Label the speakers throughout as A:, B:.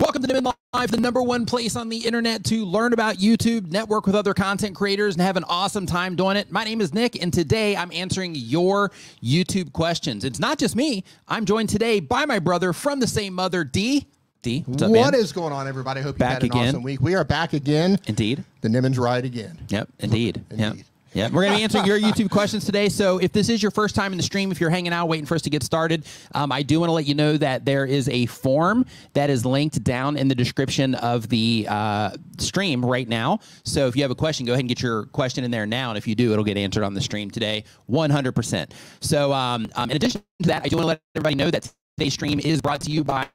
A: Welcome to Nimmin Live, the number one place on the internet to learn about YouTube, network with other content creators, and have an awesome time doing it. My name is Nick, and today I'm answering your YouTube questions. It's not just me. I'm joined today by my brother from the same mother, D. D, what's up,
B: What
A: man?
B: is going on, everybody? Hope you
A: Back
B: had an
A: again.
B: awesome week. We are back again.
A: Indeed.
B: The Nimmins ride again.
A: Yep, indeed. Yep. Yeah, we're going to be answering your YouTube questions today. So, if this is your first time in the stream, if you're hanging out waiting for us to get started, um, I do want to let you know that there is a form that is linked down in the description of the uh, stream right now. So, if you have a question, go ahead and get your question in there now. And if you do, it'll get answered on the stream today 100%. So, um, um, in addition to that, I do want to let everybody know that today's stream is brought to you by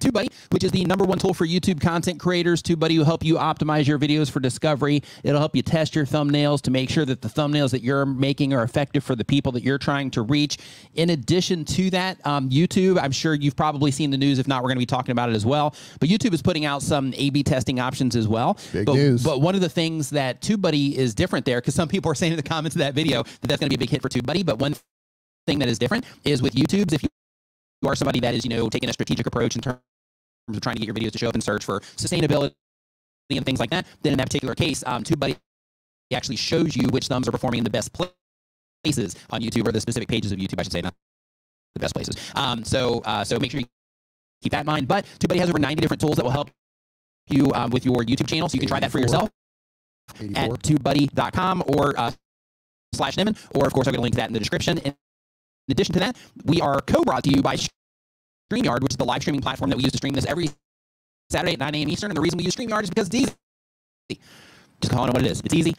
A: TubeBuddy, which is the number one tool for YouTube content creators. TubeBuddy will help you optimize your videos for discovery. It'll help you test your thumbnails to make sure that the thumbnails that you're making are effective for the people that you're trying to reach. In addition to that, um, YouTube, I'm sure you've probably seen the news. If not, we're going to be talking about it as well. But YouTube is putting out some A/B testing options as well.
B: Big
A: but,
B: news.
A: But one of the things that TubeBuddy is different there, because some people are saying in the comments of that video that that's going to be a big hit for TubeBuddy. But one thing that is different is with YouTube's, if you are somebody that is, you know, taking a strategic approach in terms of trying to get your videos to show up in search for sustainability and things like that, then in that particular case, um, TubeBuddy actually shows you which thumbs are performing in the best places on YouTube or the specific pages of YouTube, I should say, not the best places. Um, so, uh, so make sure you keep that in mind. But TubeBuddy has over 90 different tools that will help you um, with your YouTube channel, so you can try that for
B: 84.
A: yourself at
B: 84.
A: tubebuddy.com or uh, slash Nimmin, or of course, I'm going to link to that in the description. In addition to that, we are co-brought to you by StreamYard, which is the live streaming platform that we use to stream this every Saturday at 9 a.m. Eastern. And the reason we use StreamYard is because it's easy. Just calling it what it is. It's easy.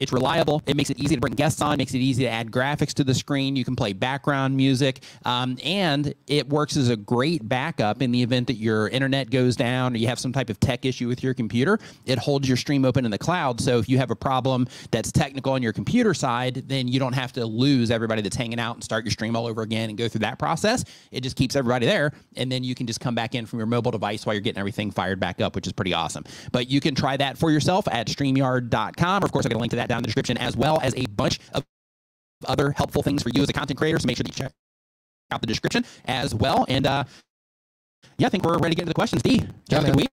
A: It's reliable. It makes it easy to bring guests on. Makes it easy to add graphics to the screen. You can play background music, um, and it works as a great backup in the event that your internet goes down or you have some type of tech issue with your computer. It holds your stream open in the cloud. So if you have a problem that's technical on your computer side, then you don't have to lose everybody that's hanging out and start your stream all over again and go through that process. It just keeps everybody there, and then you can just come back in from your mobile device while you're getting everything fired back up, which is pretty awesome. But you can try that for yourself at StreamYard.com. Of course, I'm going to link to that down in the description, as well as a bunch of other helpful things for you as a content creator. So make sure that you check out the description as well. And uh, yeah, I think we're ready to get into the questions. D,
B: Yeah,
A: have a good week?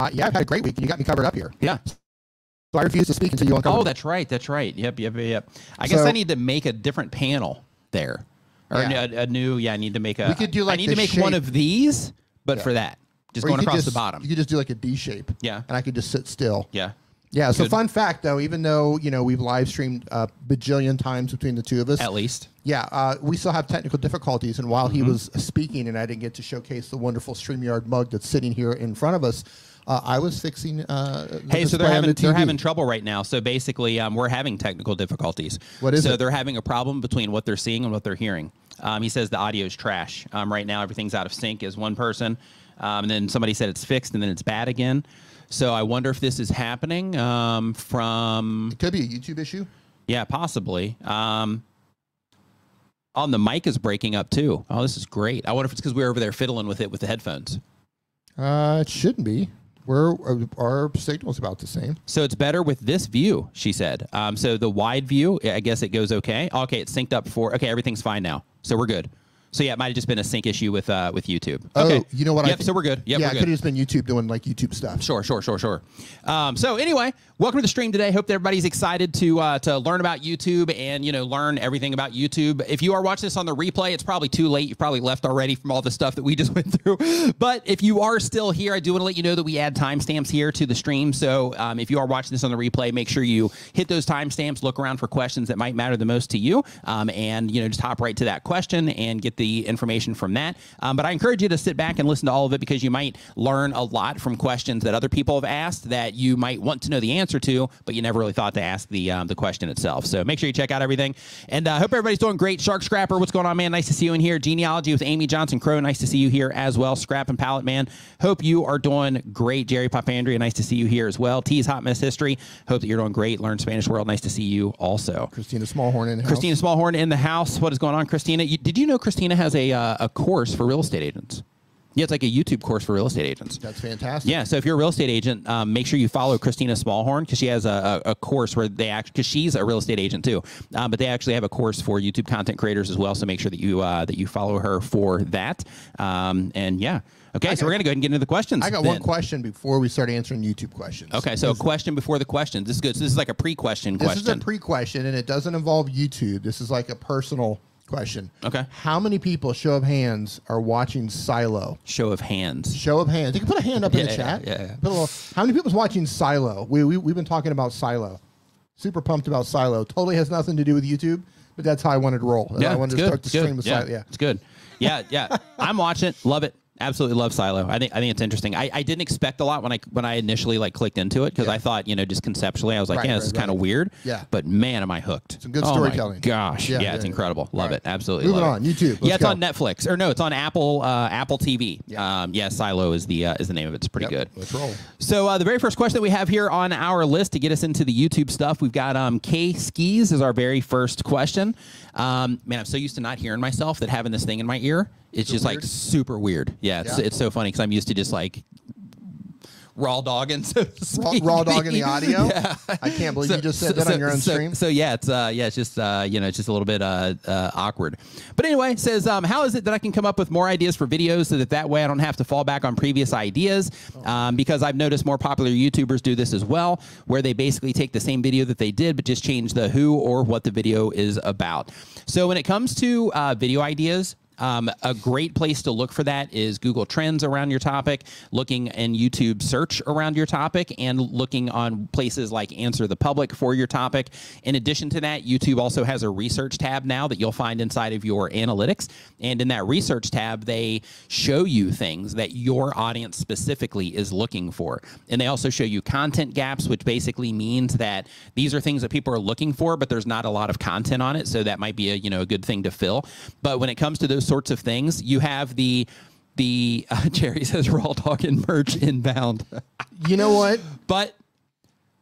B: Uh, yeah, I've had a great week, and you got me covered up here.
A: Yeah.
B: So I refuse to speak until you uncover.
A: Oh, that's right. That's right. Yep, yep, yep. I guess
B: So-
A: I need to make a different panel there, or
B: Yeah.
A: a, a new. Yeah, I need to make a.
B: We could do, like
A: I
B: need
A: to make one of these, but
B: Yeah.
A: for that, just
B: Or
A: going across
B: just-
A: the bottom.
B: You could just do like a D shape.
A: Yeah.
B: And I could just sit still.
A: Yeah.
B: Yeah. So
A: Good.
B: fun fact though, even though you know we've live streamed a bajillion times between the two of us,
A: At least.
B: yeah, uh, we still have technical difficulties. And while he
A: Mm-hmm.
B: was speaking, and I didn't get to showcase the wonderful Streamyard mug that's sitting here in front of us, uh, I was fixing. Uh,
A: Hey, so they're having
B: the
A: they're having trouble right now. So basically, um, we're having technical difficulties.
B: What is
A: so
B: it?
A: they're having a problem between what they're seeing and what they're hearing. Um, he says the audio is trash. Um, right now, everything's out of sync. As one person, um, and then somebody said it's fixed, and then it's bad again. So I wonder if this is happening um, from
B: It could be a YouTube issue.
A: yeah, possibly. Um, on the mic is breaking up too. Oh, this is great. I wonder if it's because we were over there fiddling with it with the headphones.
B: Uh, it shouldn't be. We're uh, our signal's about the same.
A: So it's better with this view, she said. Um, so the wide view, I guess it goes okay. Okay, it's synced up for. Okay, everything's fine now. So we're good. So yeah, it might have just been a sync issue with uh, with YouTube.
B: Oh,
A: Okay.
B: you know what? I
A: Yep.
B: think-
A: so we're good. Yep,
B: yeah, it could have just been YouTube doing like YouTube stuff.
A: Sure, sure, sure, sure. Um, so anyway, welcome to the stream today. Hope that everybody's excited to uh, to learn about YouTube and you know learn everything about YouTube. If you are watching this on the replay, it's probably too late. You've probably left already from all the stuff that we just went through. But if you are still here, I do want to let you know that we add timestamps here to the stream. So um, if you are watching this on the replay, make sure you hit those timestamps. Look around for questions that might matter the most to you, um, and you know just hop right to that question and get the information from that. Um, but I encourage you to sit back and listen to all of it because you might learn a lot from questions that other people have asked that you might want to know the answer to, but you never really thought to ask the um, the question itself. So make sure you check out everything. And I uh, hope everybody's doing great. Shark Scrapper, what's going on, man? Nice to see you in here. Genealogy with Amy Johnson Crow, nice to see you here as well. Scrap and Palette Man, hope you are doing great. Jerry Papandrea, nice to see you here as well. T's Hot Mess History, hope that you're doing great. Learn Spanish World, nice to see you also.
B: Christina Smallhorn in the house.
A: Christina Smallhorn in the house. What is going on, Christina? You, did you know Christina has a uh, a course for real estate agents? Yeah, it's like a YouTube course for real estate agents.
B: That's fantastic.
A: Yeah, so if you're a real estate agent, um, make sure you follow Christina Smallhorn because she has a, a, a course where they actually because she's a real estate agent too, um, but they actually have a course for YouTube content creators as well. So make sure that you uh, that you follow her for that. Um, and yeah, okay, so
B: got-
A: we're gonna go ahead and get into the questions.
B: I got
A: then.
B: one question before we start answering YouTube questions.
A: Okay, so a question before the question. This is good. So this is like a pre-question question.
B: This
A: question.
B: is a pre-question, and it doesn't involve YouTube. This is like a personal question.
A: Okay.
B: How many people, show of hands, are watching Silo?
A: Show of hands.
B: Show of hands. You can put a hand up in the
A: yeah,
B: chat.
A: yeah, yeah.
B: Put a little, how many people's watching Silo? We, we, we've been talking about Silo. Super pumped about Silo. Totally has nothing to do with YouTube, but that's how I wanted to roll.
A: Yeah,
B: I
A: it's
B: wanted
A: good.
B: to start to
A: good.
B: stream
A: yeah,
B: Silo. Yeah.
A: it's good. Yeah, yeah. I'm watching it. Love it. Absolutely love Silo. I think I think it's interesting. I, I didn't expect a lot when I when I initially like clicked into it because
B: Yeah.
A: I thought you know just conceptually I was like
B: Right,
A: yeah this
B: right,
A: is kind of weird.
B: Yeah.
A: But man, am I hooked?
B: Some good
A: oh
B: storytelling.
A: Gosh.
B: Yeah,
A: Yeah,
B: yeah,
A: it's incredible. Love
B: right.
A: it. Absolutely.
B: Moving on.
A: it.
B: YouTube. Let's
A: yeah, it's
B: go.
A: on Netflix or no, it's on Apple uh, Apple TV.
B: Yeah.
A: Um, yeah, Silo is the uh, is the name of it. It's pretty
B: Yep,
A: good.
B: Let's roll.
A: So uh, the very first question that we have here on our list to get us into the YouTube stuff, we've got um, K Skis is our very first question. Um, man, I'm so used to not hearing myself that having this thing in my ear, it's
B: it
A: just like super weird. Yeah, it's,
B: Yeah.
A: it's so funny because I'm used to just like raw dogging, so
B: Raw, raw dog in the audio.
A: Yeah.
B: I can't believe
A: So-
B: you just said
A: so-
B: that
A: so-
B: on your own stream.
A: So yeah, it's uh, yeah, it's just uh, you know, it's just a little bit uh, uh, awkward. But anyway, it says um, how is it that I can come up with more ideas for videos so that that way I don't have to fall back on previous ideas? Um, because I've noticed more popular YouTubers do this as well, where they basically take the same video that they did but just change the who or what the video is about. So when it comes to uh, video ideas. Um, a great place to look for that is Google Trends around your topic, looking in YouTube search around your topic, and looking on places like Answer the Public for your topic. In addition to that, YouTube also has a research tab now that you'll find inside of your analytics. And in that research tab, they show you things that your audience specifically is looking for. And they also show you content gaps, which basically means that these are things that people are looking for, but there's not a lot of content on it. So that might be a you know a good thing to fill. But when it comes to those sorts of things, you have the the uh, Jerry says we're all talking merch inbound.
B: You know what?
A: but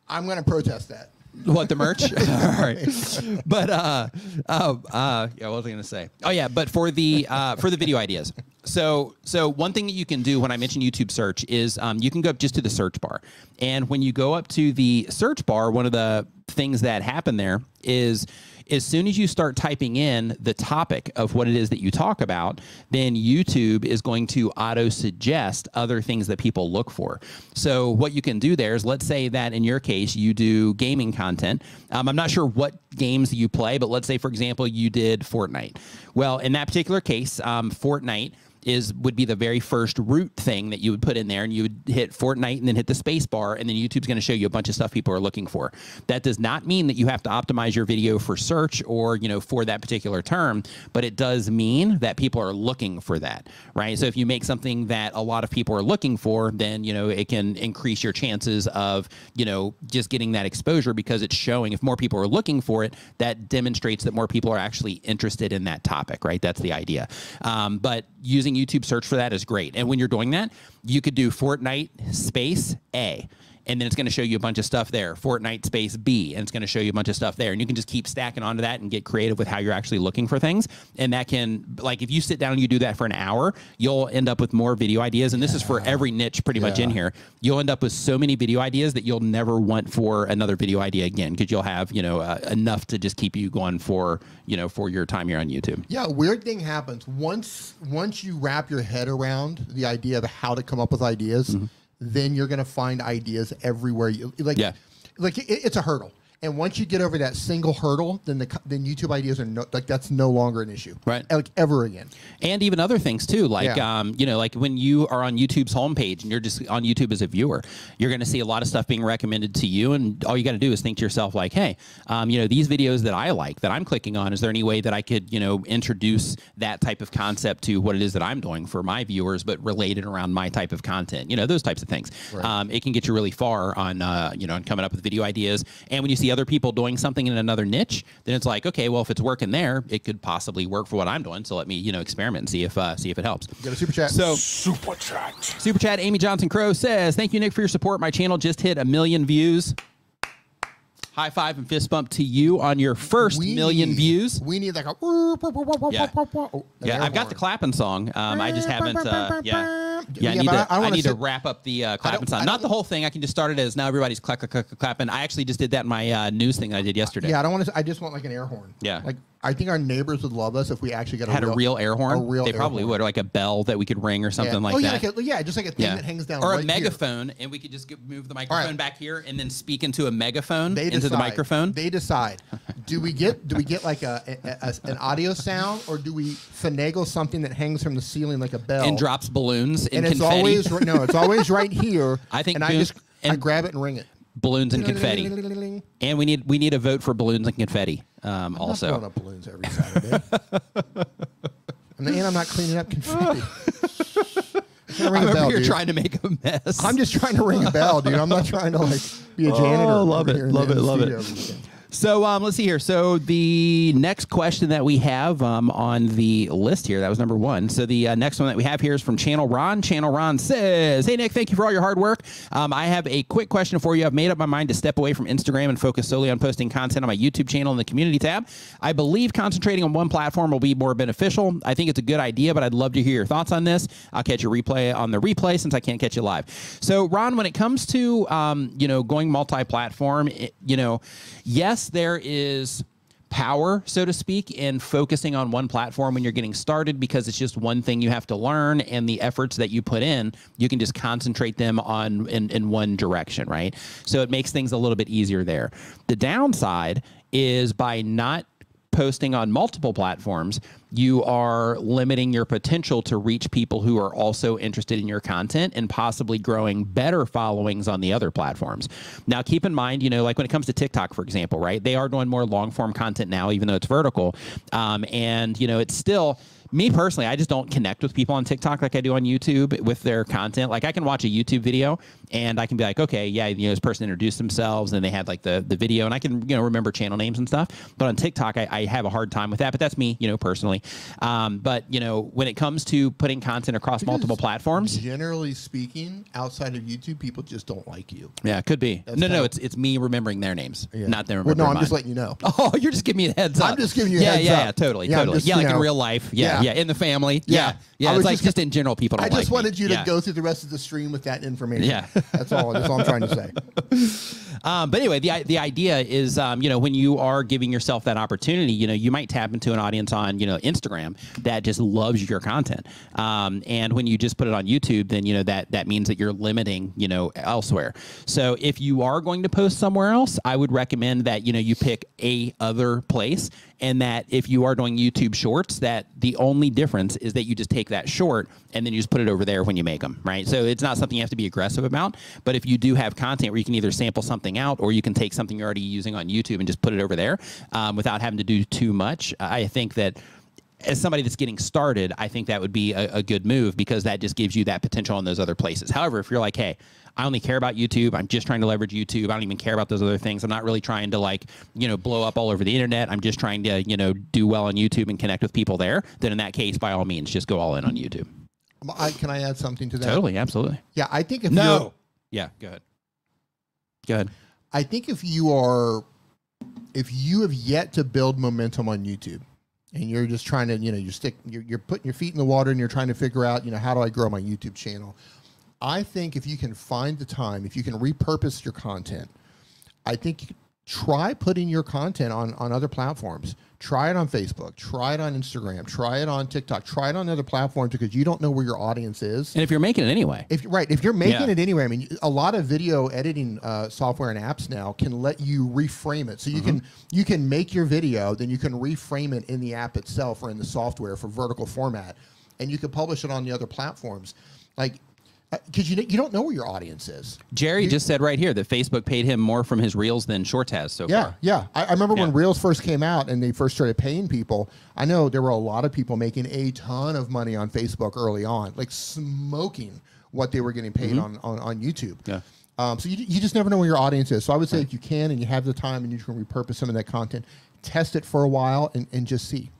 B: I'm going to protest that.
A: what the merch? All right, but uh, uh, uh, yeah, what was I gonna say? Oh yeah, but for the uh, for the video ideas. So so one thing that you can do when I mention YouTube search is um, you can go up just to the search bar, and when you go up to the search bar, one of the things that happen there is as soon as you start typing in the topic of what it is that you talk about, then YouTube is going to auto suggest other things that people look for. So, what you can do there is let's say that in your case, you do gaming content. Um, I'm not sure what games you play, but let's say, for example, you did Fortnite. Well, in that particular case, um, Fortnite is would be the very first root thing that you would put in there and you would hit Fortnite and then hit the space bar and then YouTube's going to show you a bunch of stuff people are looking for. That does not mean that you have to optimize your video for search or, you know, for that particular term, but it does mean that people are looking for that, right? So if you make something that a lot of people are looking for, then, you know, it can increase your chances of, you know, just getting that exposure because it's showing if more people are looking for it, that demonstrates that more people are actually interested in that topic, right? That's the idea. Um, but using YouTube search for that is great. And when you're doing that, you could do Fortnite space A. And then it's going to show you a bunch of stuff there. Fortnite space B, and it's going to show you a bunch of stuff there. And you can just keep stacking onto that and get creative with how you're actually looking for things. And that can, like, if you sit down and you do that for an hour, you'll end up with more video ideas. And this is for every niche pretty much in here. You'll end up with so many video ideas that you'll never want for another video idea again because you'll have, you know, uh, enough to just keep you going for, you know, for your time here on YouTube.
B: Yeah, weird thing happens once once you wrap your head around the idea of how to come up with ideas. Then you're gonna find ideas everywhere. You like,
A: Yeah.
B: like it, it's a hurdle. And once you get over that single hurdle, then the then YouTube ideas are no, like that's no longer an issue,
A: Right.
B: Like ever again.
A: and even other things too like
B: Yeah.
A: um, you know like when you are on youtube's homepage and you're just on youtube as a viewer you're going to see a lot of stuff being recommended to you and all you got to do is think to yourself like hey um, you know these videos that i like that i'm clicking on is there any way that i could you know introduce that type of concept to what it is that i'm doing for my viewers but related around my type of content you know those types of things um, it can get you really far on uh, you know on coming up with video ideas and when you see other people doing something in another niche then it's like okay well if it's working there it could possibly work for what i'm doing so let me you know experiment and see if uh, see if it helps
B: Get a super chat.
A: so
C: Super chat.
A: super chat amy johnson crow says thank you nick for your support my channel just hit a million views high five and fist bump to you on your first
B: We
A: million
B: need-
A: views
B: We need like a
A: Yeah.
B: Oh,
A: yeah i've got the clapping song um, i just haven't uh, yeah Yeah, I need to.
B: I,
A: I, need to wrap up the uh, clapping.
B: I
A: Not the whole thing. I can just start it as now everybody's clack, clack, clack, clapping. I actually just did that in my uh, news thing that I did yesterday.
B: Yeah, I don't want to. I just want like an air horn.
A: Yeah.
B: Like I think our neighbors would love us if we actually got a
A: had
B: a
A: a real air horn.
B: A real
A: they probably
B: horn.
A: would, or like a bell that we could ring or something
B: yeah.
A: like
B: oh, yeah,
A: that.
B: like a, yeah, just like a thing
A: yeah,
B: that hangs down.
A: or
B: right
A: a
B: here.
A: megaphone, and we could just get, move the microphone
B: right.
A: back here and then speak into a megaphone
B: They
A: into
B: decide,
A: the microphone.
B: They decide. Do we get do we get like a, a- a- an audio sound or do we finagle something that hangs from the ceiling like a bell
A: and drops balloons and,
B: and it's
A: confetti.
B: always no, it's always right here.
A: I think
B: and I just I
A: and-
B: grab it and ring it.
A: Balloons and confetti. And we need we need a vote for balloons and confetti. Um, also,
B: blowing up balloons every Saturday. and, and I'm not cleaning up confetti. I'm gonna ring
A: I'm
B: a
A: over
B: bell,
A: here
B: dude.
A: trying to make a mess.
B: I'm just trying to ring a bell, dude. I'm not trying to like be a janitor.
A: Oh, love it, love it, love it. So um, let's see here. So the next question that we have um, on the list here, that was number one. So the uh, next one that we have here is from Channel Ron. Channel Ron says, "Hey Nick, thank you for all your hard work. Um, I have a quick question for you. I've made up my mind to step away from Instagram and focus solely on posting content on my YouTube channel in the community tab. I believe concentrating on one platform will be more beneficial. I think it's a good idea, but I'd love to hear your thoughts on this. I'll catch a replay on the replay since I can't catch you live. So Ron, when it comes to um, you know going multi-platform, you know, yes, there is power, so to speak, in focusing on one platform when you're getting started because it's just one thing you have to learn and the efforts that you put in, you can just concentrate them on in, in one direction, right? So it makes things a little bit easier there. The downside is by not posting on multiple platforms, you are limiting your potential to reach people who are also interested in your content and possibly growing better followings on the other platforms. Now, keep in mind, you know, like when it comes to TikTok, for example, right? They are doing more long form content now, even though it's vertical. Um, and, you know, it's still, me personally, I just don't connect with people on TikTok like I do on YouTube with their content. Like I can watch a YouTube video and I can be like, okay, yeah, you know, this person introduced themselves and they had like the the video and I can you know remember channel names and stuff. But on TikTok, I, I have a hard time with that. But that's me, you know, personally. Um, but you know, when it comes to putting content across multiple platforms,
B: Generally speaking, outside of YouTube, people just don't like you.
A: yeah, it could be.
B: That's
A: no, no, it's it's me remembering their names,
B: Yeah.
A: not them
B: Well, no, I'm
A: mine.
B: just letting you know.
A: Oh, you're just giving me a heads up.
B: I'm just giving you a
A: yeah,
B: heads
A: yeah,
B: up.
A: yeah, totally,
B: Yeah,
A: totally.
B: just,
A: yeah, like in real life. Yeah,
B: yeah.
A: Yeah, in the family. Yeah,
B: Yeah.
A: yeah. It's like
B: just
A: just in general, people don't
B: I
A: like
B: just
A: me.
B: wanted you to
A: Yeah.
B: go through the rest of the stream with that information.
A: Yeah.
B: that's all. That's all I'm trying to say.
A: Um, but anyway, the the idea is, um, you know, when you are giving yourself that opportunity, you know, you might tap into an audience on, you know, Instagram that just loves your content. Um, and when you just put it on YouTube, then you know that that means that you're limiting, you know, elsewhere. So if you are going to post somewhere else, I would recommend that you know you pick a other place, and that if you are doing YouTube Shorts, that the only difference is that you just take that short and then you just put it over there when you make them, right? So it's not something you have to be aggressive about. But if you do have content where you can either sample something out or you can take something you're already using on YouTube and just put it over there um, without having to do too much, I think that as somebody that's getting started, I think that would be a, a good move because that just gives you that potential in those other places. However, if you're like, hey, I only care about YouTube. I'm just trying to leverage YouTube. I don't even care about those other things. I'm not really trying to like, you know, blow up all over the internet. I'm just trying to, you know, do well on YouTube and connect with people there. Then in that case, by all means, just go all in on YouTube.
B: I, can I add something to that?
A: Totally, absolutely.
B: Yeah, I think if you're,
A: Yeah, go ahead. Go ahead.
B: I think if you are, if you have yet to build momentum on YouTube, and you're just trying to, you know, you stick, you're, you're putting your feet in the water, and you're trying to figure out, you know, how do I grow my YouTube channel? I think if you can find the time, if you can repurpose your content, I think try putting your content on on other platforms. Try it on Facebook. Try it on Instagram. Try it on TikTok. Try it on other platforms because you don't know where your audience is.
A: And if you're making it anyway,
B: If right, if you're making
A: Yeah.
B: it anyway, I mean, a lot of video editing uh, software and apps now can let you reframe it. So you can you can make your video, then you can reframe it in the app itself or in the software for vertical format, and you can publish it on the other platforms, like because you you don't know where your audience is.
A: Jerry just said right here that Facebook paid him more from his reels than Shorts has so
B: Yeah,
A: far.
B: yeah. I, I remember when Reels first came out and they first started paying people. I know there were a lot of people making a ton of money on Facebook early on, like smoking what they were getting paid on, on on YouTube.
A: Yeah.
B: Um, so you, you just never know where your audience is. So I would say if you can and you have the time and you can repurpose some of that content, test it for a while and, and just see.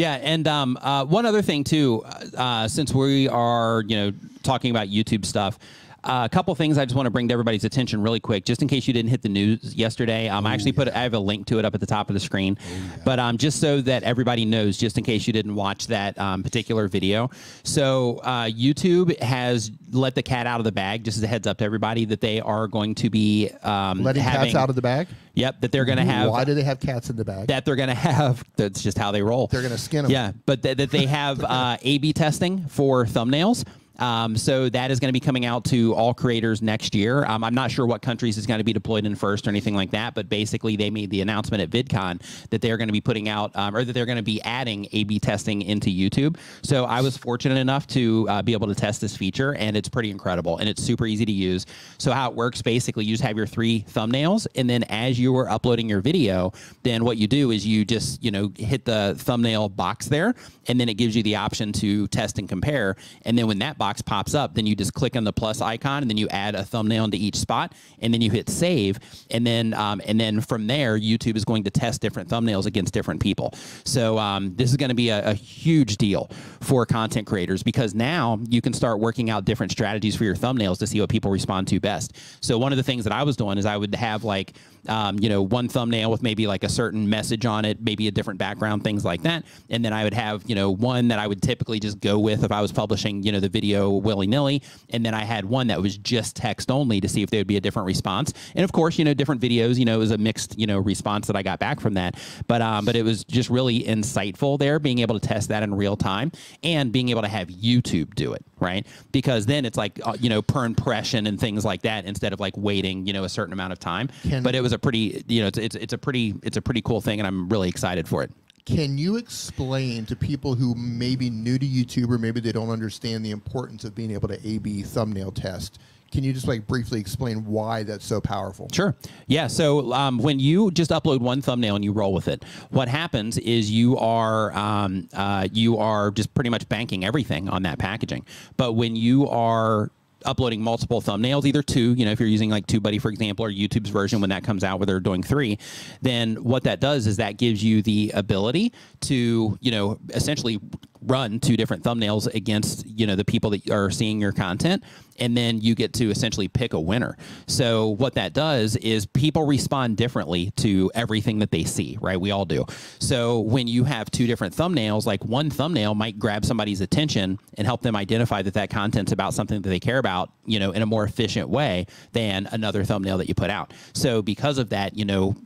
A: Yeah, and um, uh, one other thing too, uh, since we are you know talking about YouTube stuff, Uh, a couple things I just want to bring to everybody's attention really quick, just in case you didn't hit the news yesterday. Um, I actually put I have a link to it up at the top of the screen, but um, just so that everybody knows, just in case you didn't watch that um, particular video. So uh, YouTube has let the cat out of the bag. Just as a heads up to everybody, that they are going to be um,
B: Letting
A: having,
B: cats out of the bag.
A: Yep, that they're going to have
B: Why do they have cats in the bag?
A: that they're going to have. That's just how they roll.
B: They're going to skin them.
A: Yeah, but th- that they have uh, A/B testing for thumbnails. Um, so that is going to be coming out to all creators next year. Um, I'm not sure what countries it's going to be deployed in first or anything like that, but basically they made the announcement at VidCon that they're going to be putting out um, or that they're going to be adding A/B testing into YouTube. So I was fortunate enough to uh, be able to test this feature, and it's pretty incredible and it's super easy to use. So how it works basically, you just have your three thumbnails, and then as you are uploading your video, then what you do is you just you know hit the thumbnail box there, and then it gives you the option to test and compare. And then when that box pops up, then you just click on the plus icon, and then you add a thumbnail into each spot, and then you hit save, and then um, and then from there, YouTube is going to test different thumbnails against different people. So um, this is going to be a, a huge deal for content creators because now you can start working out different strategies for your thumbnails to see what people respond to best. So one of the things that I was doing is I would have like um, you know, one thumbnail with maybe like a certain message on it, maybe a different background, things like that. And then I would have, you know, one that I would typically just go with if I was publishing, you know, the video willy nilly. And then I had one that was just text only to see if there would be a different response. And of course, you know, different videos, you know, it was a mixed, you know, response that I got back from that. But, um, but it was just really insightful there, being able to test that in real time and being able to have YouTube do it, right? Because then it's like, uh, you know, per impression and things like that instead of like waiting, you know, a certain amount of time.
B: Can-
A: but it was a pretty, you know, it's, it's, it's a pretty, it's a pretty cool thing and I'm really excited for it.
B: Can you explain to people who may be new to YouTube or maybe they don't understand the importance of being able to A/B thumbnail test? Can you just like briefly explain why that's so powerful?
A: Sure. Yeah. So um, when you just upload one thumbnail and you roll with it, what happens is you are um, uh, you are just pretty much banking everything on that packaging. But when you are uploading multiple thumbnails, either two, you know, if you're using like TubeBuddy, for example, or YouTube's version when that comes out where they're doing three, then what that does is that gives you the ability to, you know, essentially run two different thumbnails against, you know, the people that are seeing your content. And then you get to essentially pick a winner. So what that does is people respond differently to everything that they see, right? We all do. So when you have two different thumbnails, like one thumbnail might grab somebody's attention and help them identify that that content's about something that they care about, you know, in a more efficient way than another thumbnail that you put out. So because of that, you know,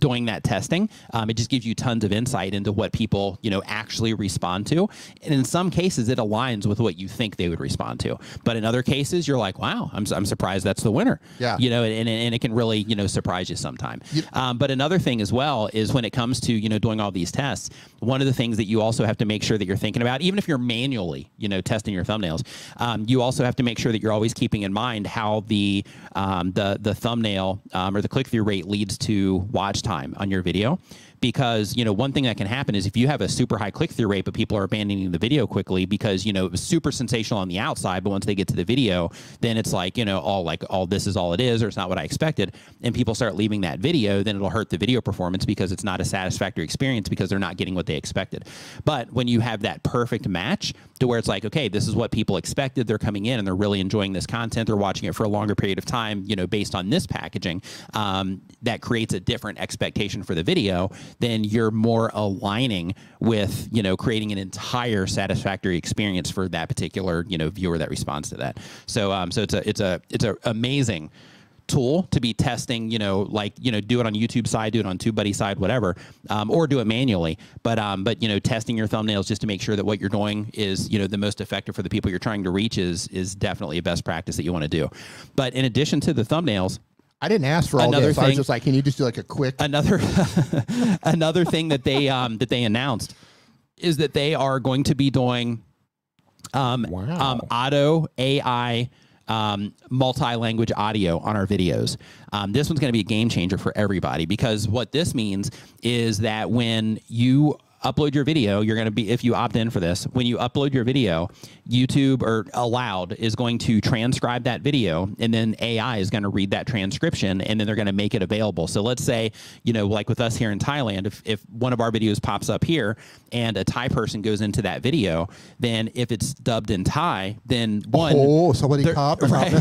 A: doing that testing, um, it just gives you tons of insight into what people, you know, actually respond to. And in some cases, it aligns with what you think they would respond to. But in other cases, you're like, wow, I'm, I'm surprised that's the winner.
B: Yeah.
A: You know, and, and it can really, you know, surprise you sometime. Um, but another thing as well is when it comes to, you know, doing all these tests, one of the things that you also have to make sure that you're thinking about, even if you're manually, you know, testing your thumbnails, um, you also have to make sure that you're always keeping in mind how the um, the the thumbnail um, or the click through rate leads to watch time on your video because you know one thing that can happen is if you have a super high click through rate but people are abandoning the video quickly because you know it was super sensational on the outside but once they get to the video then it's like you know all like all this is all it is or it's not what I expected and people start leaving that video then it'll hurt the video performance because it's not a satisfactory experience because they're not getting what they expected. But when you have that perfect match to where it's like okay this is what people expected they're coming in and they're really enjoying this content they're watching it for a longer period of time you know based on this packaging um, that creates a different expectation for the video then you're more aligning with you know creating an entire satisfactory experience for that particular you know viewer that responds to that so um, so it's a it's a it's a amazing tool to be testing, you know, like, you know, do it on YouTube side, do it on TubeBuddy side, whatever, um, or do it manually. But, um, but, you know, testing your thumbnails just to make sure that what you're doing is, you know, the most effective for the people you're trying to reach is, is definitely a best practice that you want to do. But in addition to the thumbnails,
B: I didn't ask for all
A: Another
B: this. I was just like, can you just do like a quick?
A: another another thing that they um, that they announced is that they are going to be doing um,
B: Wow.
A: um, auto AI um, multi-language audio on our videos. Um, this one's going to be a game changer for everybody because what this means is that when you upload your video, you're going to be if you opt in for this. When you upload your video, YouTube or Aloud is going to transcribe that video, and then AI is going to read that transcription, and then they're going to make it available. So let's say, you know, like with us here in Thailand, if if one of our videos pops up here and a Thai person goes into that video, then if it's dubbed in Thai, then one
B: oh, somebody cop.
A: right,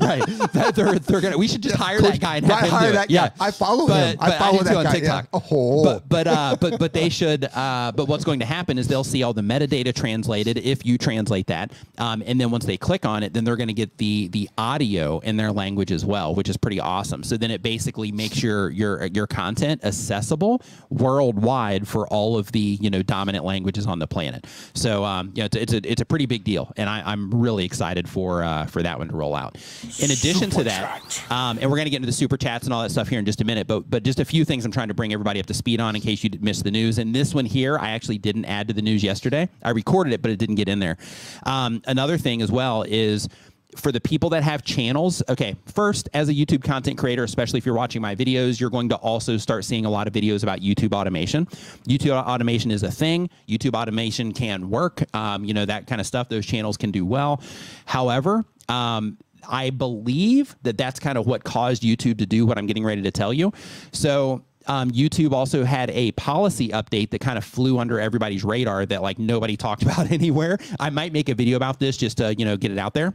A: right. That they're, they're gonna. We should just hire that guy and have
B: Right, hire that
A: it. Yeah.
B: I follow
A: but,
B: him. I follow
A: do
B: that guy, yeah.
A: TikTok.
B: Oh.
A: But but uh, but but they should. Uh, but what's going to happen is they'll see all the metadata translated if you translate that, um, and then once they click on it, then they're going to get the the audio in their language as well, which is pretty awesome. So then it basically makes your your your content accessible worldwide for all of the you know dominant languages on the planet. So um, yeah, it's, it's a it's a pretty big deal, and I, I'm really excited for uh, for that one to roll out. In addition to that, um, and we're going to get into the super chats and all that stuff here in just a minute, but but just a few things I'm trying to bring everybody up to speed on in case you missed the news. And this one here, I actually didn't add to the news yesterday. I recorded it, but it didn't get in there. Um, another thing as well is for the people that have channels, okay, first, as a YouTube content creator, especially if you're watching my videos, you're going to also start seeing a lot of videos about YouTube automation. YouTube automation is a thing. YouTube automation can work, um, you know, that kind of stuff. Those channels can do well. However, um, I believe that that's kind of what caused YouTube to do what I'm getting ready to tell you. So, um, YouTube also had a policy update that kind of flew under everybody's radar that like nobody talked about anywhere. I might make a video about this just to you know get it out there.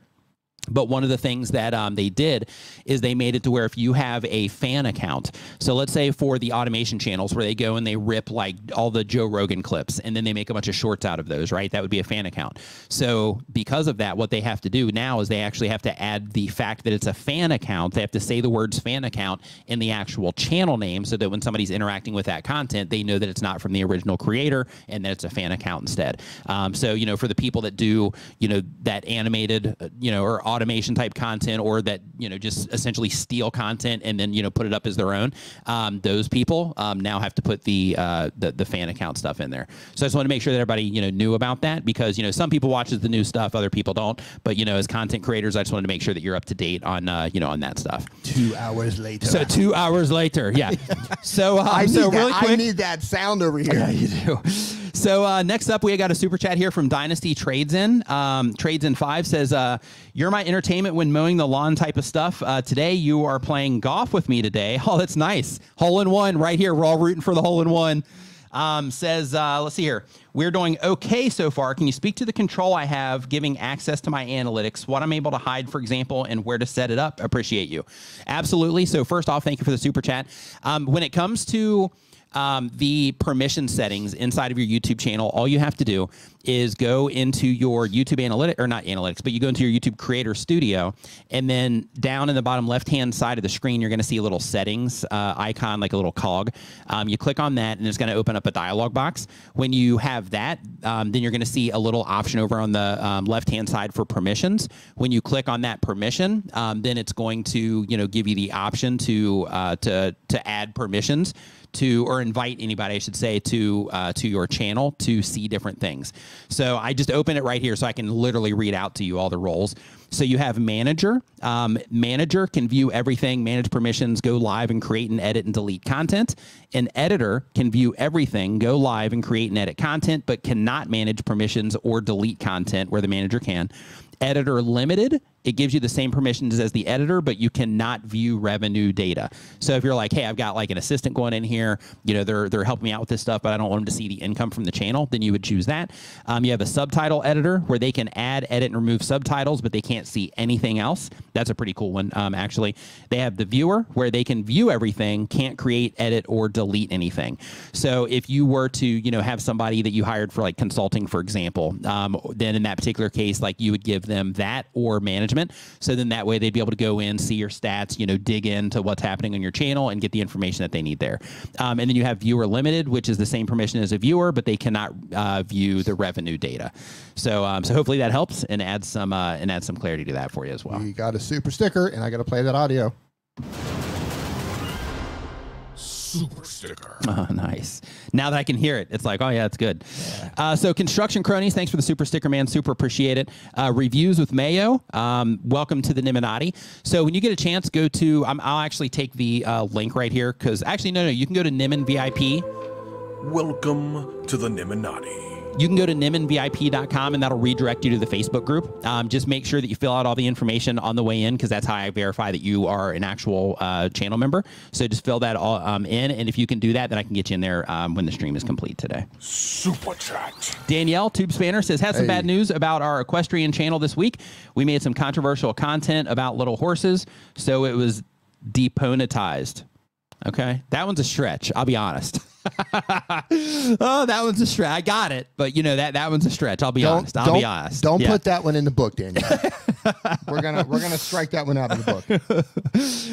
A: But one of the things that um, they did is they made it to where if you have a fan account, so let's say for the automation channels where they go and they rip like all the Joe Rogan clips and then they make a bunch of shorts out of those, right? That would be a fan account. So because of that, what they have to do now is they actually have to add the fact that it's a fan account. They have to say the words fan account in the actual channel name so that when somebody's interacting with that content, they know that it's not from the original creator and that it's a fan account instead. Um, so, you know, for the people that do, you know, that animated, uh, you know, or automation type content or that you know just essentially steal content and then you know put it up as their own um, those people um, now have to put the, uh, the the fan account stuff in there so i just want to make sure that everybody you know knew about that because you know some people watches the new stuff other people don't but you know as content creators i just wanted to make sure that you're up to date on uh, you know on that stuff
B: Two hours later.
A: so two hours later yeah so um,
B: I need
A: so
B: that.
A: really quick
B: I need that sound over here.
A: yeah, you do. So uh, next up, we got a super chat here from Dynasty Trades In. Um, Trades In Five says, uh, "You're my entertainment when mowing the lawn, type of stuff. Uh, today, you are playing golf with me today. Oh, that's nice. Hole in one right here. We're all rooting for the hole in one." Um, says, uh, let's see here. We're doing okay so far. Can you speak to the control I have giving access to my analytics, what I'm able to hide, for example, and where to set it up? Appreciate you. Absolutely. So, first off, thank you for the super chat. Um, when it comes to um, the permission settings inside of your YouTube channel, all you have to do is go into your YouTube analytics, or not analytics, but you go into your YouTube Creator Studio, and then down in the bottom left hand side of the screen, you're going to see a little settings uh, icon, like a little cog. Um, you click on that, and it's going to open up a dialog box. When you have that, um, then you're going to see a little option over on the um, left hand side for permissions. When you click on that permission, um, then it's going to you know give you the option to uh, to to add permissions to or invite anybody I should say to uh, to your channel to see different things. So I just open it right here so I can literally read out to you all the roles. So you have manager. Um, manager can view everything, manage permissions, go live and create and edit and delete content. An editor can view everything, go live and create and edit content, but cannot manage permissions or delete content where the manager can. Editor limited, it gives you the same permissions as the editor, but you cannot view revenue data. So if you're like, hey, I've got like an assistant going in here, you know, they're they're helping me out with this stuff, but I don't want them to see the income from the channel, then you would choose that. Um, you have a subtitle editor where they can add, edit, and remove subtitles, but they can't see anything else. That's a pretty cool one, um, actually. They have the viewer where they can view everything, can't create, edit, or delete anything. So if you were to, you know, have somebody that you hired for like consulting, for example, um, then in that particular case, like you would give them that or management. So then that way they'd be able to go in, see your stats, you know, dig into what's happening on your channel and get the information that they need there. Um, and then you have viewer limited, which is the same permission as a viewer, but they cannot uh, view the revenue data. So um, so hopefully that helps and adds some uh, and adds some clarity to that for you as well.
B: You got a super sticker, and I got to play that audio.
C: Super sticker.
A: Oh, nice. Now that I can hear it, it's like, oh yeah, it's good. Uh, so, construction cronies, thanks for the super sticker, man. Super appreciate it. Uh, reviews with Mayo. Um, welcome to the Niminati. So, when you get a chance, go to. Um, I'll actually take the uh, link right here because actually, no, no, you can go to Nimmin VIP.
C: Welcome to the Niminati.
A: You can go to nimminvip.com and that'll redirect you to the Facebook group. Um, just make sure that you fill out all the information on the way in because that's how I verify that you are an actual uh, channel member. So just fill that all um, in, and if you can do that, then I can get you in there um, when the stream is complete today.
C: Super Chat.
A: Danielle Tube Spanner says has some
B: Hey.
A: bad news about our equestrian channel this week. We made some controversial content about little horses, so it was deponetized. Okay, that one's a stretch. I'll be honest. oh, that one's a stretch. I got it, but you know that that one's a stretch. I'll be
B: Don't
A: honest. I'll
B: don't,
A: be honest.
B: don't
A: Yeah.
B: put that one in the book, Daniel. we're gonna we're gonna strike that one out of the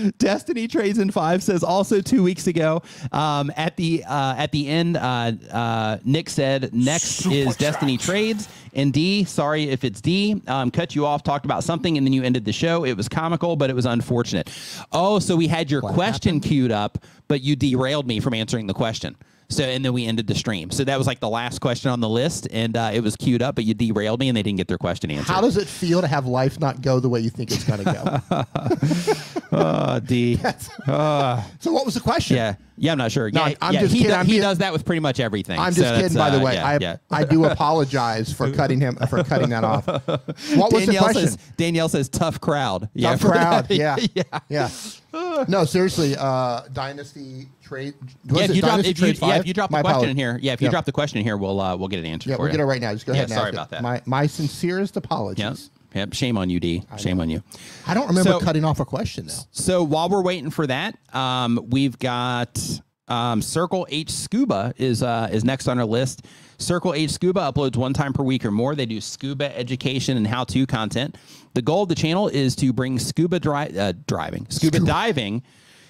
B: book.
A: Destiny Trades in Five says also two weeks ago um, at the uh, at the end, uh, uh, Nick said next
C: Super
A: is Destiny. Trades and D. Sorry if it's D. Um, cut you off, talked about something, and then you ended the show. It was comical, but it was unfortunate. Oh, so we had your question queued up, but you derailed me from answering the question. So and then we ended the stream. So that was like the last question on the list, and uh, it was queued up, but you derailed me, and they didn't get their question answered.
B: How does it feel to have life not go the way you think it's gonna go?
A: uh, D?
B: so what was the question?
A: Yeah, yeah, I'm not sure.
B: No,
A: yeah,
B: I'm
A: yeah,
B: just
A: he,
B: kidding.
A: do- he
B: being-
A: does that with pretty much everything.
B: I'm
A: So
B: just kidding,
A: that's,
B: by the
A: uh,
B: way.
A: yeah,
B: I
A: yeah.
B: I do apologize for cutting him for cutting that off. What was the
A: Danielle
B: question?
A: says Danielle says tough crowd. Yeah,
B: Tough
A: for
B: crowd. Yeah.
A: yeah.
B: Yeah. No, seriously. Uh, Dynasty trade.
A: Yeah, if you drop if you, yeah, if you drop the
B: My
A: question
B: apologies.
A: in here, yeah, if you
B: Yeah.
A: drop the question in here, we'll uh, we'll get an answer.
B: Yeah, we'll
A: you.
B: get it right now. Just go
A: Yeah,
B: ahead. and
A: sorry
B: ask it.
A: about that.
B: My my sincerest apologies.
A: Yep. Shame on you, D. Shame on you.
B: I don't remember
A: So-
B: cutting off a question though.
A: So while we're waiting for that, um, we've got um, Circle H Scuba is uh, is next on our list. Circle H Scuba uploads one time per week or more. They do scuba education and how-to content. The goal of the channel is to bring scuba dri- uh, driving, scuba diving.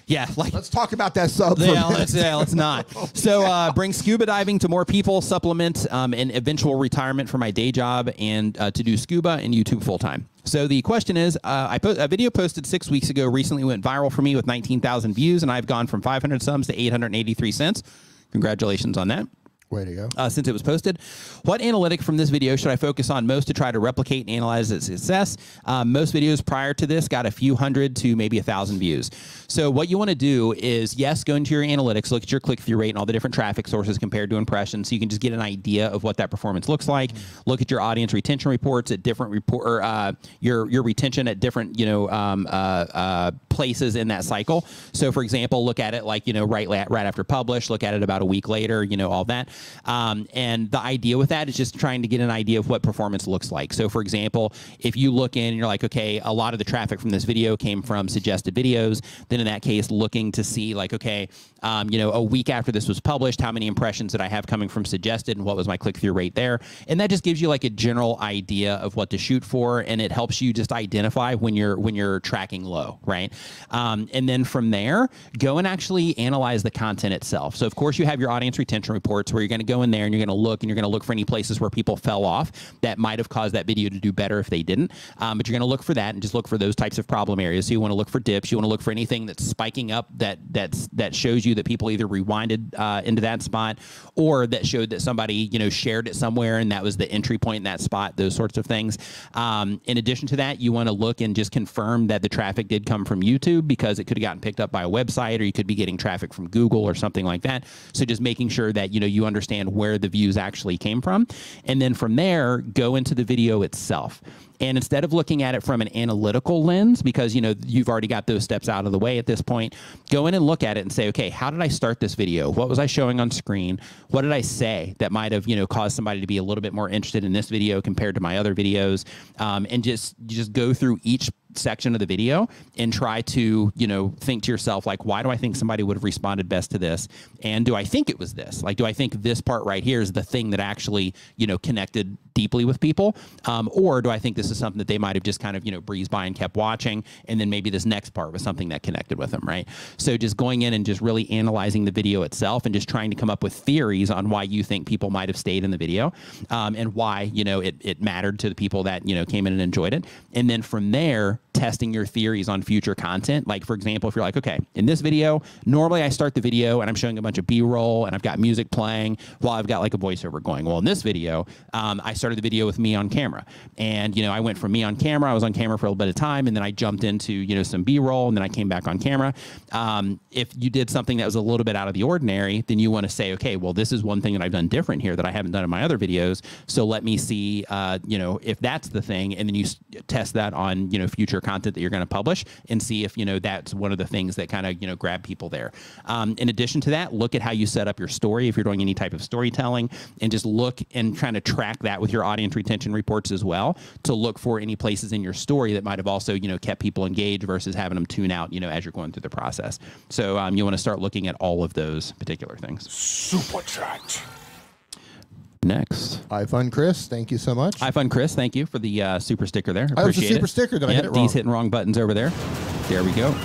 A: Yeah, like
B: Let's talk about that sub. for
A: yeah, let's, yeah, let's not. So, uh, bring scuba diving to more people, supplement um, an eventual retirement from my day job, and uh, to do scuba and YouTube full time. So the question is, uh, I put a video posted six weeks ago recently went viral for me with 19,000 views, and I've gone from 500 subs to 883 cents. Congratulations on that
B: Way to go.
A: uh, since it was posted. What analytic from this video should I focus on most to try to replicate and analyze its success? Um, most videos prior to this got a few hundred to maybe a thousand views. So what you want to do is, yes, go into your analytics, look at your click-through rate and all the different traffic sources compared to impressions, so you can just get an idea of what that performance looks like. Look at your audience retention reports at different report, or uh, your your retention at different you know um, uh, uh, places in that cycle. So for example, look at it like you know right right after publish, look at it about a week later, you know all that. Um, and the idea with that is just trying to get an idea of what performance looks like. So for example, if you look in and you're like, okay, a lot of the traffic from this video came from suggested videos, then in that case, looking to see like, okay, um, you know, a week after this was published, how many impressions did I have coming from suggested and what was my click through rate there? And that just gives you like a general idea of what to shoot for, and it helps you just identify when you're when you're tracking low, right? Um, and then from there, go and actually analyze the content itself. So of course, you have your audience retention reports where you're going to go in there and you're going to look and you're going to look for any places where people fell off that might have caused that video to do better if they didn't. Um, but you're going to look for that and just look for those types of problem areas. So you want to look for dips. You want to look for anything that's spiking up that that's that shows you that people either rewinded uh, into that spot or that showed that somebody you know shared it somewhere and that was the entry point in that spot. Those sorts of things. Um, in addition to that, you want to look and just confirm that the traffic did come from YouTube because it could have gotten picked up by a website or you could be getting traffic from Google or something like that. So just making sure that you know you understand where the views actually came from, and then from there go into the video itself. And instead of looking at it from an analytical lens, because you know you've already got those steps out of the way at this point, go in and look at it and say, okay, how did I start this video? What was I showing on screen? What did I say that might have you know caused somebody to be a little bit more interested in this video compared to my other videos? Um, and just just go through each section of the video and try to you know think to yourself like why do i think somebody would have responded best to this? And do i think it was this? Like do i think this part right here is the thing that actually you know connected deeply with people? Um, or do i think this is something that they might have just kind of you know breezed by and kept watching? And then maybe this next part was something that connected with them right? So just going in and just really analyzing the video itself and just trying to come up with theories on why you think people might have stayed in the video um, and why you know it, it mattered to the people that you know came in and enjoyed it. And then from there testing your theories on future content. Like, for example, if you're like, okay, in this video, normally I start the video and I'm showing a bunch of B roll and I've got music playing while I've got like a voiceover going. Well, in this video, um, I started the video with me on camera, and you know I went from me on camera. I was on camera for a little bit of time, and then I jumped into you know some B-roll, and then I came back on camera. Um, if you did something that was a little bit out of the ordinary, then you want to say, okay, well this is one thing that I've done different here that I haven't done in my other videos. So let me see, uh, you know, if that's the thing, and then you test that on you know future content that you're going to publish, and see if you know that's one of the things that kind of you know grab people there. Um, in addition to that, look at how you set up your story if you're doing any type of storytelling, and just look and trying to track that with your audience retention reports as well to look for any places in your story that might have also you know kept people engaged versus having them tune out you know as you're going through the process. So um, you want to start looking at all of those particular things.
C: Super Chat.
A: Next.
B: iFun Chris, thank you so much.
A: iFun Chris, thank you for the uh, super sticker there.
B: Oh, it's a super
A: it.
B: sticker. Did I hit it
A: D's hitting wrong buttons over there. There we go.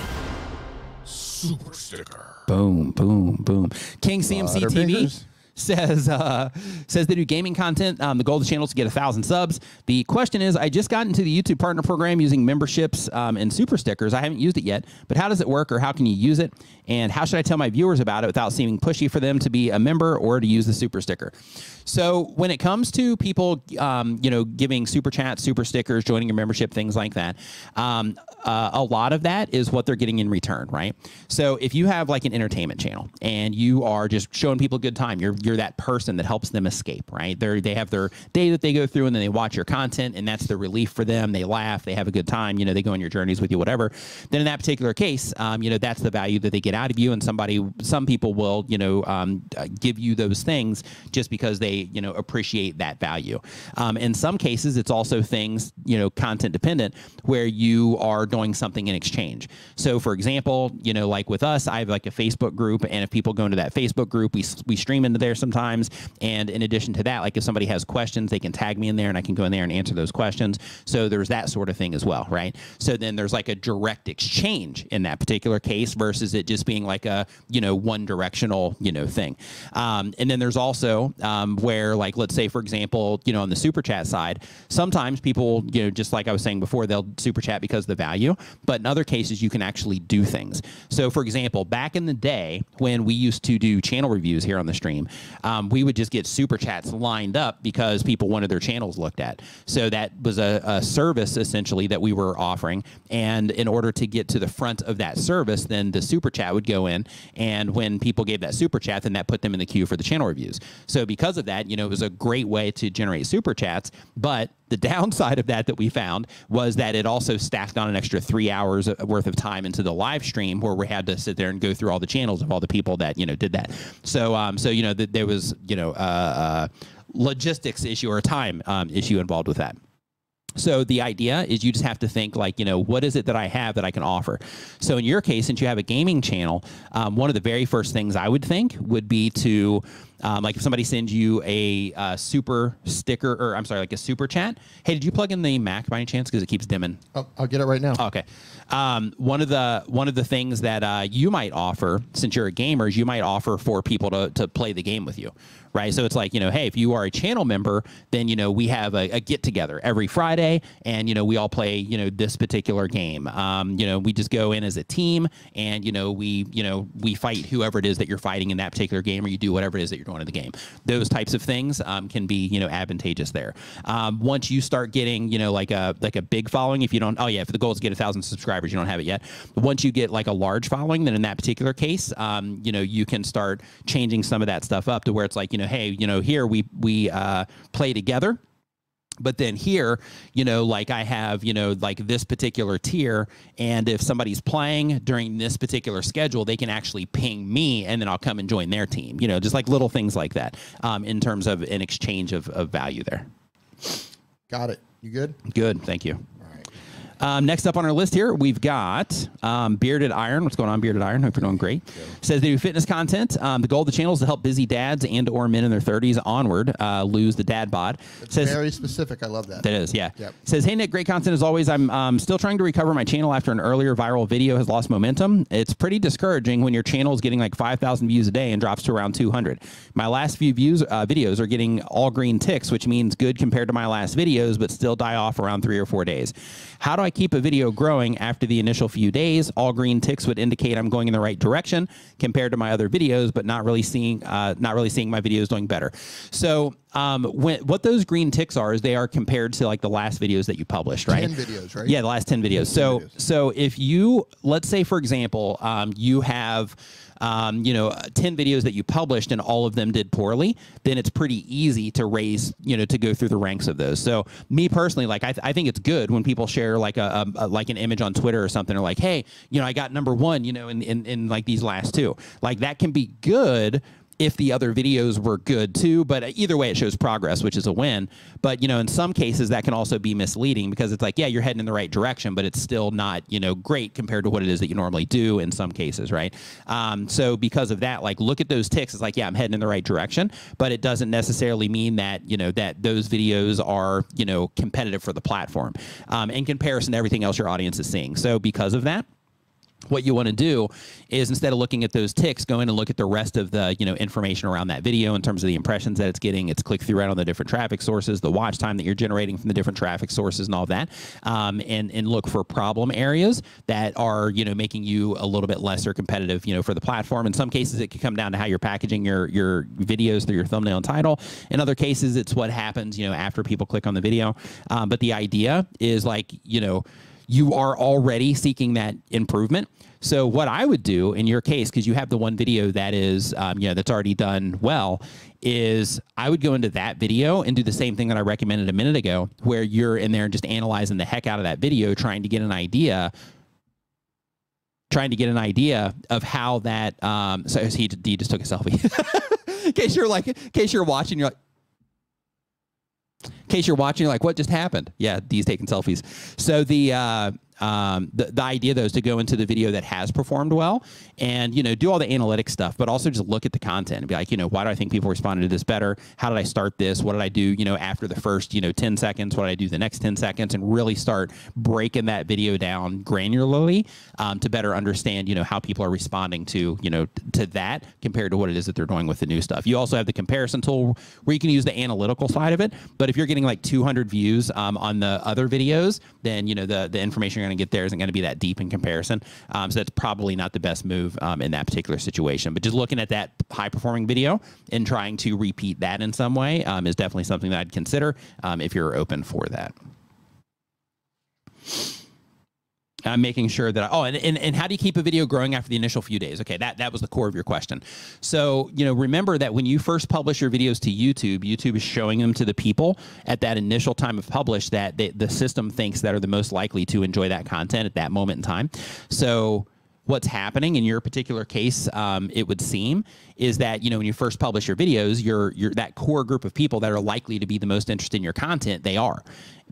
C: Super Sticker.
A: Boom, boom, boom. King CMC TV
B: Butterfingers.
A: says uh, says they do gaming content. Um, the goal of the channel is to get a thousand subs. The question is, I just got into the YouTube Partner Program using memberships um, and super stickers. I haven't used it yet, but how does it work, or how can you use it? And how should I tell my viewers about it without seeming pushy for them to be a member or to use the super sticker? So when it comes to people, um, you know, giving super chats, super stickers, joining your membership, things like that, um, uh, a lot of that is what they're getting in return, right? So if you have like an entertainment channel and you are just showing people a good time, you're you're that person that helps them escape, right? They they have their day that they go through and then they watch your content and that's the relief for them. They laugh, they have a good time, you know, they go on your journeys with you, whatever. Then in that particular case, um, you know, that's the value that they get out of you. And somebody, some people will, you know, um, uh, give you those things just because they, you know, appreciate that value. Um, in some cases, it's also things, you know, content dependent where you are doing something in exchange. So, for example, you know, like with us, I have like a Facebook group, and if people go into that Facebook group, we we stream into there sometimes. And in addition to that, like if somebody has questions, they can tag me in there, and I can go in there and answer those questions. So there's that sort of thing as well, right? So then there's like a direct exchange in that particular case versus it just being like a you know one directional you know thing. Um, and then there's also um, where like let's say for example, you know on the super chat side, sometimes people you know just like I was saying before, they'll super chat because of the value, but in other cases you can actually do things. So for example, back in the day when we used to do channel reviews here on the stream, um, we would just get super chats lined up because people wanted their channels looked at. So that was a, a service essentially that we were offering, and in order to get to the front of that service, then the super chat would go in, and when people gave that super chat, then that put them in the queue for the channel reviews. So because of that, you know, it was a great way to generate super chats, but the downside of that that we found was that it also stacked on an extra three hours worth of time into the live stream where we had to sit there and go through all the channels of all the people that you know did that. So um, so you know there was you know uh, uh, logistics issue or a time um, issue involved with that. So the idea is you just have to think like, you know, what is it that I have that I can offer? So in your case, since you have a gaming channel, um, one of the very first things I would think would be to, um, like if somebody sends you a uh, super sticker, or I'm sorry, like a super chat. Hey, did you plug in the Mac by any chance? Because it keeps dimming.
B: Oh, I'll get it right now.
A: Okay. Um, one of the one of the things that uh, you might offer, since you're a gamer, is you might offer for people to, to play the game with you, right? So it's like you know, hey, if you are a channel member, then you know we have a, a get together every Friday, and you know we all play you know this particular game. Um, you know, we just go in as a team, and you know we you know we fight whoever it is that you're fighting in that particular game, or you do whatever it is that you're doing in the game. Those types of things um, can be you know advantageous there. Um, once you start getting you know like a like a big following, if you don't, oh yeah, if the goal is to get a thousand subscribers, you don't have it yet. But once you get like a large following, then in that particular case, um, you know you can start changing some of that stuff up to where it's like you know, hey, you know, here we we uh, play together but then here you know like i have you know like this particular tier and if somebody's playing during this particular schedule they can actually ping me and then i'll come and join their team you know just like little things like that um, in terms of an exchange of, of value there
B: Got it. You good?
A: good thank you. Um, next up on our list here, we've got um, Bearded Iron. What's going on, Bearded Iron? Hope you're doing great. Says they do fitness content. Um, the goal of the channel is to help busy dads and or men in their 30s onward uh, lose the dad bod. Says
B: Very specific. I love that.
A: that is, yeah.
B: Yep.
A: Says, hey Nick, great content as always. I'm um, still trying to recover my channel after an earlier viral video has lost momentum. It's pretty discouraging when your channel is getting like 5,000 views a day and drops to around 200. My last few views uh, videos are getting all green ticks, which means good compared to my last videos, but still die off around three or four days. How do I keep a video growing after the initial few days? All green ticks would indicate I'm going in the right direction compared to my other videos, but not really seeing uh, not really seeing my videos doing better. So um, when what those green ticks are is they are compared to like the last videos that you published, right?
B: 10 videos, right?
A: Yeah, the last 10 videos. So
B: videos.
A: so if you let's say for example, um, you have um, you know, 10 videos that you published and all of them did poorly, then it's pretty easy to raise, you know, to go through the ranks of those. So me personally, like, I, th- I think it's good when people share like a, a, a- like an image on Twitter or something, or like, hey, you know, I got number one, you know, in, in, in like these last two. Like that can be good if the other videos were good too. But either way, it shows progress, which is a win. But you know, in some cases, that can also be misleading because it's like, yeah, you're heading in the right direction, but it's still not you know great compared to what it is that you normally do in some cases, right? Um, so because of that, like look at those ticks. It's like, yeah, I'm heading in the right direction, but it doesn't necessarily mean that you know that those videos are you know competitive for the platform um, in comparison to everything else your audience is seeing. So because of that what you want to do is instead of looking at those ticks, go in and look at the rest of the you know information around that video in terms of the impressions that it's getting, its click through rate on the different traffic sources, the watch time that you're generating from the different traffic sources, and all that, um, and and look for problem areas that are you know making you a little bit lesser competitive you know for the platform. In some cases, it can come down to how you're packaging your your videos through your thumbnail and title. In other cases, it's what happens you know after people click on the video. Um, but the idea is like you know you are already seeking that improvement. So what I would do in your case, because you have the one video that is, um, you know, that's already done well, is I would go into that video and do the same thing that I recommended a minute ago, where you're in there and just analyzing the heck out of that video, trying to get an idea, trying to get an idea of how that. Um, so he, he just took a selfie. in case you're like, in case you're watching, you're like. In case you're watching, you're like, what just happened? Yeah, D's taking selfies. So the uh, um, the, the idea though is to go into the video that has performed well and you know do all the analytic stuff but also just look at the content and be like you know why do i think people responded to this better? How did i start this? What did i do you know after the first you know 10 seconds? What did i do the next 10 seconds? And really start breaking that video down granularly um, to better understand you know how people are responding to you know to that compared to what it is that they're doing with the new stuff. You also have the comparison tool where you can use the analytical side of it but if you're getting like 200 views um, on the other videos then you know the the information you're going to get there isn't going to be that deep in comparison. Um, so that's probably not the best move um, in that particular situation. But just looking at that high performing video and trying to repeat that in some way um, is definitely something that I'd consider um, if you're open for that. I'm making sure that I, oh and, and and how do you keep a video growing after the initial few days? Okay that that was the core of your question. So you know remember that when you first publish your videos to youtube youtube is showing them to the people at that initial time of publish that they, the system thinks that are the most likely to enjoy that content at that moment in time. So what's happening in your particular case um, it would seem is that you know when you first publish your videos you're you're that core group of people that are likely to be the most interested in your content they are.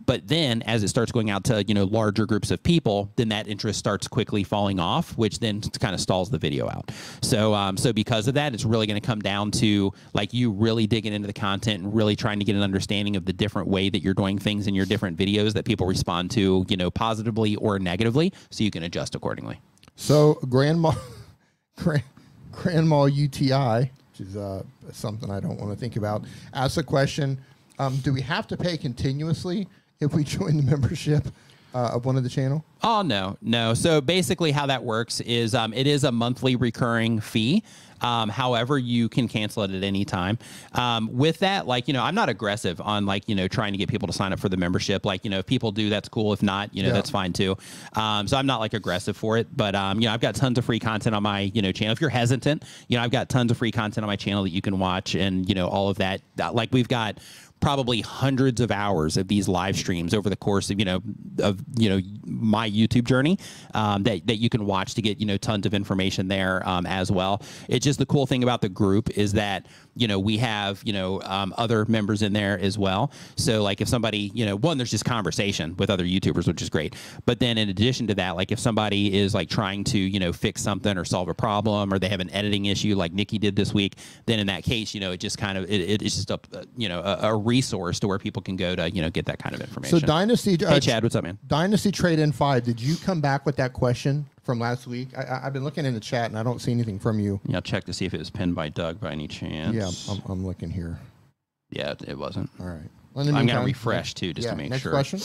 A: But then as it starts going out to you know larger groups of people then that interest starts quickly falling off which then kind of stalls the video out. So um, so because of that it's really going to come down to like you really digging into the content and really trying to get an understanding of the different way that you're doing things in your different videos that people respond to you know positively or negatively so you can adjust accordingly
B: So grandma, grand, grandma UTI, which is uh, something I don't want to think about, asks a question: um, Do we have to pay continuously if we join the membership uh, of one of the channel?
A: Oh no, no. So basically, how that works is um, it is a monthly recurring fee. Um, however, you can cancel it at any time. Um, with that, like you know, I'm not aggressive on like you know trying to get people to sign up for the membership. Like you know, if people do, that's cool. If not, you know,
B: Yeah.
A: that's fine too. Um, so I'm not like aggressive for it. But um, you know, I've got tons of free content on my you know channel. If you're hesitant, you know, I've got tons of free content on my channel that you can watch, and you know, all of that. Like we've got probably hundreds of hours of these live streams over the course of you know of you know my YouTube journey um, that that you can watch to get you know tons of information there um, as well. It's just the cool thing about the group is that you know we have you know um, other members in there as well. So like if somebody you know one there's just conversation with other YouTubers which is great. But then in addition to that, like if somebody is like trying to you know fix something or solve a problem or they have an editing issue like Nikki did this week, then in that case you know it just kind of it, it's just a you know a, a resource to where people can go to you know get that kind of information.
B: So Dynasty, uh,
A: hey Chad, what's up, man?
B: Dynasty Trade in five. Did you come back with that question from last week? I, I've been looking in the chat and I don't see anything from you.
A: Yeah, I'll check to see if it was pinned by Doug by any chance.
B: Yeah, I'm, I'm looking here.
A: yeah, it wasn't.
B: All right. Well,
A: I'm gonna refresh, too, just to
B: yeah,
A: make
B: next
A: sure.
B: question.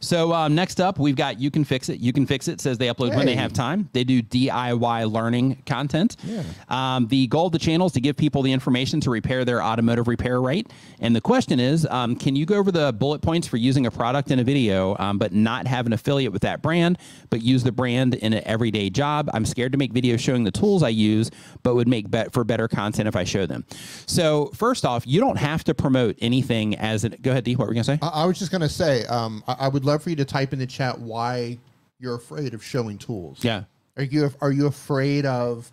A: So um, next up, we've got You Can Fix It. You Can Fix It says they upload when they have time. They do DIY learning content.
B: Yeah.
A: Um, the goal of the channel is to give people the information to repair their automotive repair rate. And the question is, um, can you go over the bullet points for using a product in a video, um, but not have an affiliate with that brand, but use the brand in an everyday job? I'm scared to make videos showing the tools I use, but would make bet for better content if I show them. So first off, you don't have to promote anything as an. Go ahead, D. What were you gonna say?
B: I, I was just gonna say, um, I, I would love for you to type in the chat why you're afraid of showing tools.
A: yeah.
B: Are you are you afraid of?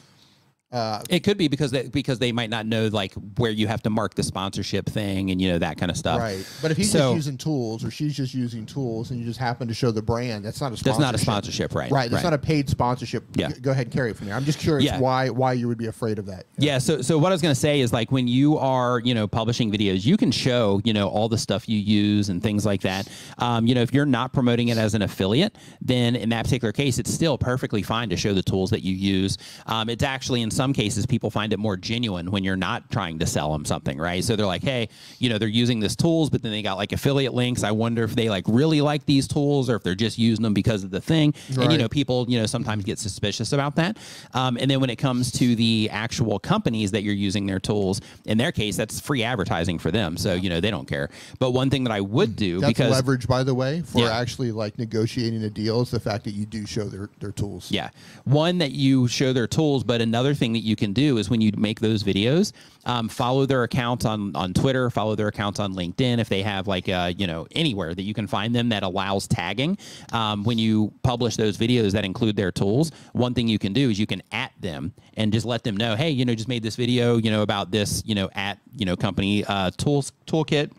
B: Uh,
A: It could be because they, because they might not know like where you have to mark the sponsorship thing and you know that kind of stuff.
B: right, but if he's
A: So-
B: just using tools or she's just using tools and you just happen to show the brand, that's not a sponsorship.
A: That's not a sponsorship, right?
B: Right, that's not a paid sponsorship.
A: Yeah.
B: Go ahead and carry it from there. I'm just curious
A: Yeah.
B: why why you would be afraid of that.
A: Yeah. So, so what I was going to say is like when you are, you know, publishing videos, you can show, you know, all the stuff you use and things like that. Um, you know, if you're not promoting it as an affiliate, then in that particular case, it's still perfectly fine to show the tools that you use. Um, it's actually in some cases people find it more genuine when you're not trying to sell them something, right? So they're like, hey, you know, they're using this tools, but then they got like affiliate links. I wonder if they like really like these tools or if they're just using them because of the thing. And you know, people, you know, sometimes get suspicious about that. Um, and then when it comes to the actual companies that you're using their tools, in their case, that's free advertising for them. So, you know, they don't care. But one thing that I would do
B: That's
A: because
B: leverage, by the way, for
A: Yeah.
B: actually like negotiating a deal is the fact that you do show their, their tools.
A: Yeah. One that you show their tools, but another thing that you can do is when you make those videos, um, follow their accounts on on Twitter, follow their accounts on LinkedIn if they have like uh, you know anywhere that you can find them that allows tagging. Um, when you publish those videos that include their tools, one thing you can do is you can at them and just let them know, hey, you know, just made this video, you know, about this, you know, at you know company uh, tools toolkit,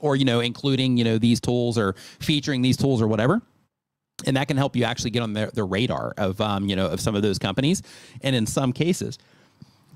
A: or you know, including you know these tools or featuring these tools or whatever and that can help you actually get on the, the radar of um, you know of some of those companies. And in some cases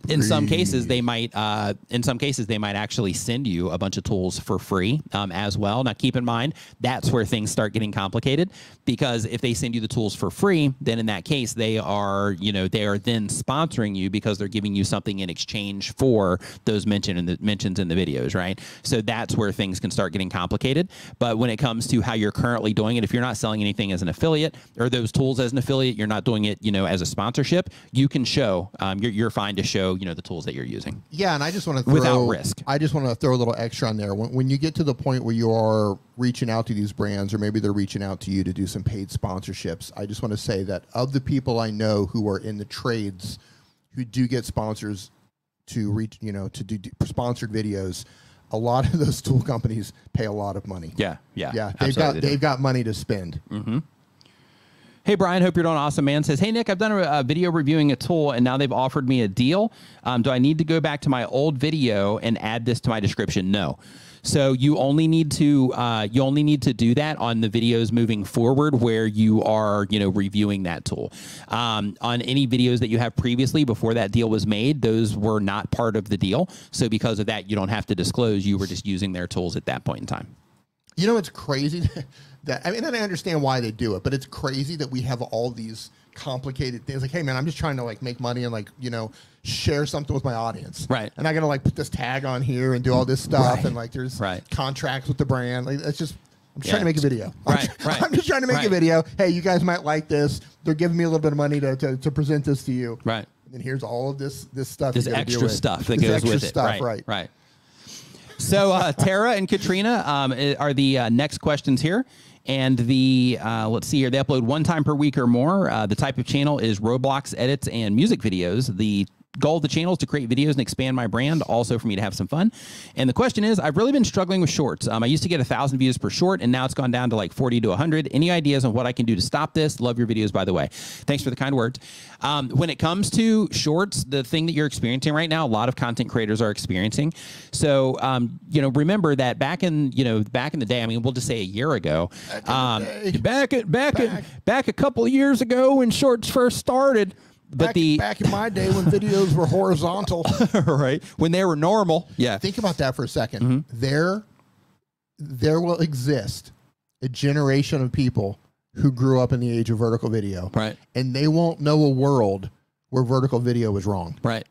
A: in some cases they might uh, in some cases they might actually send you a bunch of tools for free um, as well. Now keep in mind that's where things start getting complicated because if they send you the tools for free then in that case they are you know they are then sponsoring you because they're giving you something in exchange for those mentioned in the mentions in the videos right? So that's where things can start getting complicated. But when it comes to how you're currently doing it if you're not selling anything as an affiliate or those tools as an affiliate you're not doing it you know as a sponsorship you can show um, you're, you're fine to show you know the tools that you're using
B: Yeah, and I just want to throw,
A: Without risk.
B: I just want to throw a little extra on there. When, when you get to the point where you are reaching out to these brands, or maybe they're reaching out to you to do some paid sponsorships, I just want to say that of the people I know who are in the trades, who do get sponsors to reach, you know, to do, do sponsored videos, a lot of those tool companies pay a lot of money.
A: yeah yeah
B: yeah, they've got
A: they
B: they've got money to spend. Mm-hmm.
A: Hey Brian, hope you're doing awesome, man. Says, hey Nick, I've done a, a video reviewing a tool, and now they've offered me a deal. Um, do I need to go back to my old video and add this to my description? No. So you only need to uh, you only need to do that on the videos moving forward where you are you know reviewing that tool. Um, on any videos that you have previously before that deal was made, those were not part of the deal. So because of that, you don't have to disclose. You were just using their tools at that point in time.
B: You know, it's crazy that I mean, and I understand why they do it, but it's crazy that we have all these complicated things. Like, hey, man, I'm just trying to like make money and like you know share something with my audience,
A: Right.
B: And I gotta like put this tag on here and do all this stuff,
A: Right.
B: and like there's
A: Right.
B: contracts with the brand. Like, it's just. I'm just
A: Yeah.
B: trying to make a video. I'm
A: Right,
B: just,
A: right,
B: I'm just trying to make
A: right.
B: a video. Hey, you guys might like this. They're giving me a little bit of money to, to, to present this to you.
A: Right.
B: And here's all of this this stuff.
A: This
B: you gotta deal
A: extra stuff that
B: This
A: goes
B: extra
A: with it.
B: Stuff,
A: right.
B: right.
A: Right. So uh, Tara and Katrina um, are the uh, next questions here. And the uh, let's see here, they upload one time per week or more. Uh, the type of channel is Roblox edits and music videos. The goal of the channel is to create videos and expand my brand, also for me to have some fun. And the question is, I've really been struggling with shorts. Um, I used to get a thousand views per short, and now it's gone down to like 40 to 100. Any ideas on what I can do to stop this? Love your videos, by the way. Thanks for the kind words. Um, when it comes to shorts, the thing that you're experiencing right now, a lot of content creators are experiencing. So, um, you know, remember that back in, you know, back in the day, I mean, we'll just say a year ago, um, back at back at back a couple of years ago when shorts first started. But
B: Back,
A: the
B: back in my day when videos were horizontal.
A: right when they were normal, yeah,
B: think about that for a 2nd
A: Mm-hmm.
B: There, there will exist a generation of people who grew up in the age of vertical video,
A: Right.
B: And they won't know a world where vertical video was wrong.
A: right.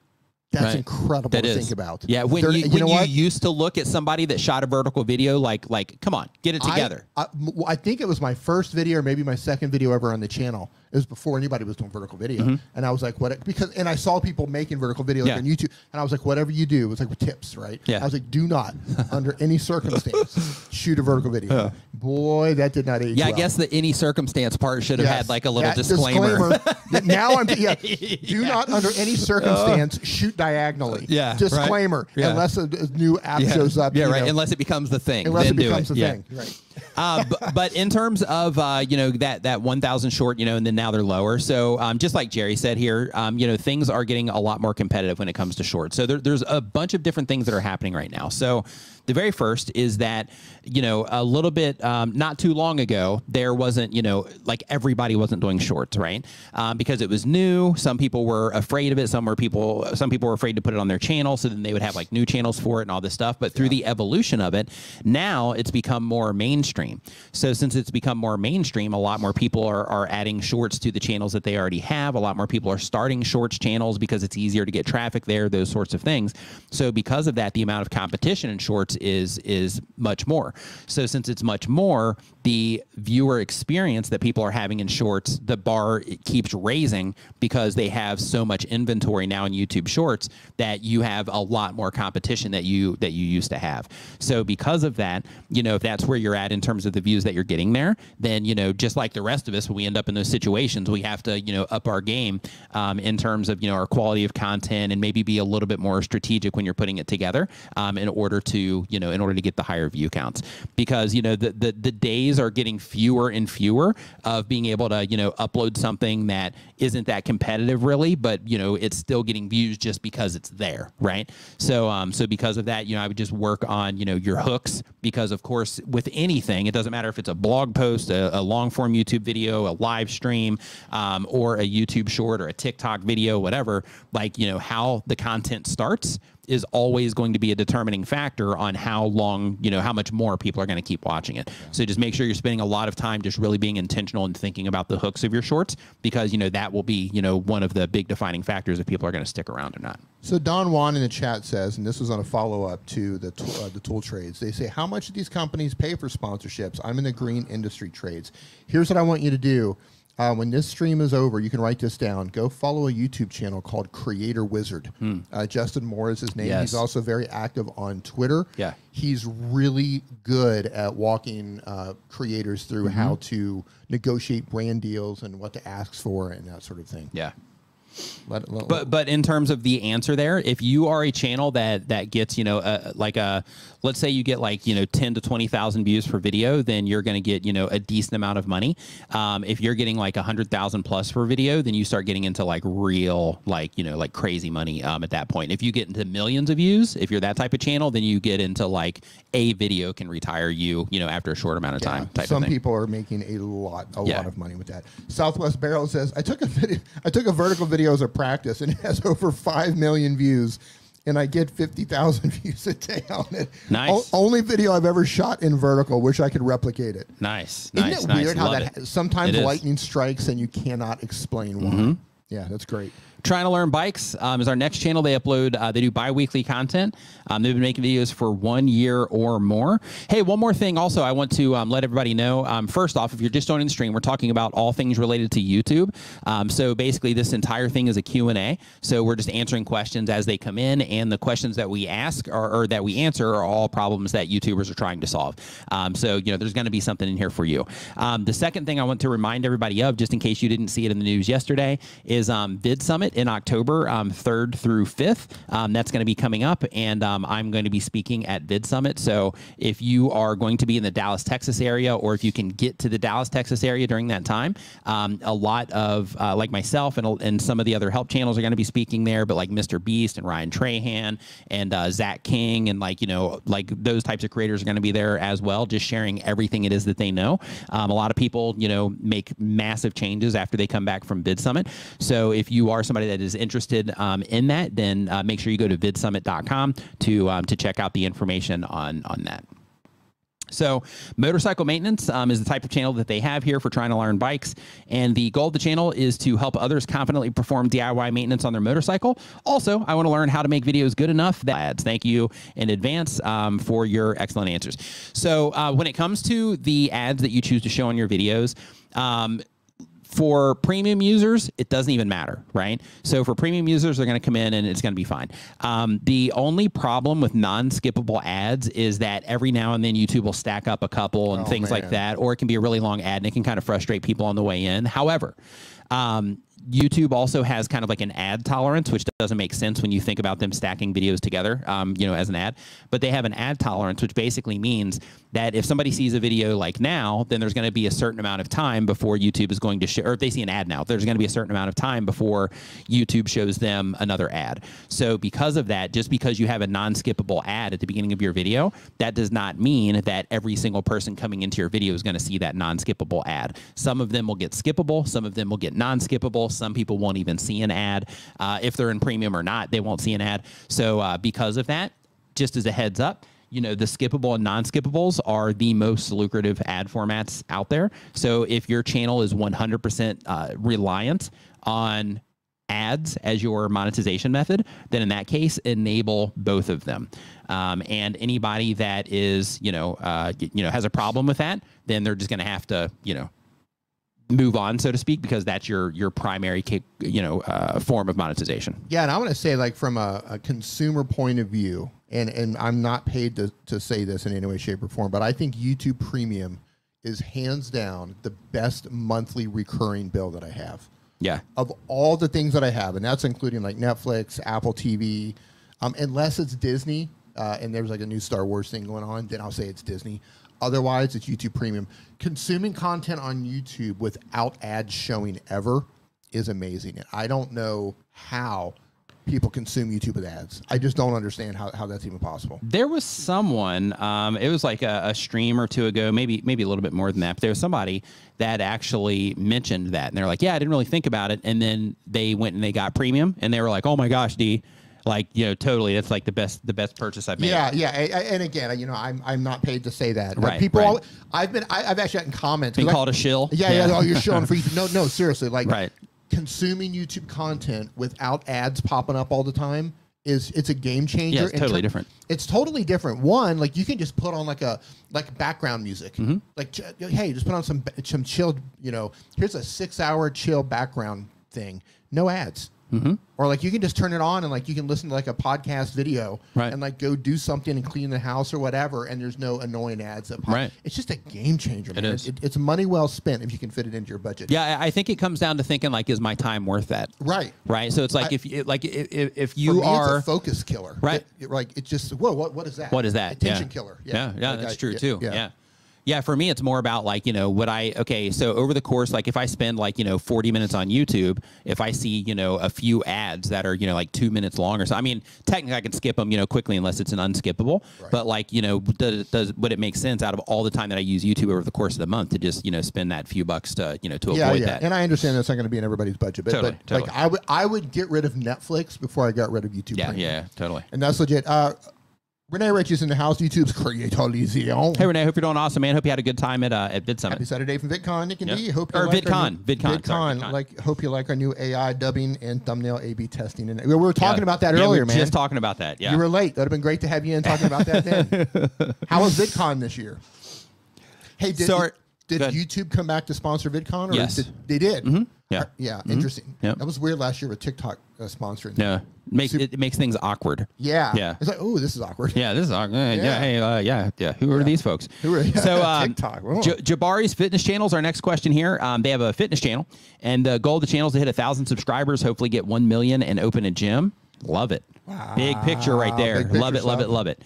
B: That's
A: Right.
B: incredible
A: That
B: to
A: is.
B: think about.
A: Yeah, when
B: There-
A: you, when
B: know
A: you used to look at somebody that shot a vertical video, like like, come on, get it together.
B: I, well, I think it was my first video, or maybe my second video ever on the channel. It was before anybody was doing vertical video, and I was like, "What?" Because and I saw people making vertical videos.
A: Yeah.
B: on YouTube, and I was like, "Whatever you do," it was like with tips, right?
A: Yeah.
B: I was like, "Do not, under any circumstance, shoot a vertical video." Boy, that did not age.
A: yeah, I guess the any circumstance part should have
B: Yes.
A: had like a little
B: That
A: disclaimer.
B: disclaimer. now I'm yeah. Do not under any circumstance shoot diagonally.
A: Yeah, right.
B: Disclaimer.
A: Yeah.
B: Unless a, a new app shows up.
A: yeah, right.
B: know,
A: Unless it becomes the thing,
B: unless
A: then
B: it
A: do
B: becomes
A: it.
B: a
A: yeah.
B: thing. Right.
A: uh, but, but in terms of uh, you know that that 1,000 short, you know, and then now they're lower. So um, just like Jerry said here, um, you know, things are getting a lot more competitive when it comes to short. So there, there's a bunch of different things that are happening right now. So the very first is that you know a little bit um, not too long ago there wasn't you know like everybody wasn't doing shorts right um, because it was new. Some people were afraid of it. Some were people some people were afraid to put it on their channel. So then they would have like new channels for it and all this stuff. But through the evolution of it, now it's become more mainstream. So since it's become more mainstream, a lot more people are, are adding shorts to the channels that they already have. A lot more people are starting shorts channels because it's easier to get traffic there, those sorts of things. So because of that, the amount of competition in shorts is is much more. So since it's much more, the viewer experience that people are having in shorts, the bar keeps raising because they have so much inventory now in YouTube Shorts that you have a lot more competition that you that you used to have. So because of that, you know, if that's where you're at in terms of the views that you're getting there, then you know, just like the rest of us, when we end up in those situations, we have to you know up our game um, in terms of you know our quality of content and maybe be a little bit more strategic when you're putting it together um, in order to you know in order to get the higher view counts. Because you know the the, the days are getting fewer and fewer of being able to you know upload something that isn't that competitive really but you know it's still getting views just because it's there right? So um so because of that you know i would just work on you know your hooks because of course with anything it doesn't matter if it's a blog post a, a long form youtube video a live stream um, or a youtube short or a tiktok video whatever like you know how the content starts is always going to be a determining factor on how long, you know, how much more people are going to keep watching it. So just make sure you're spending a lot of time just really being intentional and thinking about the hooks of your shorts because, you know, that will be, you know, one of the big defining factors if people are going to stick around or not.
B: So Don Juan in the chat says, and this was on a follow up to the tool, uh, the tool trades. They say, how much do these companies pay for sponsorships? I'm in the green industry trades. Here's what I want you to do. Uh, when this stream is over, you can write this down. Go follow a YouTube channel called Creator Wizard. Uh, Justin Moore is his name.
A: Yes.
B: He's also very active on Twitter.
A: Yeah.
B: He's really good at walking uh, creators through how to negotiate brand deals and what to ask for and that sort of thing.
A: Yeah.
B: Let, let-
A: But but in terms of the answer there, if you are a channel that that gets you know uh, like a let's say you get like you know ten to twenty thousand views per video, then you're going to get you know a decent amount of money. Um, if you're getting like a hundred thousand plus per video, then you start getting into like real like you know like crazy money um, at that point. If you get into millions of views, if you're that type of channel, then you get into like a video can retire you you know after a short amount of time. Type
B: Some
A: of thing.
B: people are making a lot, a
A: Yeah.
B: lot of money with that. Southwest Barrel says, "I took a video, I took a vertical video as a practice, and it has over five million views, and I get fifty thousand views a day on it.
A: Nice.
B: O- only video I've ever shot in vertical. Wish I could replicate it.
A: Nice,
B: Isn't
A: nice,
B: it
A: nice.
B: weird how
A: Love
B: that
A: it.
B: sometimes
A: It. Mm-hmm.
B: lightning strikes and you cannot explain why? Yeah, that's great.
A: Trying to Learn Bikes um, is our next channel. They upload, uh, they do bi weekly content. Um, they've been making videos for one year or more. Hey, one more thing also, I want to um, let everybody know. Um, first off, if you're just joining the stream, we're talking about all things related to YouTube. Um, so basically, this entire thing is a Q&A. So we're just answering questions as they come in, and the questions that we ask or, or that we answer are all problems that YouTubers are trying to solve. Um, so, you know, there's going to be something in here for you. The second thing I want to remind everybody of, just in case you didn't see it in the news yesterday, is um, VidSummit in October, um, 3rd through 5th. Um, that's going to be coming up, and um, I'm going to be speaking at VidSummit. So if you are going to be in the Dallas, Texas area, or if you can get to the Dallas, Texas area during that time, um, a lot of, uh, like myself and, and some of the other help channels are going to be speaking there, but like Mr. Beast and Ryan Trahan and uh, Zach King and like, you know, like those types of creators are going to be there as well, just sharing everything it is that they know. Um, a lot of people, you know, make massive changes after they come back from VidSummit. So if you are somebody that is interested um, in that, then uh, make sure you go to vidsummit.com to um, to check out the information on on that. So, motorcycle maintenance um, is the type of channel that they have here for trying to learn bikes. And the goal of the channel is to help others confidently perform DIY maintenance on their motorcycle. Also, I want to learn how to make videos good enough that ads. Thank you in advance um, for your excellent answers. So, uh, when it comes to the ads that you choose to show on your videos, um, for premium users, it doesn't even matter, right? So for premium users, they're going to come in and it's going to be fine. Um, the only problem with non-skippable ads is that every now and then YouTube will stack up a couple and
B: Oh,
A: things like that, or it can be a really long ad and it can kind of frustrate people on the way in. However, um, YouTube also has kind of like an ad tolerance, which doesn't make sense when you think about them stacking videos together, um, you know, as an ad. But they have an ad tolerance, which basically means that if somebody sees a video like now, then there's going to be a certain amount of time before YouTube is going to show, or if they see an ad now, there's going to be a certain amount of time before YouTube shows them another ad. So because of that, just because you have a non-skippable ad at the beginning of your video, that does not mean that every single person coming into your video is going to see that non-skippable ad. Some of them will get skippable, some of them will get non-skippable. Some people won't even see an ad. Uh, if they're in premium or not, they won't see an ad. So uh, because of that, just as a heads up, you know, the skippable and non-skippables are the most lucrative ad formats out there. So if your channel is 100% uh, reliant on ads as your monetization method, then in that case, enable both of them. Um, and anybody that is, you know, uh, you know, has a problem with that, then they're just going to have to, you know, move on, so to speak, because that's your your primary, you know, uh, form of monetization.
B: Yeah, and I want to say, like from a, a consumer point of view, and and I'm not paid to to say this in any way, shape, or form, but I think YouTube Premium is hands down the best monthly recurring bill that I have
A: Yeah.
B: of all the things that I have, and that's including like Netflix, Apple TV, um, unless it's Disney uh, and there's like a new Star Wars thing going on, then I'll say it's Disney. Otherwise, it's YouTube Premium. Consuming content on YouTube without ads showing ever is amazing. And I don't know how people consume YouTube with ads. I just don't understand how, how that's even possible.
A: There was someone, um, it was like a, a stream or two ago, maybe maybe a little bit more than that. But there was somebody that actually mentioned that, and they're like, "Yeah, I didn't really think about it." And then they went and they got premium, and they were like, "Oh my gosh, D, like you know, totally, that's like the best the best purchase I've made."
B: Yeah, yeah, I- I- and again, you know, I'm I'm not paid to say that.
A: Right,
B: people,
A: right.
B: I've been, I, I've actually gotten comments.
A: Been
B: 'cause I-
A: called a shill.
B: Yeah, yeah. oh, you're showing for YouTube. No, no, seriously. Like,
A: Right.
B: consuming YouTube content without ads popping up all the time is it's a game changer.
A: Yeah, it's totally different.
B: It's totally different. One, like you can just put on like a like background music.
A: Mm-hmm.
B: Like, ch- hey, just put on some some chilled. You know, here's a six hour chill background thing. No ads.
A: Mm-hmm.
B: Or like you can just turn it on and like you can listen to like a podcast video
A: Right.
B: and like go do something and clean the house or whatever, and there's no annoying ads that pop.
A: Right.
B: It's just a game changer. Man.
A: is.
B: It, it's money well spent if you can fit it into your budget.
A: Yeah, I think it comes down to thinking like, is my time worth that?
B: Right.
A: Right. So it's like
B: I-
A: if you like if, if you are
B: it's a focus killer.
A: Right.
B: It- it- like it's just whoa. What what is that?
A: What is that?
B: Attention
A: yeah.
B: killer.
A: Yeah, yeah,
B: Like
A: that's
B: I-
A: true
B: yeah,
A: too. Yeah. Yeah. for me, it's more about like, you know, would I, okay, so over the course, like if I spend like, you know, 40 minutes on YouTube, if I see, you know, a few ads that are, you know, like two minutes long or so, I mean, technically I can skip them, you know, quickly unless it's an unskippable,
B: Right.
A: but like, you know, does, does, would it make sense out of all the time that I use YouTube over the course of the month to just, you know, spend that few bucks to, you know, to
B: Yeah,
A: avoid
B: yeah,
A: that?
B: and I understand that's not going to be in everybody's budget, but,
A: Totally,
B: but
A: totally.
B: like I would, I would get rid of Netflix before I got rid of YouTube.
A: yeah,
B: Premium.
A: yeah, totally.
B: and that's legit. Uh, Rene Ritchie is in the house. YouTube's Creator Liaison.
A: Hey Rene, hope you're doing awesome, man. Hope you had a good time at uh, at VidSummit.
B: Happy Saturday from VidCon, Nick and
A: Yeah.
B: D. Hope you
A: Or
B: like
A: VidCon,
B: new-
A: VidCon, sorry,
B: VidCon.
A: VidCon.
B: Like, hope you like our new AI dubbing and thumbnail A/B testing. And we were talking
A: Yeah.
B: about that
A: Yeah, we
B: earlier,
A: were
B: man.
A: Just talking about that. Yeah.
B: You were late. That'd have been great to have you in talking about that then. How was VidCon this year? Hey, did,
A: So-
B: did. YouTube come back to sponsor VidCon? Or
A: Yes.
B: did, they did.
A: Yeah.
B: Uh, yeah. Interesting.
A: Yep.
B: That was weird last year with TikTok uh, sponsoring.
A: yeah. Makes it, it makes things awkward.
B: Yeah.
A: Yeah.
B: It's like, oh, this is awkward.
A: Yeah, this is awkward. Yeah,
B: Yeah.
A: hey, uh, yeah, yeah. Who are these folks?
B: Who are-
A: so um,
B: TikTok.
A: J- Jabari's fitness channels. our next question here. Um, they have a fitness channel, and the goal of the channel is to hit a thousand subscribers, hopefully get one million, and open a gym. Love it. Wow. Big picture right there.
B: Big picture
A: love it. Love it. Love it.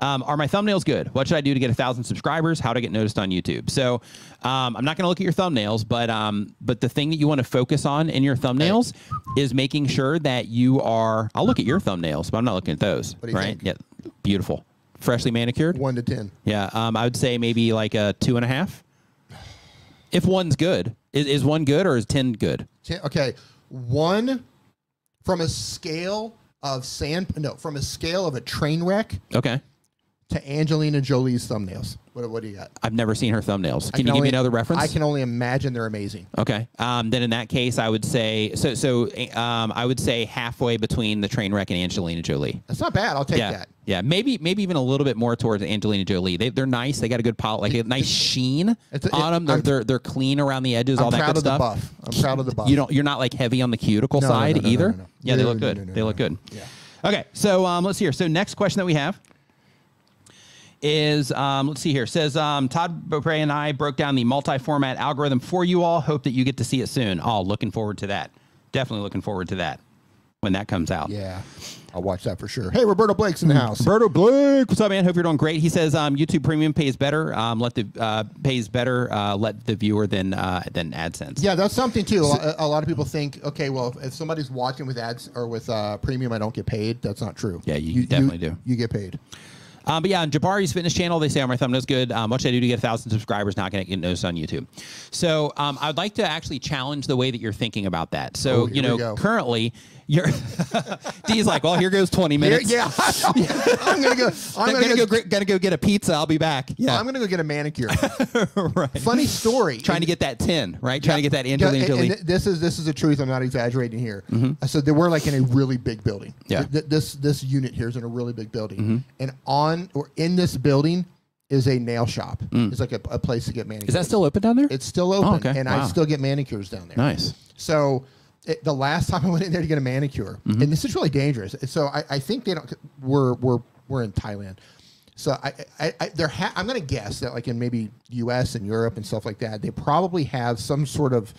A: Um, are my thumbnails good? What should I do to get a thousand subscribers? How to get noticed on YouTube? So, um, I'm not going to look at your thumbnails, but um, but the thing that you want to focus on in your thumbnails is making sure that you are. I'll look at your thumbnails, but I'm not looking at those.
B: What do you
A: right?
B: think?
A: Yeah, beautiful, freshly manicured.
B: One to ten.
A: Yeah, um, I would say maybe like a two and a half. If one's good, is, is one good or is ten good?
B: Ten, okay. One from a scale of sand. No, from a scale of a train wreck.
A: Okay.
B: To Angelina Jolie's thumbnails. What, what do you got?
A: I've never seen her thumbnails.
B: I
A: Can you give
B: only-
A: me another reference?
B: I can only imagine they're amazing.
A: Okay. Um, then in that case, I would say so. So um, I would say halfway between the train wreck and Angelina Jolie.
B: That's not bad. I'll take
A: Yeah.
B: that.
A: Yeah. Maybe maybe even a little bit more towards Angelina Jolie. They, they're nice. They got a good pol like a nice sheen
B: It's
A: on them. They're,
B: I'm-
A: they're they're clean around the edges.
B: I'm
A: all that
B: proud
A: good
B: of the
A: stuff.
B: buff. I'm proud of the buff.
A: You don't. You're not like heavy on the cuticle
B: No,
A: side
B: no, no,
A: either. Yeah, they look good. they look good.
B: Yeah.
A: Okay, so um, let's see here. So next question that we have is um, let's see here. Says um, Todd Beaupre and I broke down the multi-format algorithm for you all. Hope that you get to see it soon. Oh, looking forward to that. Definitely looking forward to that when that comes out.
B: Yeah. I'll watch that for sure. Hey, Roberto Blake's in the house.
A: Roberto Blake, what's up, man? Hope you're doing great. He says um, YouTube Premium pays better. Um, let the uh, pays better. Uh, let the viewer than uh, than AdSense.
B: Yeah, that's something too. A lot, a lot of people think, okay, well, if somebody's watching with ads or with uh, premium, I don't get paid. That's not true.
A: Yeah, you definitely do.
B: You get paid.
A: Um, but yeah, on Jabari's fitness channel, they say on my thumbnail's good. Um, what should I do to get a thousand subscribers? Not going to get noticed on YouTube. So um, I'd like to actually challenge the way that you're thinking about that. So
B: Oh,
A: you know, currently, you're D's like, well, here goes 20
B: Yeah,
A: minutes.
B: yeah. I'm gonna go. I'm gonna,
A: gonna,
B: go.
A: go, gonna go get a pizza. I'll be back. Yeah,
B: I'm gonna go get a manicure.
A: right.
B: Funny story.
A: Trying to get that 10, right? Trying to get that
B: Yeah,
A: Angelina
B: and-
A: Jolie.
B: and th- this is this is the truth. I'm not exaggerating here. Mm-hmm. Uh, so they were like in a really big building.
A: Yeah.
B: Th- this this unit here is in a really big building, mm-hmm. and on or in this building is a nail shop. Mm. It's like a, a place to get manicures.
A: Mm. Is that still open down there?
B: It's still oh, open,
A: Oh, okay.
B: and I still get manicures down there.
A: nice.
B: So it, the last time I went in there to get a manicure,
A: Mm-hmm.
B: and this is really dangerous. So I, I think they don't. We're we're we're in Thailand. So I, I, I they're ha- I'm gonna guess that like in maybe U.S. and Europe and stuff like that, they probably have some sort of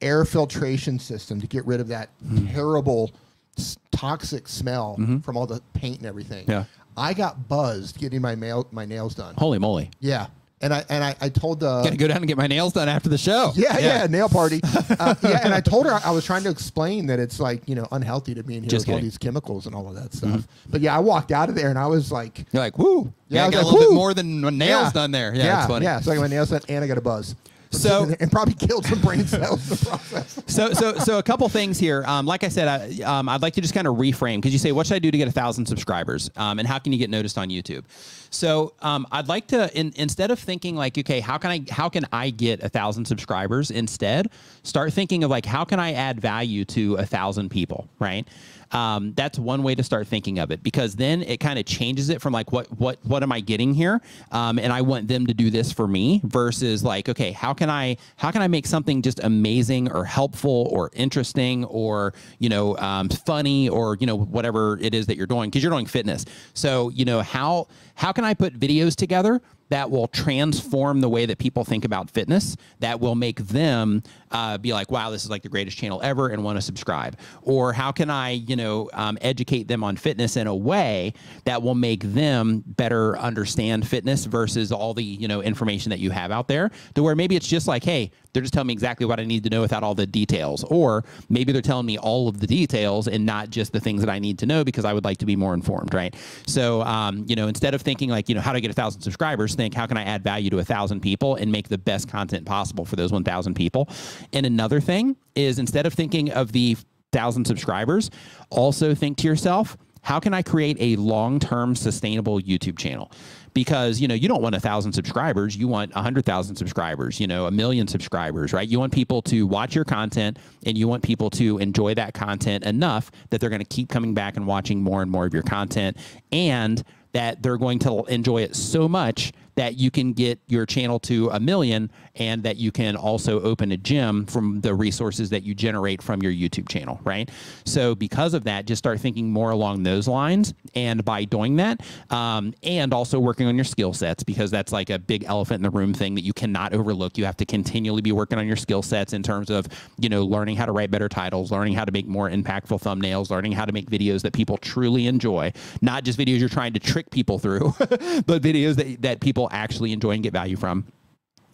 B: air filtration system to get rid of that
A: Mm-hmm.
B: terrible s- toxic smell from all the paint and everything.
A: Yeah.
B: I got buzzed getting my nail my nails done.
A: Holy moly!
B: Yeah, and I and I, I told the
A: Gotta go down and get my nails done after the show.
B: yeah, yeah, nail party. Uh, yeah, and I told her I was trying to explain that it's like you know unhealthy to be in here
A: Just
B: with all
A: kidding. Mm-hmm.
B: these chemicals and all of that stuff. But yeah, I walked out of there and I was like,
A: You're like, woo.
B: Yeah,
A: Yeah,
B: I
A: I got a
B: like,
A: little bit more than nails
B: yeah,
A: done there. Yeah,
B: yeah,
A: that's funny.
B: Yeah, so I got my nails done and I got a buzz.
A: So-
B: and probably killed some brain cells in the process.
A: so so so a couple things here. Um, like I said, I, um, I'd like to just kind of reframe because you say, what should I do to get a thousand subscribers? Um, and how can you get noticed on YouTube? So um, I'd like to in, instead of thinking like, okay, how can I how can I get a thousand subscribers? Instead, start thinking of like, how can I add value to a thousand people? Right. Um, that's one way to start thinking of it because then it kind of changes it from like what what what am I getting here, um, and I want them to do this for me versus like okay how can I how can I make something just amazing or helpful or interesting or you know um, funny or you know whatever it is that you're doing because you're doing fitness. So you know how how can I put videos together that will transform the way that people think about fitness that will make them uh, be like wow this is like the greatest channel ever and want to subscribe. Or how can i you know um, educate them on fitness in a way that will make them better understand fitness versus all the you know information that you have out there to where maybe it's just like hey they're just telling me exactly what i need to know without all the details. Or maybe they're telling me all of the details and not just the things that i need to know because i would like to be more informed right? So um, you know instead of thinking like you know how to get a thousand subscribers think how can i add value to a thousand people and make the best content possible for those 1000 people and another thing is instead of thinking of the thousand subscribers also think to yourself how can I create a long-term sustainable YouTube channel? Because you know you don't want a thousand subscribers, you want a hundred thousand subscribers, you know, a million subscribers, right? You want people to watch your content, and you want people to enjoy that content enough that they're going to keep coming back and watching more and more of your content, and that they're going to enjoy it so much that you can get your channel to a million and that you can also open a gym from the resources that you generate from your YouTube channel, right? So because of that, just start thinking more along those lines. And by doing that, um, and also working on your skill sets, because that's like a big elephant in the room thing that you cannot overlook. You have to continually be working on your skill sets in terms of, you know, learning how to write better titles, learning how to make more impactful thumbnails, learning how to make videos that people truly enjoy, not just videos you're trying to trick people through, but videos that, that people actually enjoy and get value from.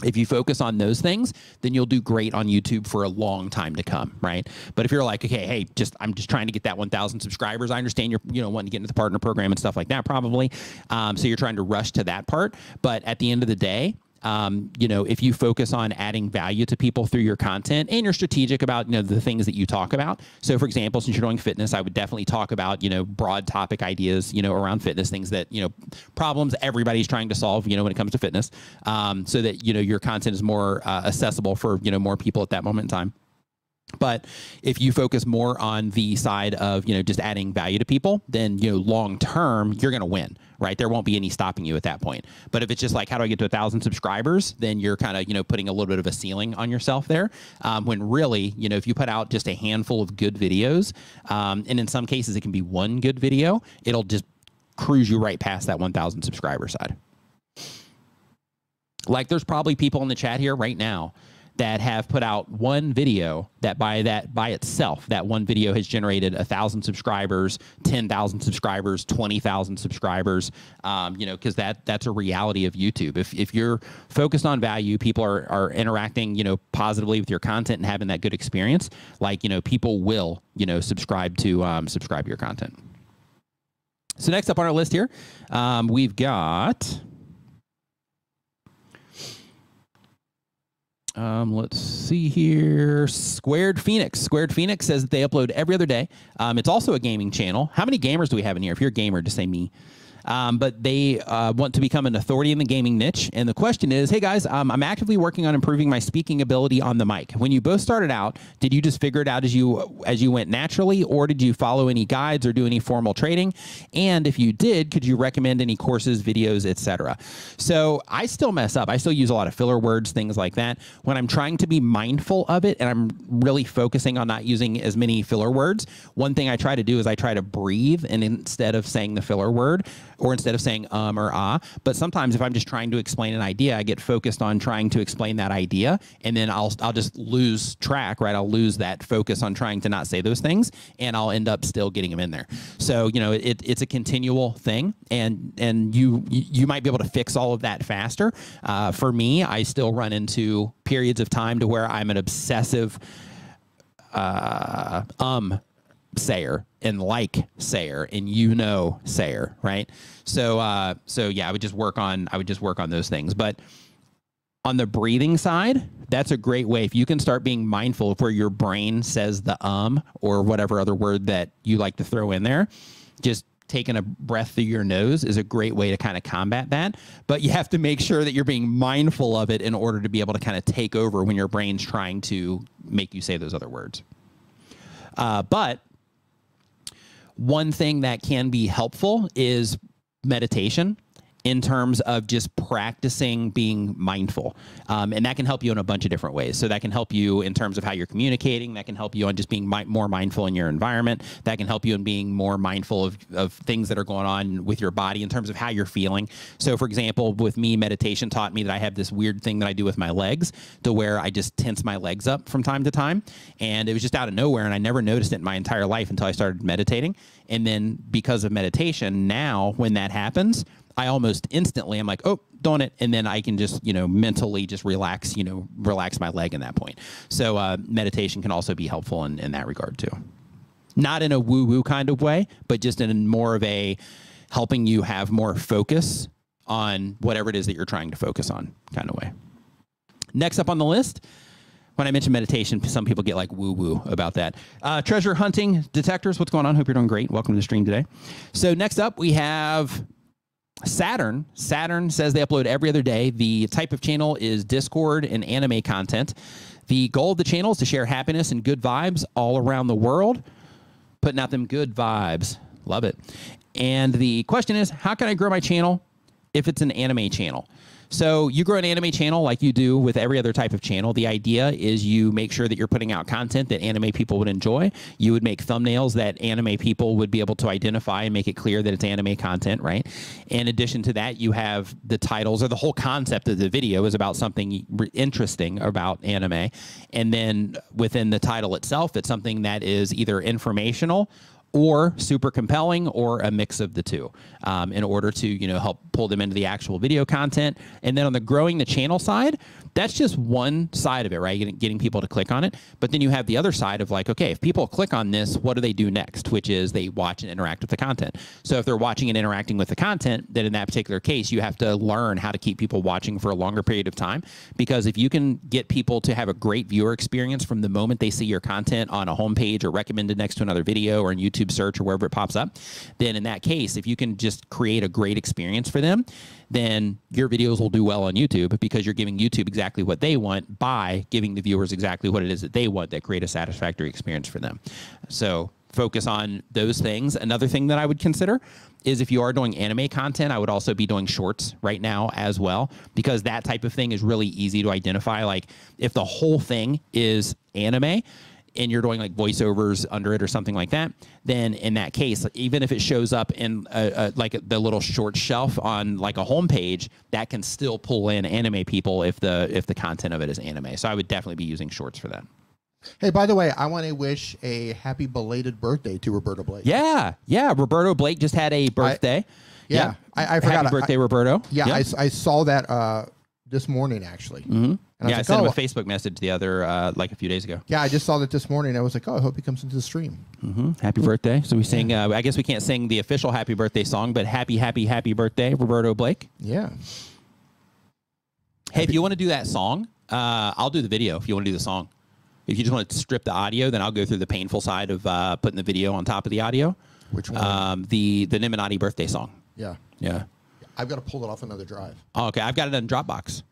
A: If you focus on those things, then you'll do great on YouTube for a long time to come, right? But if you're like, okay, hey, just I'm just trying to get that 1,000 subscribers. I understand you're, you know, wanting to get into the partner program and stuff like that, probably. Um, so you're trying to rush to that part. But at the end of the day, um, you know, if you focus on adding value to people through your content and you're strategic about, you know, the things that you talk about. So, for example, since you're doing fitness, I would definitely talk about, you know, broad topic ideas, you know, around fitness, things that, you know, problems everybody's trying to solve, you know, when it comes to fitness, um, so that, you know, your content is more uh, accessible for, you know, more people at that moment in time. But if you focus more on the side of, you know, just adding value to people, then, you know, long term, you're going to win, right? There won't be any stopping you at that point. But if it's just like, how do I get to a thousand subscribers? Then you're kind of, you know, putting a little bit of a ceiling on yourself there. Um, when really, you know, if you put out just a handful of good videos, um, and in some cases it can be one good video, it'll just cruise you right past that 1,000 subscriber side. Like there's probably people in the chat here right now that have put out one video that by that by itself that one video has generated a thousand subscribers 10,000 subscribers 20,000 subscribers um, you know because that that's a reality of youtube. If, if you're focused on value people are, are interacting you know positively with your content and having that good experience like you know people will you know subscribe to um, subscribe to your content. So next up on our list here um, we've got Um, let's see here. Squared Phoenix. Squared Phoenix says that they upload every other day. Um, it's also a gaming channel. How many gamers do we have in here? If you're a gamer, just say me. Um, but they uh, want to become an authority in the gaming niche. And the question is, hey guys, um, I'm actively working on improving my speaking ability on the mic. When you both started out, did you just figure it out as you as you went naturally, or did you follow any guides or do any formal training? And if you did, could you recommend any courses, videos, etc.? So I still mess up. I still use a lot of filler words, things like that. When I'm trying to be mindful of it, and I'm really focusing on not using as many filler words, one thing I try to do is I try to breathe, and instead of saying the filler word, or instead of saying um or ah. But sometimes if I'm just trying to explain an idea, I get focused on trying to explain that idea, and then I'll I'll just lose track, right? I'll lose that focus on trying to not say those things, and I'll end up still getting them in there. So you know, it, it's a continual thing, and and you you might be able to fix all of that faster. Uh, for me, I still run into periods of time to where I'm an obsessive uh, um sayer and like sayer and you know sayer right? So uh so yeah i would just work on i would just work on those things. But on the breathing side that's a great way. If you can start being mindful of where your brain says the um or whatever other word that you like to throw in there just taking a breath through your nose is a great way to kind of combat that. But you have to make sure that you're being mindful of it in order to be able to kind of take over when your brain's trying to make you say those other words. Uh, but one thing that can be helpful is meditation in terms of just practicing being mindful. Um, and that can help you in a bunch of different ways. So that can help you in terms of how you're communicating. That can help you on just being mi- more mindful in your environment. That can help you in being more mindful of, of things that are going on with your body in terms of how you're feeling. So, for example, with me, meditation taught me that I have this weird thing that I do with my legs to where I just tense my legs up from time to time. And it was just out of nowhere. And I never noticed it in my entire life until I started meditating. And then because of meditation, now when that happens, I almost instantly I'm like, oh, don't it, and then I can just you know mentally just relax, you know, relax my leg in that point. So uh, meditation can also be helpful in, in that regard too. Not in a woo woo kind of way, but just in more of a helping you have more focus on whatever it is that you're trying to focus on kind of way. Next up on the list, when I mention meditation, some people get like woo woo about that. Uh, treasure hunting detectors, what's going on? Hope you're doing great. Welcome to the stream today. So, next up, we have Saturn. Saturn says they upload every other day. The type of channel is Discord and anime content. The goal of the channel is to share happiness and good vibes all around the world, putting out them good vibes. Love it. And the question is, how can I grow my channel if it's an anime channel? So you grow an anime channel like you do with every other type of channel. The idea is you make sure that you're putting out content that anime people would enjoy. You would make thumbnails that anime people would be able to identify and make it clear that it's anime content, right? In addition to that, you have the titles or the whole concept of the video is about something interesting about anime. And then within the title itself, it's something that is either informational or super compelling or a mix of the two um, in order to you know help pull them into the actual video content. And then on the growing the channel side that's just one side of it right? Getting, getting people to click on it. But then you have the other side of like okay if people click on this what do they do next? Which is they watch and interact with the content. So if they're watching and interacting with the content then in that particular case you have to learn how to keep people watching for a longer period of time. Because if you can get people to have a great viewer experience from the moment they see your content on a homepage or recommended next to another video or in YouTube search or wherever it pops up, then in that case, if you can just create a great experience for them, then your videos will do well on YouTube because you're giving YouTube exactly what they want by giving the viewers exactly what it is that they want that create a satisfactory experience for them. So focus on those things. Another thing that I would consider is if you are doing anime content, I would also be doing shorts right now as well, because that type of thing is really easy to identify. Like if the whole thing is anime, and you're doing like voiceovers under it or something like that, then in that case, even if it shows up in a, a, like the little short shelf on like a homepage, that can still pull in anime people if the if the content of it is anime. So I would definitely be using shorts for that.
B: Hey, by the way, I want to wish a happy belated birthday to Roberto Blake.
A: Yeah, yeah. Roberto Blake just had a birthday.
B: yeah, I- I forgot.
A: Happy
B: I-
A: birthday, Roberto.
B: Yeah, I saw that uh, this morning actually.
A: hmm
B: And
A: yeah, I sent
B: like,
A: him
B: oh,
A: a Facebook message the other uh, like a few days ago.
B: Yeah, I just saw that this morning. I was like, oh, I hope he comes into the stream.
A: hmm Happy birthday! So we sing. Uh, I guess we can't sing the official happy birthday song, but happy, happy, happy birthday, Roberto Blake.
B: Yeah.
A: Hey, if you want to do that song, uh, I'll do the video. If you want to do the song, if you just want to strip the audio, then I'll go through the painful side of uh, putting the video on top of the audio.
B: Which one?
A: Um, the the Nimminati birthday song.
B: yeah.
A: Yeah.
B: I've got to pull it off another drive.
A: Oh, okay, I've got it in Dropbox.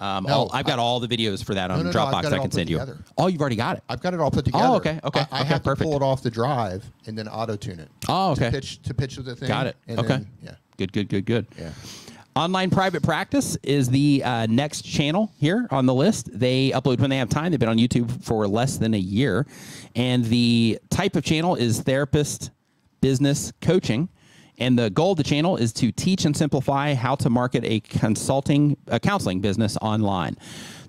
A: Um,
B: No,
A: all, I've got all the videos for that on
B: no, no,
A: Dropbox. I can send you.
B: together.
A: Oh, you've already got it.
B: I've got it all put together.
A: Oh, okay, okay,
B: I, I
A: okay,
B: have to pull it off the drive and then auto tune it.
A: Oh, okay.
B: To pitch to pitch the thing.
A: Got it.
B: and
A: Okay.
B: then- yeah.
A: Good, good, good, good.
B: Yeah.
A: Online Private Practice is the uh, next channel here on the list. They upload when they have time. They've been on YouTube for less than a year. And the type of channel is therapist business coaching. And the goal of the channel is to teach and simplify how to market a consulting, a counseling business online.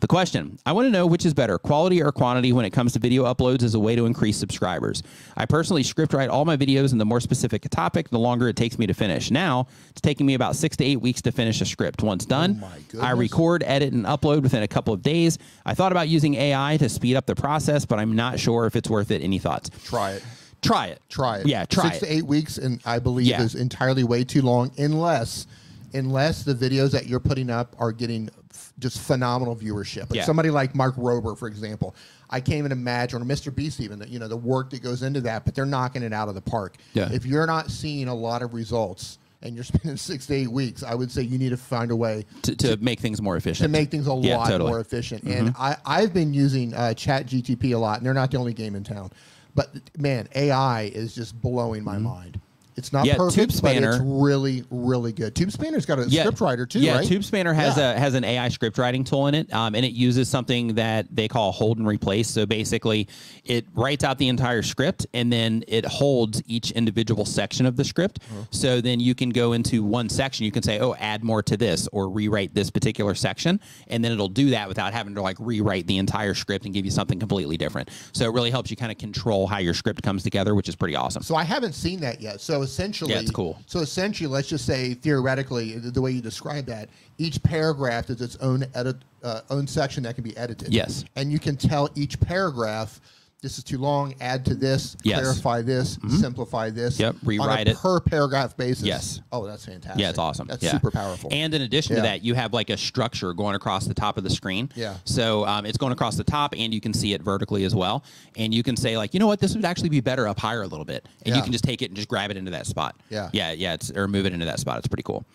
A: The question I want to know which is better, quality or quantity when it comes to video uploads as a way to increase subscribers. I personally script write all my videos, and the more specific a topic, the longer it takes me to finish. Now, it's taking me about six to eight weeks to finish a script. Once done, oh
B: my
A: I record, edit, and upload within a couple of days. I thought about using AI to speed up the process, but I'm not sure if it's worth it. Any thoughts?
B: Try it.
A: Try it.
B: Try it.
A: Yeah, try
B: Six
A: it.
B: to eight weeks, and I believe
A: Yeah.
B: is entirely way too long, unless unless the videos that you're putting up are getting f- just phenomenal viewership. Like
A: Yeah.
B: somebody like Mark Rober, for example. I can't even imagine, or Mr. Beast, even that you know the work that goes into that, but they're knocking it out of the park.
A: Yeah.
B: If you're not seeing a lot of results and you're spending six to eight weeks, I would say you need to find a way
A: To, to make things more efficient.
B: to make things a
A: Yeah,
B: lot
A: totally. Mm-hmm.
B: more efficient. And I, I've been using uh, Chat GTP a lot, and they're not the only game in town. But man, AI is just blowing my mm-hmm. mind. It's not.
A: Yeah,
B: perfect, but it's really, really good. TubeSpanner's got a script writer too,
A: yeah,
B: right?
A: TubeSpanner has
B: Yeah.
A: a has an AI script writing tool in it, um, and it uses something that they call hold and replace. So basically, it writes out the entire script, and then it holds each individual section of the script.
B: Uh-huh.
A: So then you can go into one section. You can say, "Oh, add more to this," or rewrite this particular section, and then it'll do that without having to like rewrite the entire script and give you something completely different. So it really helps you kind of control how your script comes together, which is pretty awesome.
B: So I haven't seen that yet. So essentially,
A: Yeah, it's cool.
B: So essentially, let's just say theoretically, the, the way you describe that, each paragraph is its own edit, uh, own section that can be edited.
A: Yes.
B: and you can tell each paragraph. This is too long. Add to this.
A: Yes. Mm-hmm.
B: Clarify this. Simplify this.
A: Yep, rewrite
B: on a
A: it.
B: per paragraph basis.
A: Yes.
B: Oh, that's fantastic.
A: Yeah, it's awesome.
B: That's
A: Yeah.
B: super powerful.
A: And in addition to that, you have like a structure going across the top of the screen.
B: Yeah.
A: So um, it's going across the top, and you can see it vertically as well. And you can say like, you know what, this would actually be better up higher a little bit, and you can just take it and just grab it into that spot.
B: Yeah.
A: Yeah, yeah. It's or move it into that spot. It's pretty cool.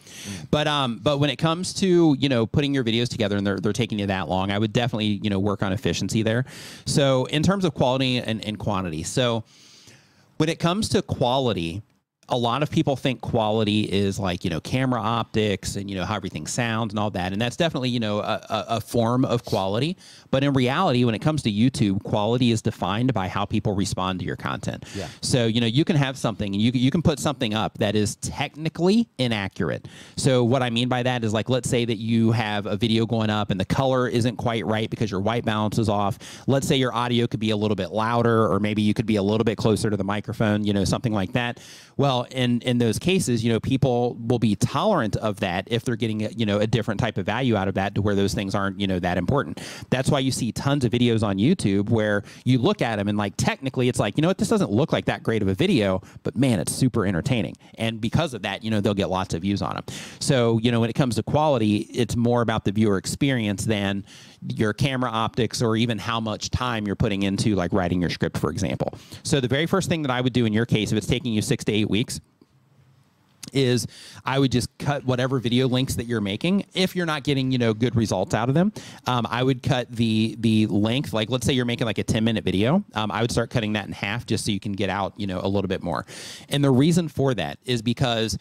A: But um, but when it comes to you know putting your videos together and they're they're taking you that long, I would definitely you know work on efficiency there. So in terms of quality and, and quantity, so when it comes to quality, a lot of people think quality is like you know camera optics and you know how everything sounds and all that. And that's definitely you know a, a, form of quality. But in reality when it comes to youtube quality is defined by how people respond to your content.
B: Yeah.
A: so you know you can have something and you, you can put something up that is technically inaccurate. So what i mean by that is like let's say that you have a video going up and the color isn't quite right because your white balance is off. Let's say your audio could be a little bit louder or maybe you could be a little bit closer to the microphone you know something like that well in in those cases you know people will be tolerant of that if they're getting a, you know a different type of value out of that to where those things aren't you know that important. That's why you see tons of videos on youtube where you look at them and like technically it's like you know what this doesn't look like that great of a video but man it's super entertaining. And because of that you know they'll get lots of views on them so you know when it comes to quality it's more about the viewer experience than your camera optics or even how much time you're putting into like writing your script for example so the very first thing that i would do in your case if it's taking you six to eight weeks is I would just cut whatever video links that you're making. If you're not getting, you know, good results out of them, um, I would cut the the length. Like, let's say you're making like a 10 minute video, um, I would start cutting that in half just so you can get out, you know, a little bit more. And the reason for that is because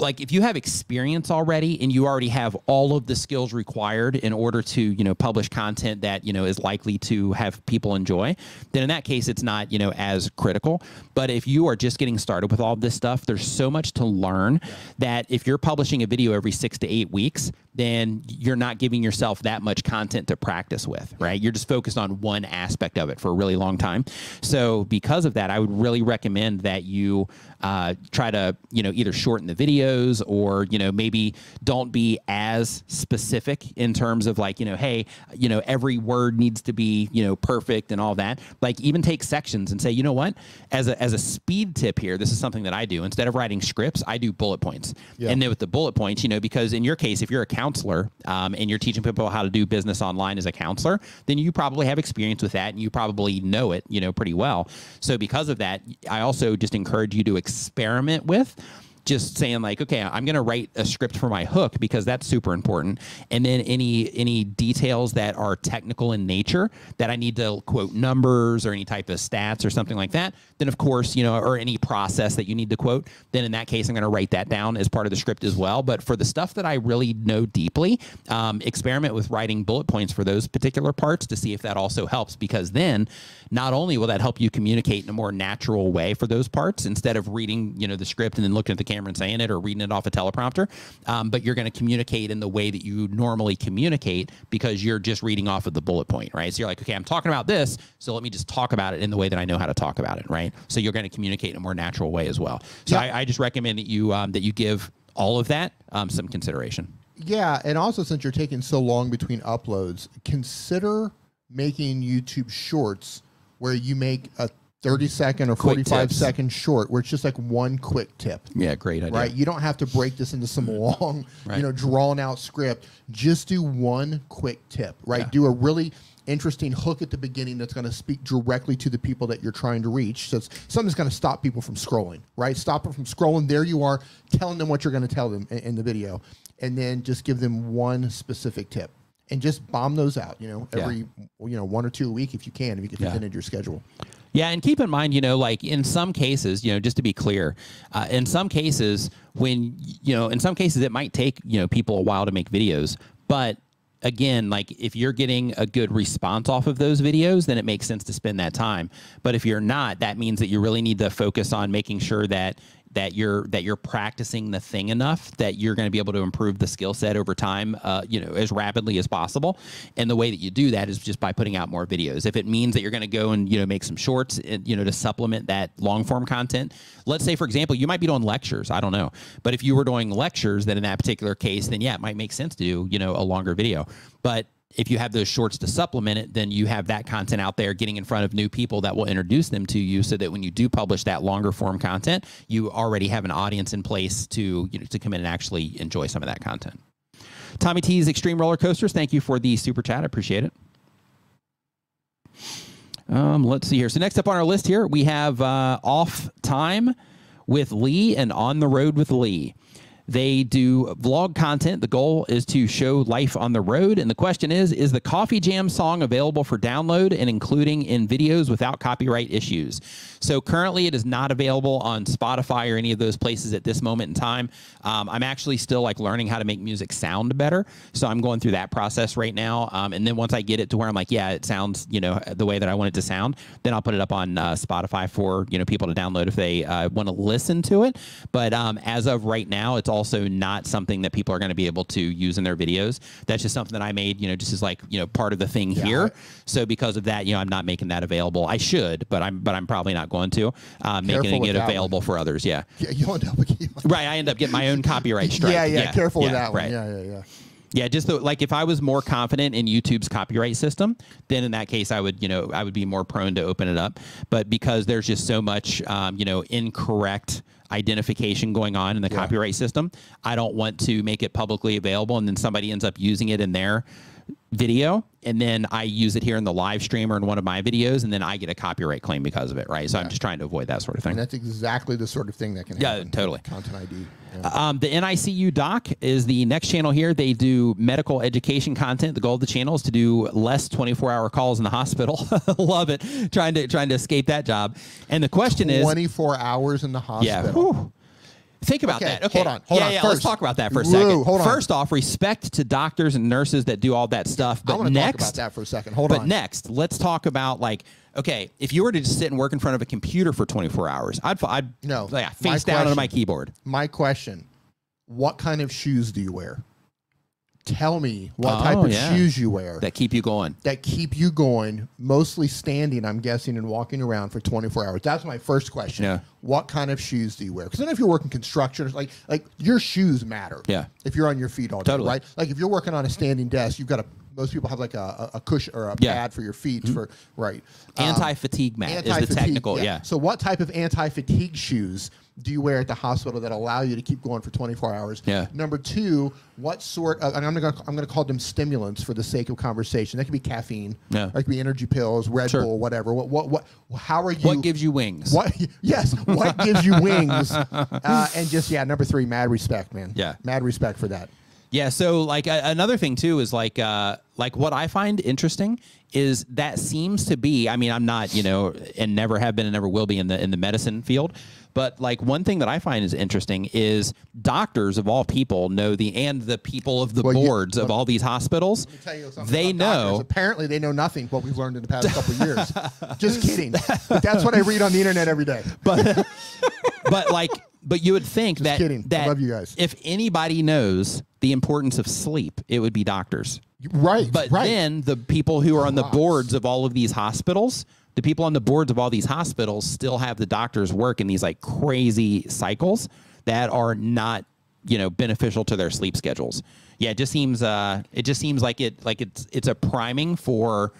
A: like if you have experience already and you already have all of the skills required in order to you know publish content that you know is likely to have people enjoy then in that case it's not you know as critical. But if you are just getting started with all this stuff there's so much to learn that if you're publishing a video every six to eight weeks then you're not giving yourself that much content to practice with right? You're just focused on one aspect of it for a really long time. So because of that i would really recommend that you uh, try to you know either shorten the videos or you know maybe don't be as specific in terms of like you know hey you know every word needs to be you know perfect and all that. Like even take sections and say you know what? As a as a speed tip here this is something that i do. Instead of writing scripts i do bullet points.
B: Yeah.
A: and then with the bullet points you know because in your case if you're a counselor um, and you're teaching people how to do business online as a counselor then you probably have experience with that and you probably know it you know pretty well. So because of that i also just encourage you to experiment with just saying like okay i'm going to write a script for my hook because that's super important. And then any any details that are technical in nature that i need to quote numbers or any type of stats or something like that then of course you know or any process that you need to quote then in that case i'm going to write that down as part of the script as well. But for the stuff that i really know deeply um, experiment with writing bullet points for those particular parts to see if that also helps because then not only will that help you communicate in a more natural way for those parts instead of reading you know the script and then looking at the camera and saying it or reading it off a teleprompter. Um, but you're going to communicate in the way that you normally communicate because you're just reading off of the bullet point right? So you're like okay i'm talking about this so let me just talk about it in the way that i know how to talk about it right? So you're going to communicate in a more natural way as well. So
B: Yeah.
A: I, I just recommend that you um, that you give all of that um, some consideration.
B: Yeah, and also since you're taking so long between uploads, consider making YouTube shorts where you make a 30 mm. second or
A: Quick
B: 45
A: tips.
B: second short where it's just like one quick tip.
A: yeah great idea
B: Right, you don't have to break this into some mm. long,
A: Right.
B: you know, drawn out script. Just do one quick tip, right?
A: Yeah.
B: Do a really interesting hook at the beginning that's going to speak directly to the people that you're trying to reach. So it's something that's going to stop people from scrolling, right? Stop them from scrolling. There you are, telling them what you're going to tell them in, in the video, and then just give them one specific tip, and just bomb those out. You know,
A: Yeah.
B: every you know one or two a week if you can, if you can fit
A: Yeah.
B: into your schedule.
A: Yeah, and keep in mind, you know, like in some cases, you know, just to be clear, uh, in some cases, when you know, in some cases, it might take you know people a while to make videos, but again, like if you're getting a good response off of those videos, then it makes sense to spend that time. But if you're not, that means that you really need to focus on making sure that that you're that you're practicing the thing enough that you're going to be able to improve the skill set over time uh, you know as rapidly as possible. And the way that you do that is just by putting out more videos. If it means that you're going to go and you know make some shorts uh, you know to supplement that long form content let's say for example you might be doing lectures i don't know. But if you were doing lectures then in that particular case then yeah it might make sense to do you know a longer video. But if you have those shorts to supplement it, then you have that content out there getting in front of new people that will introduce them to you so that when you do publish that longer form content, you already have an audience in place to, you know, to come in and actually enjoy some of that content. Tommy T's Extreme Roller Coasters, thank you for the super chat. I appreciate it. Um, let's see here. So next up on our list here, we have uh, Off Time with Lee and On the Road with Lee. They do vlog content. The goal is to show life on the road. And the question is Is the Coffee Jam song available for download and including in videos without copyright issues? So currently, it is not available on Spotify or any of those places at this moment in time. Um, I'm actually still like learning how to make music sound better. So I'm going through that process right now. Um, and then once I get it to where I'm like, yeah, it sounds, you know, the way that I want it to sound, then I'll put it up on uh, Spotify for, you know, people to download if they uh, want to listen to it. But um, as of right now, it's also not something that people are going to be able to use in their videos. That's just something that I made, you know, just as like, you know, part of the thing here. So because of that, you know, I'm not making that available. I should, but I'm, but I'm probably not going to, uh, making it
B: that one.
A: available for others. Yeah.
B: Yeah, you'll end up with
A: Right. I end up getting my own copyright strike.
B: Yeah, yeah, careful with
A: yeah,
B: that one. Yeah, yeah, yeah.
A: Yeah, just the, like if I was more confident in YouTube's copyright system, then in that case I would, you know, I would be more prone to open it up. But because there's just so much, um, you know, incorrect identification going on in the
B: Yeah.
A: copyright system, I don't want to make it publicly available, and then somebody ends up using it in their video, and then I use it here in the live stream or in one of my videos, and then I get a copyright claim because of it, right? So I'm just trying to avoid that sort of thing.
B: And that's exactly the sort of thing that can happen. Yeah,
A: totally.
B: Content ID. Yeah.
A: Um, the NICU doc is the next channel here. They do medical education content. The goal of the channel is to do less 24 hour calls in the hospital. Love it. Trying to trying to escape that job. And the question is,
B: 24 hours in the
A: yeah.
B: hospital.
A: whew. Think about
B: Okay,
A: that. Okay.
B: hold on, hold
A: yeah,
B: on.
A: yeah. Let's talk about that for a
B: Whoa,
A: second.
B: hold on.
A: First off, respect to doctors and nurses that do all that stuff.
B: I
A: But
B: want to talk
A: next,
B: about that for a second. Hold
A: but
B: on.
A: next, let's talk about like, okay, if you were to just sit and work in front of a computer for 24 hours, I'd, I'd
B: No,
A: yeah, face down on my keyboard.
B: My question What kind of shoes do you wear? Tell me what type
A: Oh,
B: of
A: yeah.
B: shoes you wear
A: That keep you going.
B: that keep you going, mostly standing, I'm guessing, and walking around for 24 hours. That's my first question.
A: Yeah.
B: What kind of shoes do you wear? Because then if you're working construction, like like your shoes matter.
A: Yeah.
B: If you're on your feet all day,
A: Totally.
B: right? Like if you're working on a standing desk, you've got a most people have like a, a, cushion or a
A: Yeah.
B: Pad for your feet for right. Um,
A: Anti fatigue mat is the
B: anti-fatigue,
A: technical. Yeah.
B: So what type of anti-fatigue shoes do you wear at the hospital that allow you to keep going for 24 hours?
A: Yeah.
B: Number two, what sort of and I'm gonna I'm gonna call them stimulants for the sake of conversation. That could be caffeine.
A: Yeah.
B: That could be energy pills, Red
A: Sure.
B: Bull, whatever. What what what how are you
A: What gives you wings?
B: what yes, what gives you wings? Uh, and just yeah, number three, mad respect, man.
A: Yeah.
B: Mad respect for that.
A: Yeah. So like a, another thing too is like uh like what I find interesting is that seems to be. I mean, I'm not you know and never have been and never will be in the in the medicine field. But like one thing that I find is interesting is doctors of all people know the and the people of the
B: Well, you-
A: boards of all these hospitals.
B: you
A: They
B: about doctors.
A: know
B: Apparently, they know nothing. What we've learned in the past couple of years. Just kidding. But that's what I read on the internet every day.
A: but but like but you would think that
B: kidding. I
A: that
B: love you guys.
A: if anybody knows the importance of sleep, it would be doctors.
B: Right.
A: But
B: right.
A: then the people who are on the boards of all of these hospitals, the people on the boards of all these hospitals still have the doctors work in these like crazy cycles that are not, you know, beneficial to their sleep schedules. Yeah, it just seems uh it just seems like it like it's it's a priming for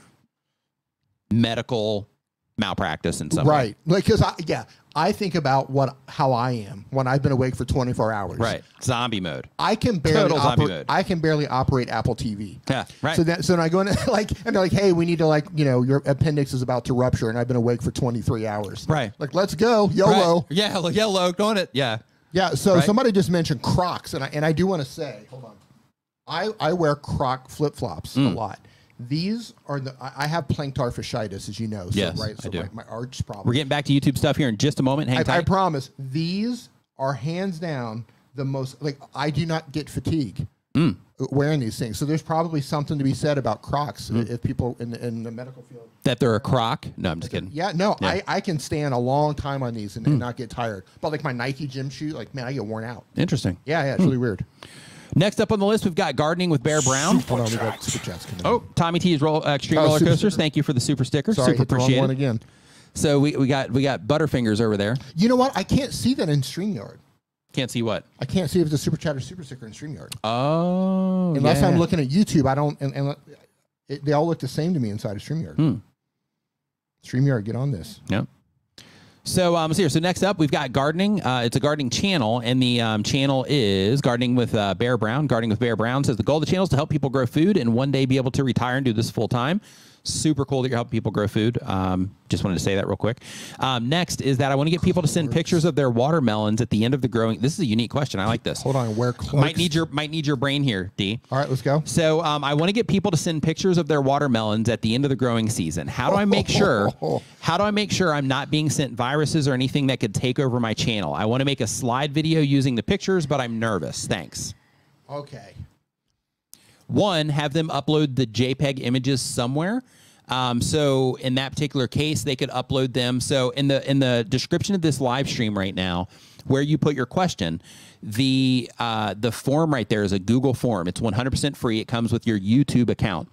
A: medical malpractice some way.
B: Right. Like, because I, yeah, I think about what how I am when I've been awake for 24 hours.
A: Right. Zombie mode.
B: I can barely
A: Total zombie
B: operate.
A: mode.
B: I can barely operate Apple TV.
A: Yeah, right.
B: So that so then I go in like and they're like, hey, we need to like you know your appendix is about to rupture and I've been awake for 23 hours.
A: Right.
B: Like let's go YOLO.
A: Right. Yeah, look, yellow, doing it. Yeah.
B: Yeah. So
A: Right.
B: somebody just mentioned Crocs and I and I do want to say, hold on, I I wear Croc flip flops
A: Hmm.
B: a lot. These are the I I have plantar fasciitis, as you know. So,
A: Yes,
B: right.
A: I
B: So
A: do.
B: My, my arch problem.
A: We're getting back to YouTube stuff here in just a moment. Hang
B: I, I promise these are hands down the most like I do not get fatigue
A: Mm.
B: wearing these things. So there's probably something to be said about Crocs
A: Mm.
B: if people in the, in the medical field.
A: that they're a croc. No, I'm just kidding.
B: Yeah, no,
A: Yeah.
B: I, I can stand a long time on these and, and not get tired. But like my Nike gym shoe, like man, I get worn out.
A: Interesting.
B: Yeah, yeah, it's
A: Hmm.
B: really weird.
A: Next up on the list, we've got gardening with Bear Brown.
B: Hold on, we got super chats coming.
A: Oh, Tommy T's roll, uh, extreme
B: Oh,
A: roller
B: super
A: coasters.
B: sticker.
A: Thank you for the super sticker.
B: sorry,
A: super
B: hit the wrong
A: appreciated.
B: one again.
A: So we, we got we got Butterfingers over there.
B: You know what? I can't see that in Streamyard.
A: Can't see what.
B: I can't see if it's a super chat or super sticker in Streamyard.
A: Oh,
B: Unless I'm looking at YouTube, I don't. And, and it, they all look the same to me inside of Streamyard.
A: Hmm.
B: Streamyard, get on this.
A: Yep. So um, so here, so next up we've got gardening. Uh, it's a gardening channel, and the um, channel is gardening with uh, Bear Brown. Gardening with Bear Brown says the goal of the channel is to help people grow food and one day be able to retire and do this full time. Super cool that you're helping people grow food. Um, just wanted to say that real quick. Um, next is that I want to get people to send pictures of their watermelons at the end of the growing. This is a unique question. I like this.
B: Hold on, where clerks?
A: Might need your might need your brain here, D.
B: All right, let's go.
A: So um, I want to get people to send pictures of their watermelons at the end of the growing season. How do I make sure? How do I make sure I'm not being sent viruses or anything that could take over my channel? I want to make a slide video using the pictures, but I'm nervous. Thanks.
B: Okay.
A: One, have them upload the JPEG images somewhere. Um, so in that particular case, they could upload them. So in the in the description of this live stream right now, where you put your question, the uh, the form right there is a Google form. It's 100% free. It comes with your YouTube account.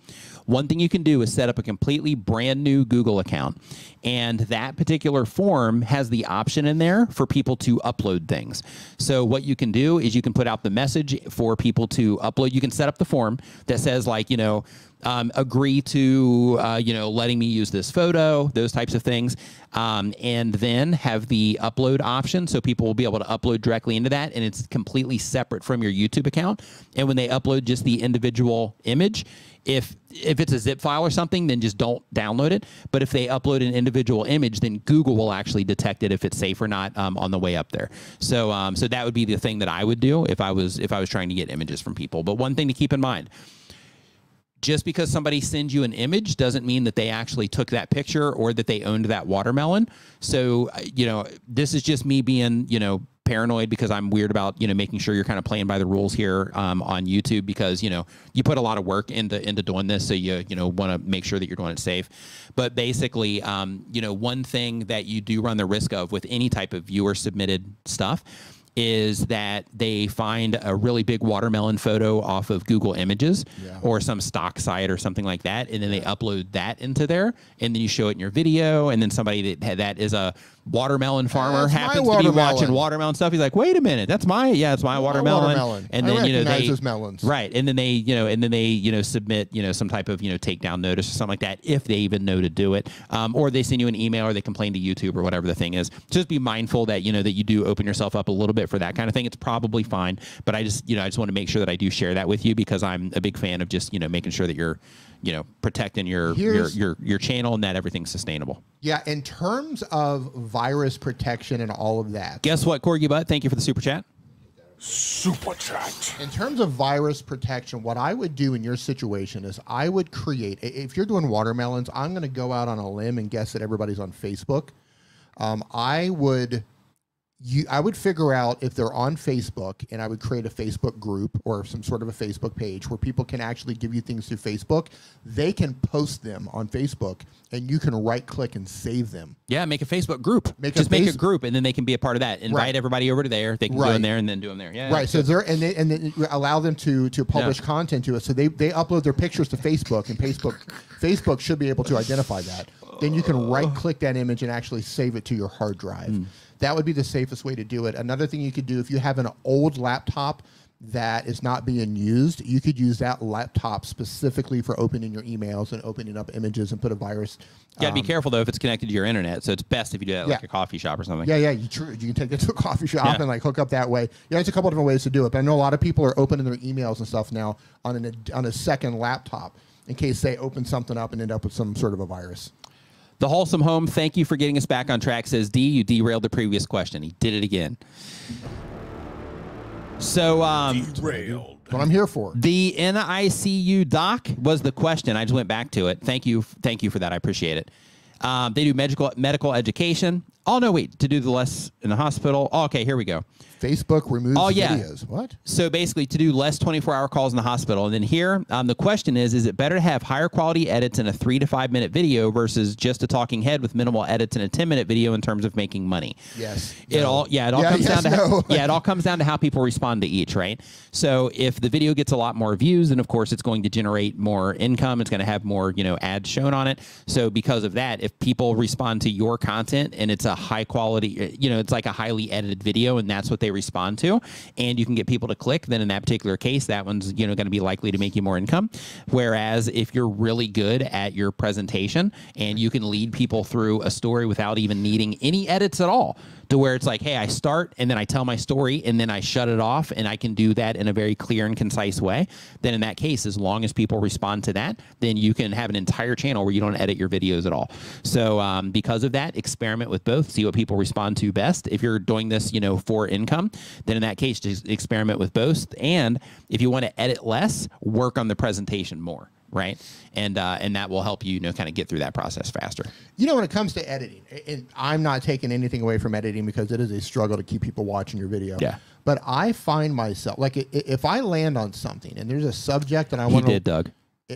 A: One thing you can do is set up a completely brand new Google account. And that particular form has the option in there for people to upload things. So what you can do is you can put out the message for people to upload. You can set up the form that says like, you know, um, agree to uh, you know letting me use this photo, those types of things, um, and then have the upload option so people will be able to upload directly into that, and it's completely separate from your YouTube account. And when they upload just the individual image, if if it's a zip file or something, then just don't download it. But if they upload an individual image, then Google will actually detect it if it's safe or not um, on the way up there. So um, so that would be the thing that I would do if I was if I was trying to get images from people. But one thing to keep in mind just because somebody sends you an image doesn't mean that they actually took that picture or that they owned that watermelon. So, uh, you know, this is just me being, you know, paranoid because I'm weird about, you know, making sure you're kind of playing by the rules here um, on YouTube because, you know, you put a lot of work into into doing this. So you, you know, want to make sure that you're doing it safe. But basically, um, you know, one thing that you do run the risk of with any type of viewer submitted stuff is that they find a really big watermelon photo off of Google Images
B: Yeah.
A: or some stock site or something like that, and then they upload that into there, and then you show it in your video, and then somebody that that is a watermelon farmer
B: That's my
A: happens to be watching watermelon stuff. He's like, wait a minute, that's my yeah, it's my watermelon,
B: watermelon.
A: and then you know they
B: those melons.
A: right, and then they you know and then they you know submit you know some type of you know takedown notice or something like that if they even know to do it, um, or they send you an email or they complain to YouTube or whatever the thing is. Just be mindful that you know that you do open yourself up a little bit for that kind of thing. It's probably fine, but I just you know I just want to make sure that I do share that with you because I'm a big fan of just you know making sure that you're you know protecting your your
B: Here's-
A: your your channel and that everything's sustainable.
B: Yeah, in terms of virus protection and all of that,
A: Guess what, Corgi Butt? Thank you for the super chat.
C: Super chat.
B: in terms of virus protection, what I would do in your situation is I would create. If you're doing watermelons, I'm going to go out on a limb and guess that everybody's on Facebook. Um, I would. You, I would figure out if they're on Facebook, and I would create a Facebook group or some sort of a Facebook page where people can actually give you things through Facebook. They can post them on Facebook, and you can right click and save them.
A: Yeah, make a Facebook group.
B: Make a
A: Just make a group, and then they can be a part of that. Invite
B: Right.
A: everybody over to there. They can go
B: Right.
A: in there and then do them there. Yeah,
B: Right. So they're and they, and then allow them to to publish
A: Yeah.
B: content to it. So they they upload their pictures to Facebook, and Facebook Facebook should be able to identify that. Then you can right click that image and actually save it to your hard drive.
A: Hmm.
B: That would be the safest way to do it. Another thing you could do if you have an old laptop that is not being used, you could use that laptop specifically for opening your emails and opening up images and put a virus.
A: You got to be
B: um,
A: careful though if it's connected to your internet. So it's best if you do that at like a coffee shop or something.
B: Yeah, yeah, you true. You can take it to a coffee shop
A: Yeah.
B: and like hook up that way. Yeah, there's a couple different ways to do it, but I know a lot of people are opening their emails and stuff now on an on a second laptop in case they open something up and end up with some sort of a virus.
A: The Wholesome Home, thank you for getting us back on track, says D. You derailed the previous question. He did it again. So um,
C: Derailed.
B: What I'm here for.
A: the NICU doc was the question. I just went back to it. Thank you, thank you for that. I appreciate it. Um, they do medical medical education. Oh no, wait, to do the less in the hospital. Oh, okay, here we go.
B: Facebook removes
A: Oh, yeah.
B: videos. What?
A: So basically, to do less 24 hour calls in the hospital. And then here, um, the question is is it better to have higher quality edits in a three to five minute video versus just a talking head with minimal edits in a 10 minute video in terms of making money?
B: Yes.
A: It
B: No.
A: all, yeah, it all
B: Yeah,
A: comes
B: yes,
A: down to how, yeah, it all comes down to how people respond to each, right? So if the video gets a lot more views, then of course it's going to generate more income. It's going to have more, you know, ads shown on it. So because of that, if people respond to your content and it's a high quality, you know, it's like a highly edited video, and that's what they respond to, and you can get people to click, then in that particular case, that one's you know going to be likely to make you more income. Whereas if you're really good at your presentation and you can lead people through a story without even needing any edits at all, to where it's like, hey, I start and then I tell my story and then I shut it off and I can do that in a very clear and concise way, then in that case, as long as people respond to that, then you can have an entire channel where you don't edit your videos at all. So um, because of that, experiment with both, see what people respond to best. If you're doing this, you know, for income, then in that case, just experiment with both. And if you want to edit less, work on the presentation more right? And uh, and that will help you, you know, kind of get through that process faster.
B: You know, when it comes to editing, and I'm not taking anything away from editing because it is a struggle to keep people watching your video.
A: Yeah.
B: But I find myself like if I land on something and there's a subject that I want
A: did,
B: to,
A: Doug.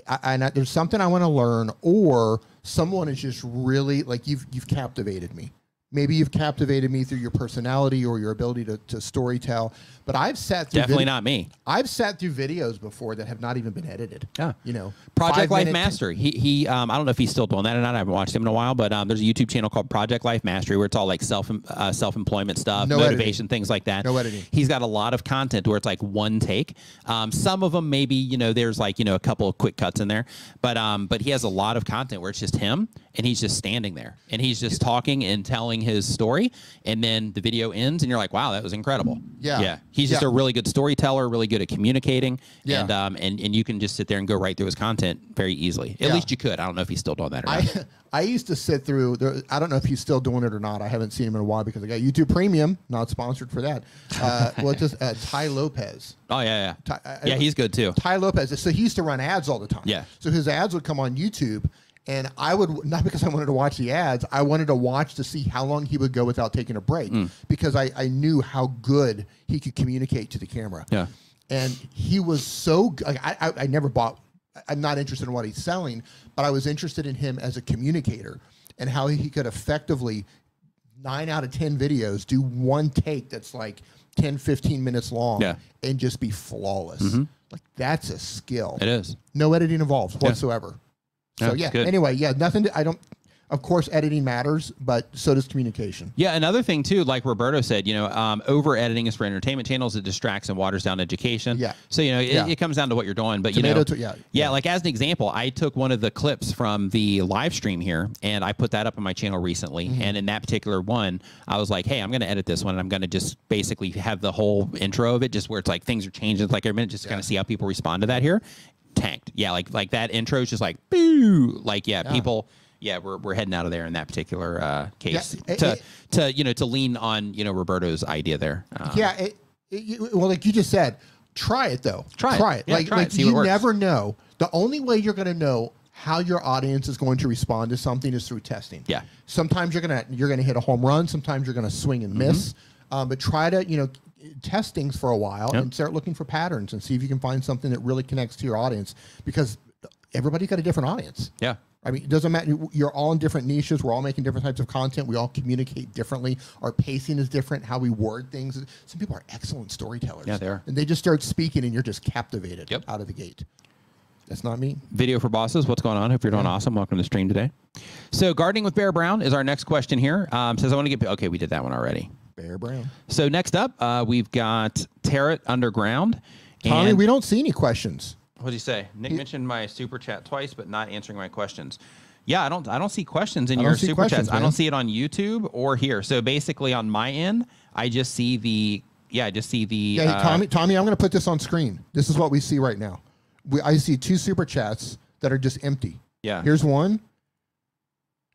B: I, and I, there's something I want to learn, or someone is just really like you've you've captivated me. Maybe you've captivated me through your personality or your ability to, to story tell. But I've sat through
A: Definitely not me.
B: I've sat through videos before that have not even been edited.
A: Yeah.
B: You know,
A: Project Life Mastery. He he. Um, I don't know if he's still doing that or not. I haven't watched him in a while, but um, there's a YouTube channel called Project Life Mastery where it's all like self uh, self employment stuff,
B: No
A: motivation, things like that.
B: No editing.
A: He's got a lot of content where it's like one take. Um, some of them maybe you know there's like you know a couple of quick cuts in there, but um, but he has a lot of content where it's just him and he's just standing there and he's just talking and telling his story, and then the video ends and you're like, wow, that was incredible.
B: Yeah.
A: yeah. He's just
B: Yeah.
A: a really good storyteller, really good at communicating,
B: Yeah.
A: and um, and and you can just sit there and go right through his content very easily. At
B: Yeah.
A: least you could. I don't know if he's still doing that or not.
B: I I used to sit through. There, I don't know if he's still doing it or not. I haven't seen him in a while because I got YouTube Premium. Not sponsored for that. Uh, well, just uh, Tai Lopez.
A: oh yeah, yeah,
B: Ty- I-
A: yeah. He's good too.
B: Tai Lopez. So he used to run ads all the time.
A: Yeah.
B: So his ads would come on YouTube, and I would not because I wanted to watch the ads. I wanted to watch to see how long he would go without taking a break
A: Mm.
B: because I, I knew how good he could communicate to the camera.
A: Yeah.
B: And he was so. Like, I, I I never bought. I'm not interested in what he's selling, but I was interested in him as a communicator and how he could effectively nine out of 10 videos do one take that's like 10, 15 minutes long
A: Yeah.
B: And just be flawless. Like that's a skill.
A: It is.
B: No editing involved whatsoever.
A: Yeah,
B: So yeah.
A: good.
B: Anyway, yeah, nothing. To, I don't. Of course, editing matters, but so does communication.
A: Yeah, another thing too, like Roberto said, you know, um, over editing is for entertainment channels. It distracts and waters down education.
B: Yeah.
A: So you know, it,
B: Yeah.
A: it comes down to what you're doing. But
B: Tomato
A: you know,
B: to- yeah,
A: yeah,
B: yeah.
A: Like as an example, I took one of the clips from the live stream here, and I put that up on my channel recently.
B: Mm-hmm.
A: And in that particular one, I was like, hey, I'm going to edit this one, and I'm going to just basically have the whole intro of it, just where it's like things are changing, it's like every minute, just to kind of see how people respond to that here. Tanked. Yeah, like like that intro is just like boo. Like yeah, people. Yeah, we're, we're heading out of there in that particular uh, case
B: Yeah,
A: to
B: it-
A: to you know to lean on you know Roberto's idea there. Um,
B: yeah. It, it, well, like you just said, try it though.
A: Try it.
B: Try it.
A: Yeah,
B: like
A: try it.
B: like you never know. The only way you're going to know how your audience is going to respond to something is through testing.
A: Yeah.
B: Sometimes you're gonna you're gonna hit a home run. Sometimes you're gonna swing and miss.
A: Mm-hmm.
B: Um, but try to you know test things for a while
A: Yep.
B: and start looking for patterns and see if you can find something that really connects to your audience because everybody's got a different audience.
A: yeah.
B: I mean, it doesn't matter. You're all in different niches. We're all making different types of content. We all communicate differently. Our pacing is different. How we word things. Some people are excellent storytellers.
A: Yeah, they are.
B: And they just start speaking, and you're just captivated
A: Yep.
B: out of the gate. That's not me.
A: Video for bosses. What's going on? Hope you're doing awesome. Welcome to the stream today. So, gardening with Bear Brown is our next question here. Um, says I want to get. Okay, we did that one already.
B: Bear Brown.
A: So next up, uh, we've got Tarot Underground.
B: Tommy, we don't see any questions.
A: What did you say? Nick mentioned my super chat twice, but not answering my questions. Yeah, I don't. I don't see questions in your super
B: questions,
A: chats. I don't see it on YouTube or here. So basically, on my end, I just see the. Yeah, I just see the.
B: Yeah, hey,
A: uh,
B: Tommy. Tommy, I'm going to put this on screen. This is what we see right now. We, I see two super chats that are just empty.
A: Yeah.
B: Here's one,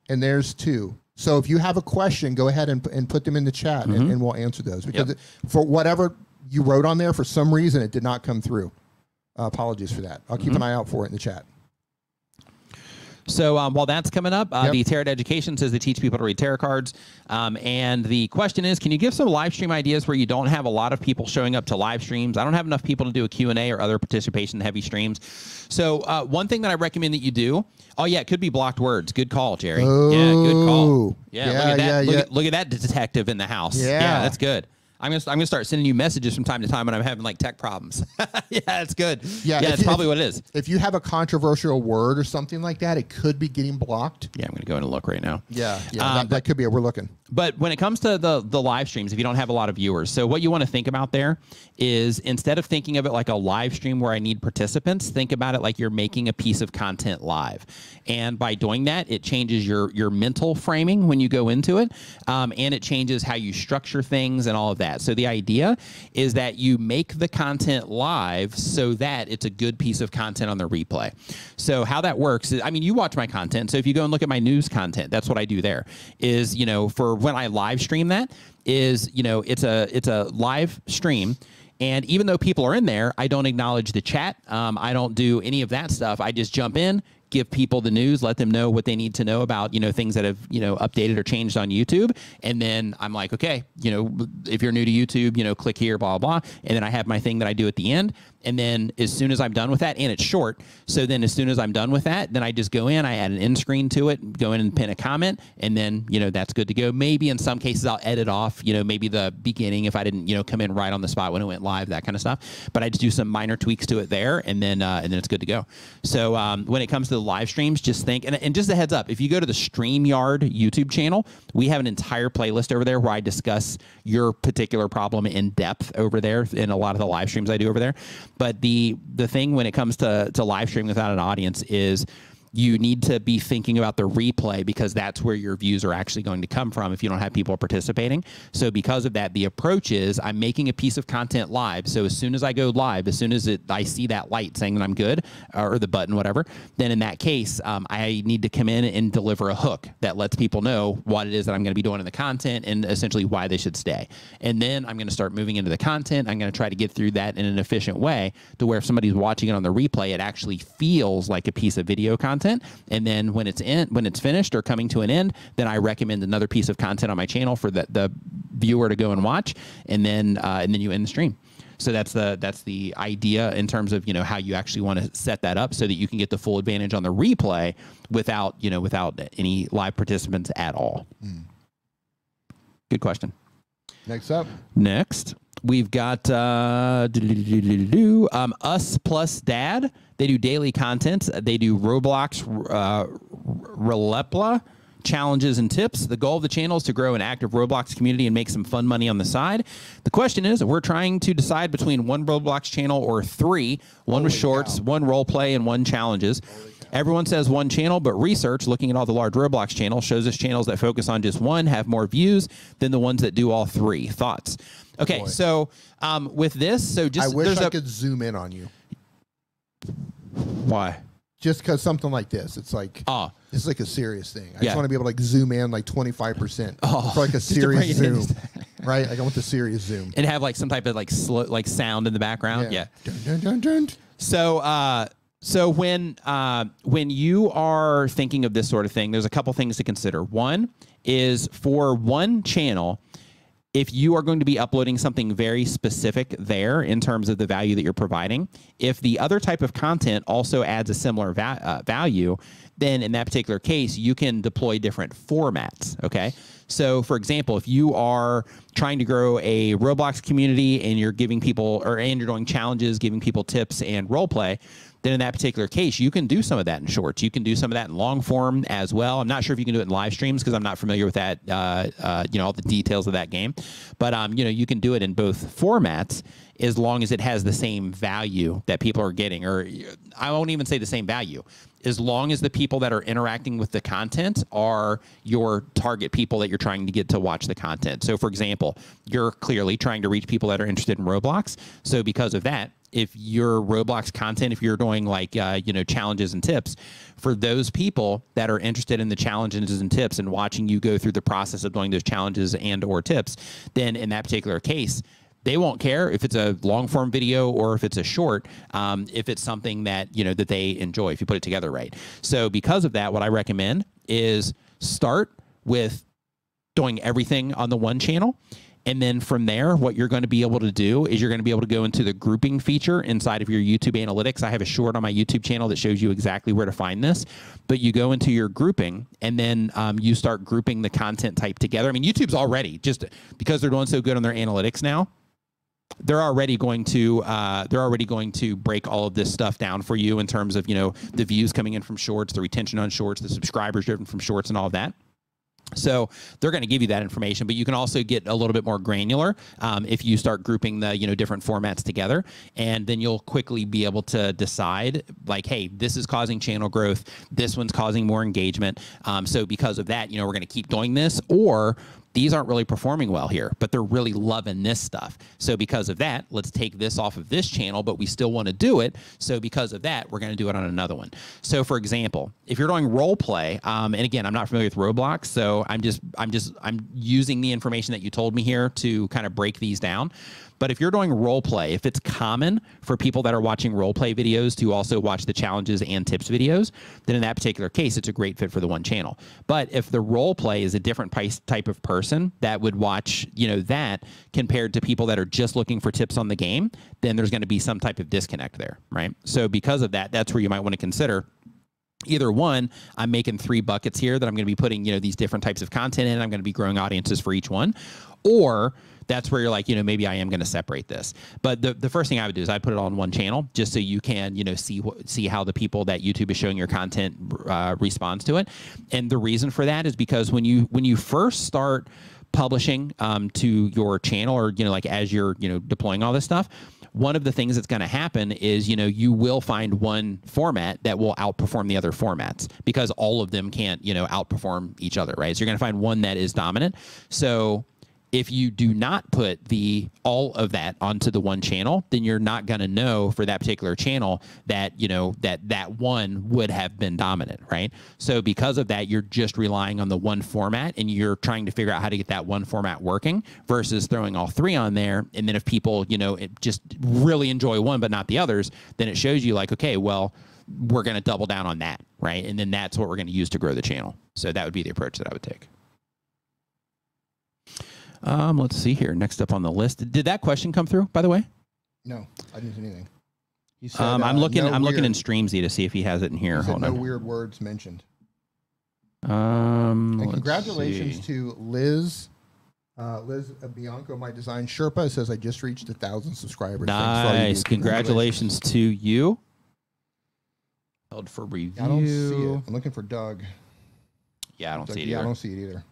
B: and there's two. So if you have a question, go ahead and, and put them in the chat, and, and we'll answer those. Because
A: Mm-hmm. Yep.
B: for whatever you wrote on there, for some reason, it did not come through. Uh, apologies for that. I'll keep
A: Mm-hmm.
B: an eye out for it in the chat.
A: So um, while that's coming up, uh,
B: Yep.
A: the Tarot Education says they teach people to read tarot cards. Um, and the question is, can you give some live stream ideas where you don't have a lot of people showing up to live streams? I don't have enough people to do a Q&A or other participation heavy streams. So uh, one thing that I recommend that you do, oh yeah, it could be blocked words. Good call, Jerry. yeah, good call.
B: Oh.
A: Yeah, look
B: Yeah,
A: at that.
B: yeah,
A: look,
B: yeah.
A: At, look at that detective in the house.
B: Yeah.
A: that's good. I'm gonna, I'm gonna start sending you messages from time to time when I'm having like tech problems. yeah, it's good.
B: Yeah,
A: Yeah, it's
B: you-
A: probably
B: if-
A: what it is.
B: If you have a controversial word or something like that, it could be getting blocked.
A: Yeah, I'm gonna go in and look right now.
B: Yeah, yeah,
A: Um,
B: that, that could be it. We're looking.
A: but when it comes to the the live streams, if you don't have a lot of viewers, so what you want to think about there is instead of thinking of it like a live stream where I need participants, think about it like you're making a piece of content live. And by doing that, it changes your your mental framing when you go into it, um, and it changes how you structure things and all of that. So the idea is that you make the content live so that it's a good piece of content on the replay. So how that works is, I mean, you watch my content. So if you go and look at my news content, that's what I do there. Is you know for when I live stream that is you know it's a it's a live stream and even though people are in there, I don't acknowledge the chat. Um, I don't do any of that stuff. I just jump in, give people the news, let them know what they need to know about, you know, things that have, you know, updated or changed on YouTube. And then I'm like, okay, you know, if you're new to YouTube, you know, click here, blah, blah, blah. And then I have my thing that I do at the end. And then as soon as I'm done with that, and it's short, so then as soon as I'm done with that, then I just go in, I add an end screen to it, go in and pin a comment, and then you know that's good to go. Maybe in some cases I'll edit off, you know, maybe the beginning if I didn't, you know, come in right on the spot when it went live, that kind of stuff. But I just do some minor tweaks to it there, and then uh, and then it's good to go. So um, when it comes to the live streams, just think, and, and just a heads up, if you go to the StreamYard YouTube channel, we have an entire playlist over there where I discuss your particular problem in depth over there in a lot of the live streams I do over there. But the the thing when it comes to to live streaming without an audience is you need to be thinking about the replay because that's where your views are actually going to come from if you don't have people participating. So because of that, the approach is I'm making a piece of content live. So as soon as I go live, as soon as it, I see that light saying that I'm good or the button, whatever, then in that case, um, I need to come in and deliver a hook that lets people know what it is that I'm going to be doing in the content and essentially why they should stay. And then I'm going to start moving into the content. I'm going to try to get through that in an efficient way to where if somebody's watching it on the replay, it actually feels like a piece of video content content. And then when it's in, when it's finished or coming to an end, then I recommend another piece of content on my channel for the, the viewer to go and watch. And then uh, and then you end the stream. So that's the that's the idea in terms of you know how you actually want to set that up so that you can get the full advantage on the replay without you know without any live participants at all. Mm. Good question.
B: Next up.
A: Next, we've got uh, um, us plus dad. They do daily content. They do Roblox, uh, Relepla challenges and tips. The goal of the channel is to grow an active Roblox community and make some fun money on the side. The question is, we're trying to decide between one Roblox channel or three, one Holy with shorts, cow. one role play, and one challenges. Everyone says one channel, but research looking at all the large Roblox channels shows us channels that focus on just one have more views than the ones that do all three. Thoughts? Okay, Boy. so um, with this, so just
B: I wish I a, could zoom in on you.
A: Why?
B: Just because something like this, it's like
A: oh,
B: it's like a serious thing. I yeah. just want to be able to like zoom in like twenty five percent for like a serious zoom, right? Like I want the serious zoom
A: and have like some type of like slow like sound in the background. Yeah.
B: yeah. Dun, dun, dun,
A: so uh, so when uh, when you are thinking of this sort of thing, there's a couple things to consider. One is for one channel if you are going to be uploading something very specific there in terms of the value that you're providing, if the other type of content also adds a similar va- uh, value, then in that particular case, you can deploy different formats. Okay. So, for example, if you are trying to grow a Roblox community and you're giving people, or and you're doing challenges, giving people tips and role play, then in that particular case, you can do some of that in shorts. You can do some of that in long form as well. I'm not sure if you can do it in live streams because I'm not familiar with that, uh, uh, you know, all the details of that game. But, um, you know, you can do it in both formats as long as it has the same value that people are getting. Or I won't even say the same value. As long as the people that are interacting with the content are your target people that you're trying to get to watch the content. So, for example, you're clearly trying to reach people that are interested in Roblox. So, because of that, if your Roblox content, if you're doing like uh, you know challenges and tips, for those people that are interested in the challenges and tips and watching you go through the process of doing those challenges and or tips, then in that particular case, they won't care if it's a long form video or if it's a short um, if it's something that you know that they enjoy if you put it together right so because of that what i recommend is start with doing everything on the one channel and then from there, what you're going to be able to do is you're going to be able to go into the grouping feature inside of your YouTube analytics. I have a short on my YouTube channel that shows you exactly where to find this. But you go into your grouping and then um, you start grouping the content type together. I mean, YouTube's already just because they're doing so good on their analytics now they're already going to uh, they're already going to break all of this stuff down for you in terms of you know the views coming in from shorts, the retention on shorts, the subscribers driven from shorts, and all of that. So they're going to give you that information, but you can also get a little bit more granular um, if you start grouping the you know different formats together, and then you'll quickly be able to decide like, hey, this is causing channel growth, this one's causing more engagement. Um, so because of that, you know, we're going to keep doing this, or these aren't really performing well here, but they're really loving this stuff. So because of that, let's take this off of this channel, but we still want to do it. So because of that, we're going to do it on another one. So for example, if you're doing role play, um, and again, I'm not familiar with Roblox, so I'm just I'm just I'm using the information that you told me here to kind of break these down. But if you're doing role play, if it's common for people that are watching role play videos to also watch the challenges and tips videos, then in that particular case, it's a great fit for the one channel. But if the role play is a different type of person that would watch, you know, that compared to people that are just looking for tips on the game, then there's going to be some type of disconnect there, right? So because of that, that's where you might want to consider either one i'm making three buckets here that i'm going to be putting you know these different types of content in i'm going to be growing audiences for each one or that's where you're like, you know, maybe I am going to separate this. But the, the first thing I would do is I'd put it on one channel just so you can, you know, see see how the people that YouTube is showing your content uh, responds to it. And the reason for that is because when you when you first start publishing um, to your channel or you know like as you're you know deploying all this stuff one of the things that's going to happen is you know you will find one format that will outperform the other formats because all of them can't you know outperform each other right so you're going to find one that is dominant so if you do not put the all of that onto the one channel then you're not going to know for that particular channel that you know that that one would have been dominant right? So because of that you're just relying on the one format and you're trying to figure out how to get that one format working versus throwing all three on there. And then if people you know just really enjoy one but not the others then it shows you like okay well we're going to double down on that right? And then that's what we're going to use to grow the channel. So that would be the approach that i would take um, let's see here. Next up on the list, did that question come through? By the way,
B: No, I didn't see anything. He said,
A: um, I'm
B: uh,
A: looking.
B: no
A: I'm looking in
B: weird-
A: Streamsy to see if he has it in
B: he
A: here.
B: said
A: Hold
B: no
A: on.
B: weird words mentioned.
A: Um,
B: And congratulations
A: see.
B: to Liz. Uh, Liz Bianco, my design Sherpa, says I just reached a thousand subscribers. Thanks for all.
A: Nice. Congratulations to you. Held for review.
B: I don't see it. I'm looking for Doug.
A: Yeah, I don't
B: Doug,
A: see it
B: yeah, I don't see it either.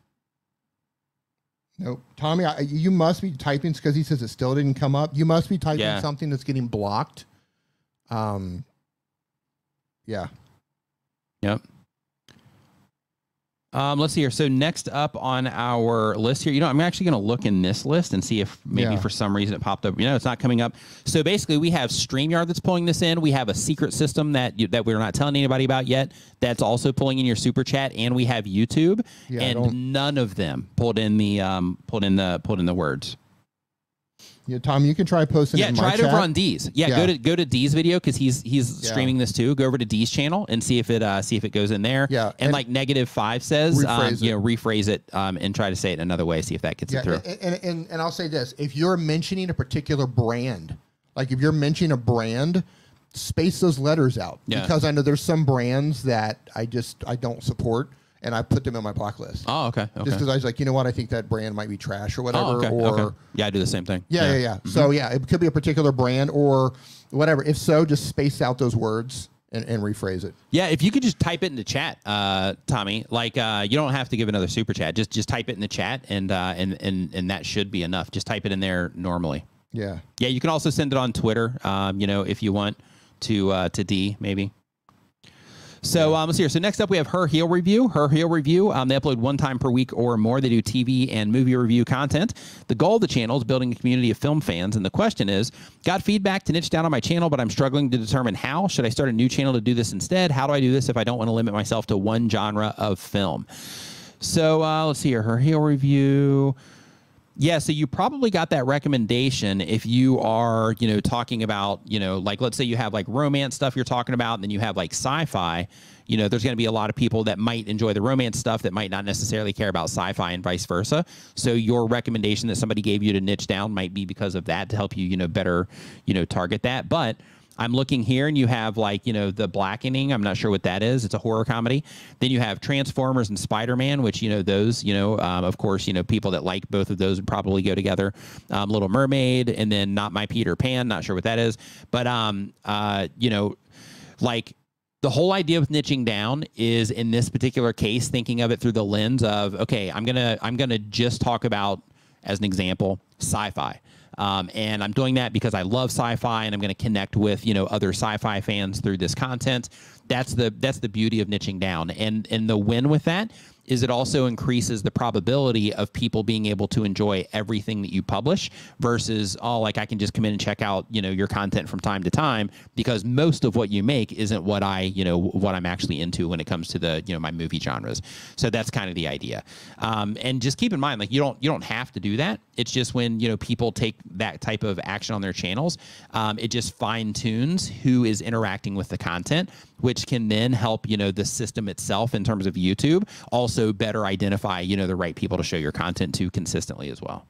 B: Nope. Tommy, I, you must be typing because he says it still didn't come up. You must be typing
A: Yeah.
B: something that's getting blocked. Um. Yeah.
A: Yep. Um, let's see here. So next up on our list here, you know, I'm actually going to look in this list and see if maybe
B: Yeah.
A: for some reason it popped up. You know, it's not coming up. So basically, we have Streamyard that's pulling this in. We have a secret system that you, that we're not telling anybody about yet. That's also pulling in your super chat, and we have YouTube.
B: Yeah,
A: and none of them pulled in the um pulled in the pulled in the words.
B: Yeah, Tom, you can try posting.
A: Yeah, try it over
B: chat.
A: on Dee's. Yeah,
B: Yeah.
A: go to go to Dee's video because he's he's
B: Yeah.
A: streaming this too. Go over to Dee's channel and see if it uh see if it goes in there.
B: Yeah,
A: and,
B: and-
A: like negative five says, um, you know, rephrase it um and try to say it another way. See if that gets
B: Yeah,
A: it through.
B: and, and, and, and I'll say this: if you're mentioning a particular brand, like if you're mentioning a brand, space those letters out
A: Yeah.
B: because I know there's some brands that I just I don't support, and I put them in my block list
A: oh, okay. Okay.
B: just because I was like, you know what, I think that brand might be trash or whatever,
A: oh, okay.
B: or
A: okay. Yeah, I do the same thing.
B: yeah, yeah, yeah. So yeah, it could be a particular brand or whatever. If so, just space out those words and, and rephrase it.
A: Yeah, if you could just type it in the chat, uh, Tommy. Like, uh, you don't have to give another super chat. Just just type it in the chat, and uh, and and and that should be enough. Just type it in there normally.
B: Yeah.
A: Yeah, you can also send it on Twitter. Um, you know, if you want to uh, to Dee maybe. So um, let's see here. So next up, we have her heel review. Her heel review. Um, they upload one time per week or more. They do TV and movie review content. The goal of the channel is building a community of film fans. And the question is, got feedback to niche down on my channel, but I'm struggling to determine how. Should I start a new channel to do this instead? How do I do this if I don't want to limit myself to one genre of film? So uh, let's see here. Her heel review. Yeah, so you probably got that recommendation if you are, you know, talking about, you know, like let's say you have like romance stuff you're talking about, and then you have like sci-fi. You know, there's going to be a lot of people that might enjoy the romance stuff that might not necessarily care about sci-fi and vice versa. So your recommendation that somebody gave you to niche down might be because of that to help you, you know, better, you know, target that. But I'm looking here and you have like, you know, The Blackening. I'm not sure what that is. It's a horror comedy. Then you have Transformers and Spider Man, which, you know, those, you know, um, of course, you know, people that like both of those would probably go together. Um, Little Mermaid and then Not My Peter Pan. Not sure what that is. But, um, uh, you know, like, the whole idea with niching down is in this particular case thinking of it through the lens of okay i'm gonna i'm gonna just talk about as an example sci-fi um, and i'm doing that because i love sci-fi and i'm going to connect with you know other sci-fi fans through this content. That's the that's the beauty of niching down. And and the win with that is it also increases the probability of people being able to enjoy everything that you publish versus oh like I can just come in and check out you know your content from time to time because most of what you make isn't what I you know what I'm actually into when it comes to the you know my movie genres. So that's kind of the idea. Um, and just keep in mind like you don't you don't have to do that it's just when you know people take that type of action on their channels um, it just fine tunes who is interacting with the content which can then help you know the system itself in terms of YouTube also better identify you know the right people to show your content to consistently as well.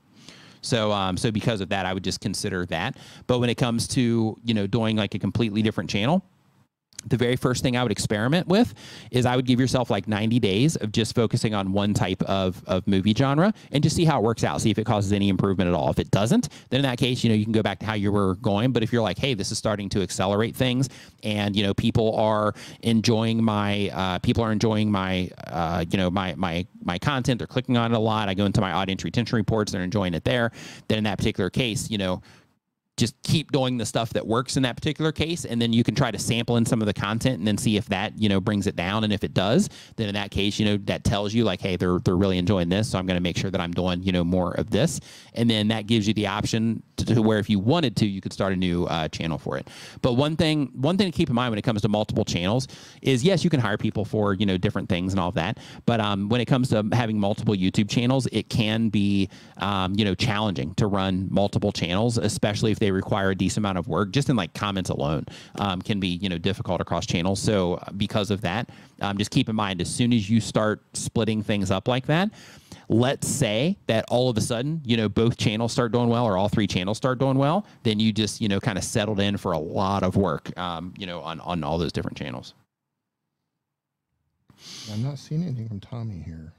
A: So, um, so because of that, I would just consider that. But when it comes to you know doing like a completely different channel, the very first thing I would experiment with is I would give yourself like 90 days of just focusing on one type of, of movie genre and just see how it works out. See if it causes any improvement at all. If it doesn't, then in that case, you know, you can go back to how you were going. But if you're like, hey, this is starting to accelerate things and, you know, people are enjoying my, uh, people are enjoying my, uh, you know, my, my, my content, they're clicking on it a lot. I go into my audience retention reports, they're enjoying it there. Then in that particular case, you know, just keep doing the stuff that works in that particular case and then you can try to sample in some of the content and then see if that you know brings it down and if it does then in that case you know that tells you like hey they're they're really enjoying this so i'm going to make sure that i'm doing you know more of this. And then that gives you the option to, to where if you wanted to you could start a new uh, channel for it. But one thing one thing to keep in mind when it comes to multiple channels is yes you can hire people for you know different things and all of that but um, when it comes to having multiple youtube channels it can be um, you know challenging to run multiple channels especially if they require a decent amount of work just in like comments alone um, can be you know difficult across channels so uh, because of that um, just keep in mind as soon as you start splitting things up like that let's say that all of a sudden you know both channels start doing well or all three channels start doing well then you just you know kind of settled in for a lot of work um, you know on on all those different channels
B: I'm not seeing anything from Tommy here.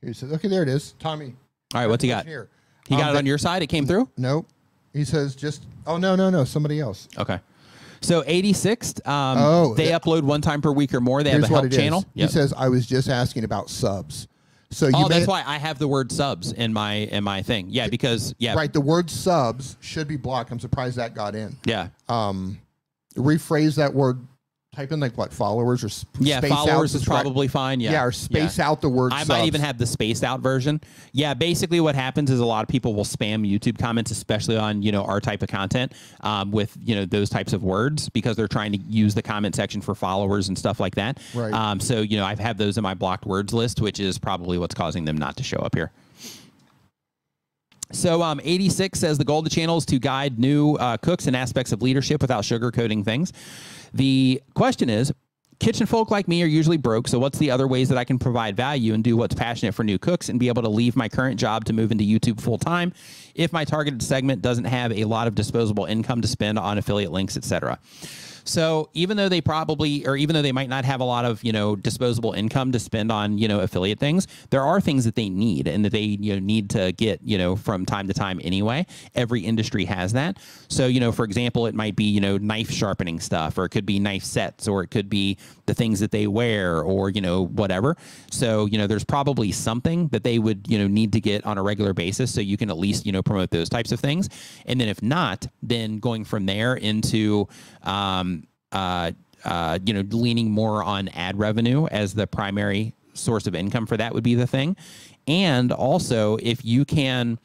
B: Here he says, okay, there it is. Tommy.
A: all right what's he got
B: Here.
A: He got
B: Um,
A: it on your side it came through
B: Nope. He says just, oh, no, no, no, somebody else.
A: okay so 86th um,
B: Oh,
A: they
B: that-
A: upload one time per week or more they have a help channel
B: He says, I was just asking about subs. So you
A: oh, that's why I have the word subs in my in my thing. Yeah, because yeah,
B: right, the word subs should be blocked. I'm surprised that got in.
A: yeah,
B: Um, rephrase that word. Type in like what followers or
A: yeah.
B: space out
A: Followers is probably fine. Yeah,
B: yeah, or space out the word.
A: I
B: subs.
A: might even have the spaced out version. Yeah, basically what happens is a lot of people will spam YouTube comments, especially on you know our type of content, um, with you know those types of words because they're trying to use the comment section for followers and stuff like that.
B: Right.
A: Um, so you know I have those in my blocked words list, which is probably what's causing them not to show up here. So, um, 86 says the goal of the channel is to guide new uh, cooks and aspects of leadership without sugarcoating things. The question is kitchen folk like me are usually broke, so what's the other ways that I can provide value and do what's passionate for new cooks and be able to leave my current job to move into YouTube full time if my targeted segment doesn't have a lot of disposable income to spend on affiliate links, etc. So even though they probably, or even though they might not have a lot of, you know, disposable income to spend on, you know, affiliate things, there are things that they need and that they, you know, need to get, you know, from time to time anyway. Every industry has that. So, you know, for example, it might be, you know, knife sharpening stuff, or it could be knife sets, or it could be the things that they wear, or, you know, whatever. So, you know, there's probably something that they would, you know, need to get on a regular basis. So you can at least, you know, promote those types of things. And then if not, then going from there into, um, uh, uh, you know, leaning more on ad revenue as the primary source of income for that would be the thing. And also, if you can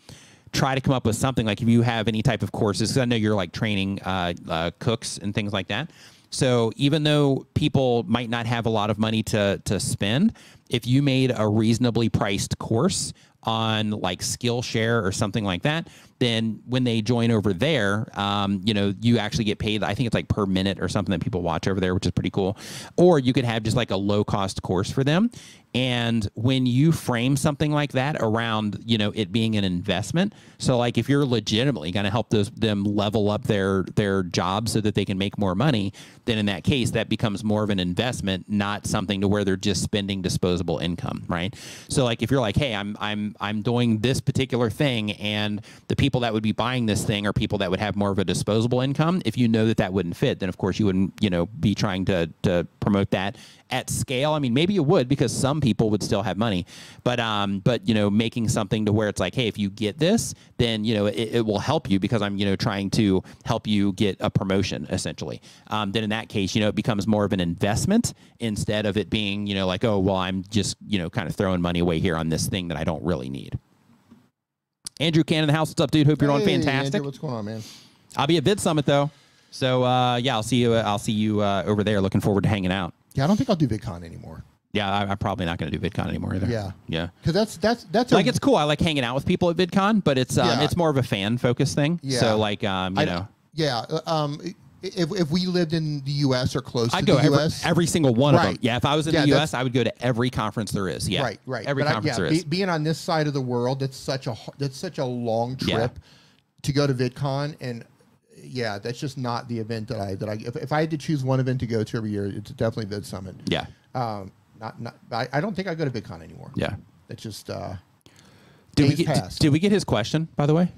A: try to come up with something like if you have any type of courses, because I know you're like training uh, uh, cooks and things like that. So even though people might not have a lot of money to to spend, if you made a reasonably priced course on like Skillshare or something like that, then when they join over there, um, you know, you actually get paid. I think it's like per minute or something that people watch over there, which is pretty cool. Or you could have just like a low cost course for them, And when you frame something like that around, you know, it being an investment, so like if you're legitimately going to help those them level up their their jobs so that they can make more money, then in that case that becomes more of an investment, not something to where they're just spending disposable income, right? So like if you're like, hey, I'm I'm I'm doing this particular thing, and the people that would be buying this thing are people that would have more of a disposable income. If you know that that wouldn't fit, then of course you wouldn't, you know, be trying to to promote that at scale. I mean, maybe you would because some people would still have money, but um, but you know, making something to where it's like, hey, if you get this, then you know it, it will help you because I'm you know trying to help you get a promotion essentially. Um, then in that case, you know, it becomes more of an investment instead of it being you know like, oh well, I'm just you know kind of throwing money away here on this thing that I don't really need. Andrew Cannon, the house. What's up, dude? Hope you're doing
B: Hey,
A: fantastic.
B: Andrew, what's going on, man?
A: I'll be at Vid Summit though, so uh, yeah, I'll see you. I'll see you uh, over there. Looking forward to hanging out.
B: Yeah, I don't think I'll do VidCon anymore.
A: Yeah, I, I'm probably not going to do VidCon anymore either.
B: Yeah.
A: yeah.
B: Because that's that's that's
A: Like
B: a,
A: it's cool. I like hanging out with people at VidCon, but it's um,
B: Yeah.
A: it's more of a fan focused thing.
B: Yeah.
A: So like um, you
B: I-
A: know,
B: yeah. uh, Um, if if we lived in the U.S. or close
A: I'd
B: to
A: go
B: the
A: every,
B: U.S.
A: every single one of them. Yeah, if I was in
B: Yeah,
A: the US, I would go to every conference there is. Yeah.
B: Right, right.
A: Every
B: But I-
A: conference
B: yeah,
A: there
B: be-
A: is.
B: being on this side of the world, that's such a that's such a long
A: Yeah.
B: trip to go to VidCon, and yeah, that's just not the event that I that I. If, if I had to choose one event to go to every year, it's definitely Vid Summit.
A: yeah.
B: Um, not not. I, I don't think I go to VidCon anymore.
A: Yeah.
B: It's just uh,
A: Did we get did we get his question by the way?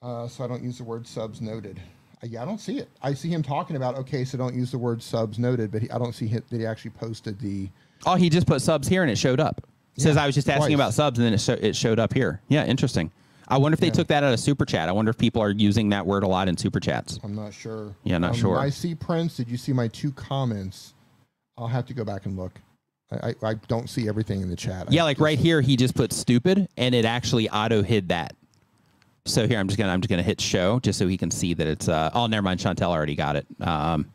B: Uh, so I don't use the word subs noted. Uh, yeah, I don't see it. I see him talking about okay, so don't use the word subs noted, but he, I don't see him, that he actually posted the.
A: Oh, he just put subs here and it showed up. Says
B: Yeah,
A: I was just asking
B: twice.
A: about subs and then it, it showed up here. Yeah, interesting. I wonder if they
B: Yeah.
A: took that out of super chat. I wonder if people are using that word a lot in super chats.
B: I'm not sure.
A: Yeah, not
B: um,
A: sure.
B: I see Prince. Did you see my two comments? I'll have to go back and look. I, I, I don't see everything in the chat.
A: Yeah,
B: I
A: like right here, he just put stupid, and it actually auto hid that. So here, I'm just gonna I'm just gonna hit show just so he can see that it's. Uh, oh, never mind. Chantel already got it. Um,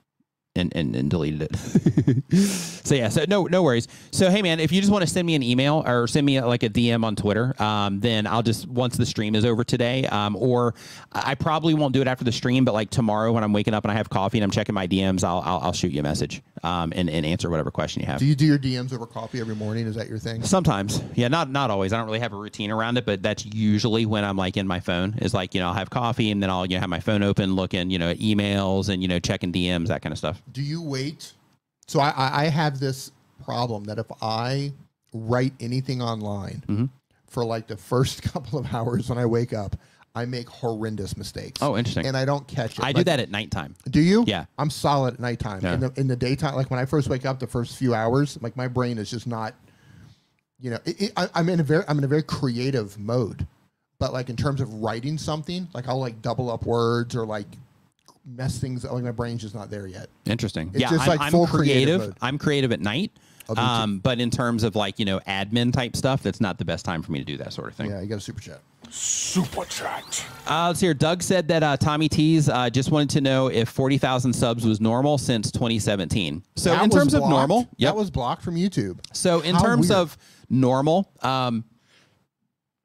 A: and, and, and deleted it. so yeah, so no no worries. So hey man, if you just want to send me an email or send me like a DM on Twitter, um, then I'll just once the stream is over today, um, or I probably won't do it after the stream, but like tomorrow when I'm waking up and I have coffee and I'm checking my DMs, I'll I'll, I'll shoot you a message um, and, and answer whatever question you have.
B: Do you do your DMs over coffee every morning? Is that your thing?
A: Sometimes, yeah, not not always. I don't really have a routine around it, but that's usually when I'm like in my phone. Is like you know I'll have coffee and then I'll you know have my phone open, looking you know at emails and you know checking DMs that kind of stuff.
B: Do you wait? So I, I I have this problem that if I write anything online
A: Mm-hmm.
B: for like the first couple of hours when I wake up, I make horrendous mistakes.
A: Oh, interesting.
B: And I don't catch it.
A: I do that at nighttime.
B: Do you?
A: Yeah.
B: I'm solid at nighttime.
A: Yeah.
B: In, the, in the daytime, like when I first wake up, the first few hours, like my brain is just not, you know, it, it, I, I'm in a very, I'm in a very creative mode. But like in terms of writing something, like I'll like double up words or like mess things. Like my brain's just not there yet.
A: Interesting.
B: It's
A: yeah,
B: just
A: I'm,
B: like
A: I'm
B: full creative
A: creative. I'm creative at night.
B: Me too.
A: Um, but in terms of like you know admin type stuff, that's not the best time for me to do that sort of thing.
B: Yeah, you got a super chat.
C: Super chat.
A: Uh, let's hear. Doug said that uh, Tommy T's uh, just wanted to know if 40,000 subs was normal since 2017. So
B: That
A: in
B: was
A: terms of normal, yep.
B: that was blocked from YouTube.
A: So in
B: How
A: terms
B: weird.
A: of normal, um,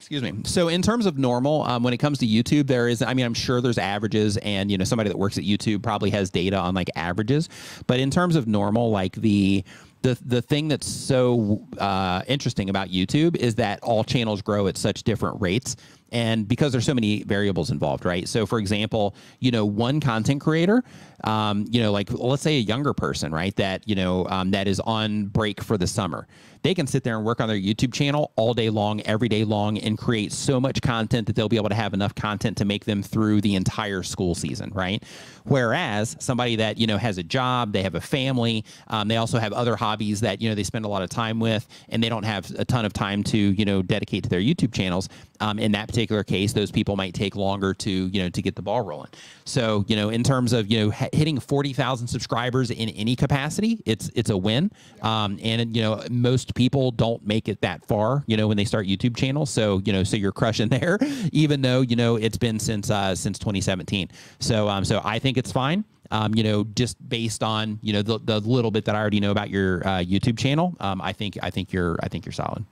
A: excuse me. So in terms of normal, um, when it comes to YouTube, there is. I mean, I'm sure there's averages, and you know, somebody that works at YouTube probably has data on like averages. But in terms of normal, like the the the thing that's so uh, interesting about YouTube is that all channels grow at such different rates. And because there's so many variables involved, right? So, for example, you know, one content creator, um, you know, like let's say a younger person, right, that you know um, that is on break for the summer, they can sit there and work on their YouTube channel all day long, every day long, and create so much content that they'll be able to have enough content to make them through the entire school season, right? Whereas somebody that you know has a job, they have a family, um, they also have other hobbies that you know they spend a lot of time with, and they don't have a ton of time to you know dedicate to their YouTube channels. Um, in that particular case, those people might take longer to you know to get the ball rolling. So you know, in terms of you know hitting forty thousand subscribers in any capacity, it's it's a win. Um, and you know, most people don't make it that far. You know, when they start YouTube channels. So you know, so you're crushing there, even though you know it's been since uh, since 2017. So um, so I think it's fine. Um, you know, just based on you know the, the little bit that I already know about your uh, YouTube channel, um, I think I think you're I think you're solid.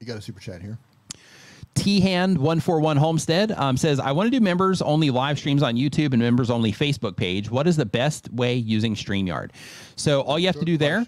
B: You got a super chat here.
A: T Hand one four one Homestead um, says, "I want to do members only live streams on YouTube and members only Facebook page. What is the best way using Streamyard?" So all you have to do there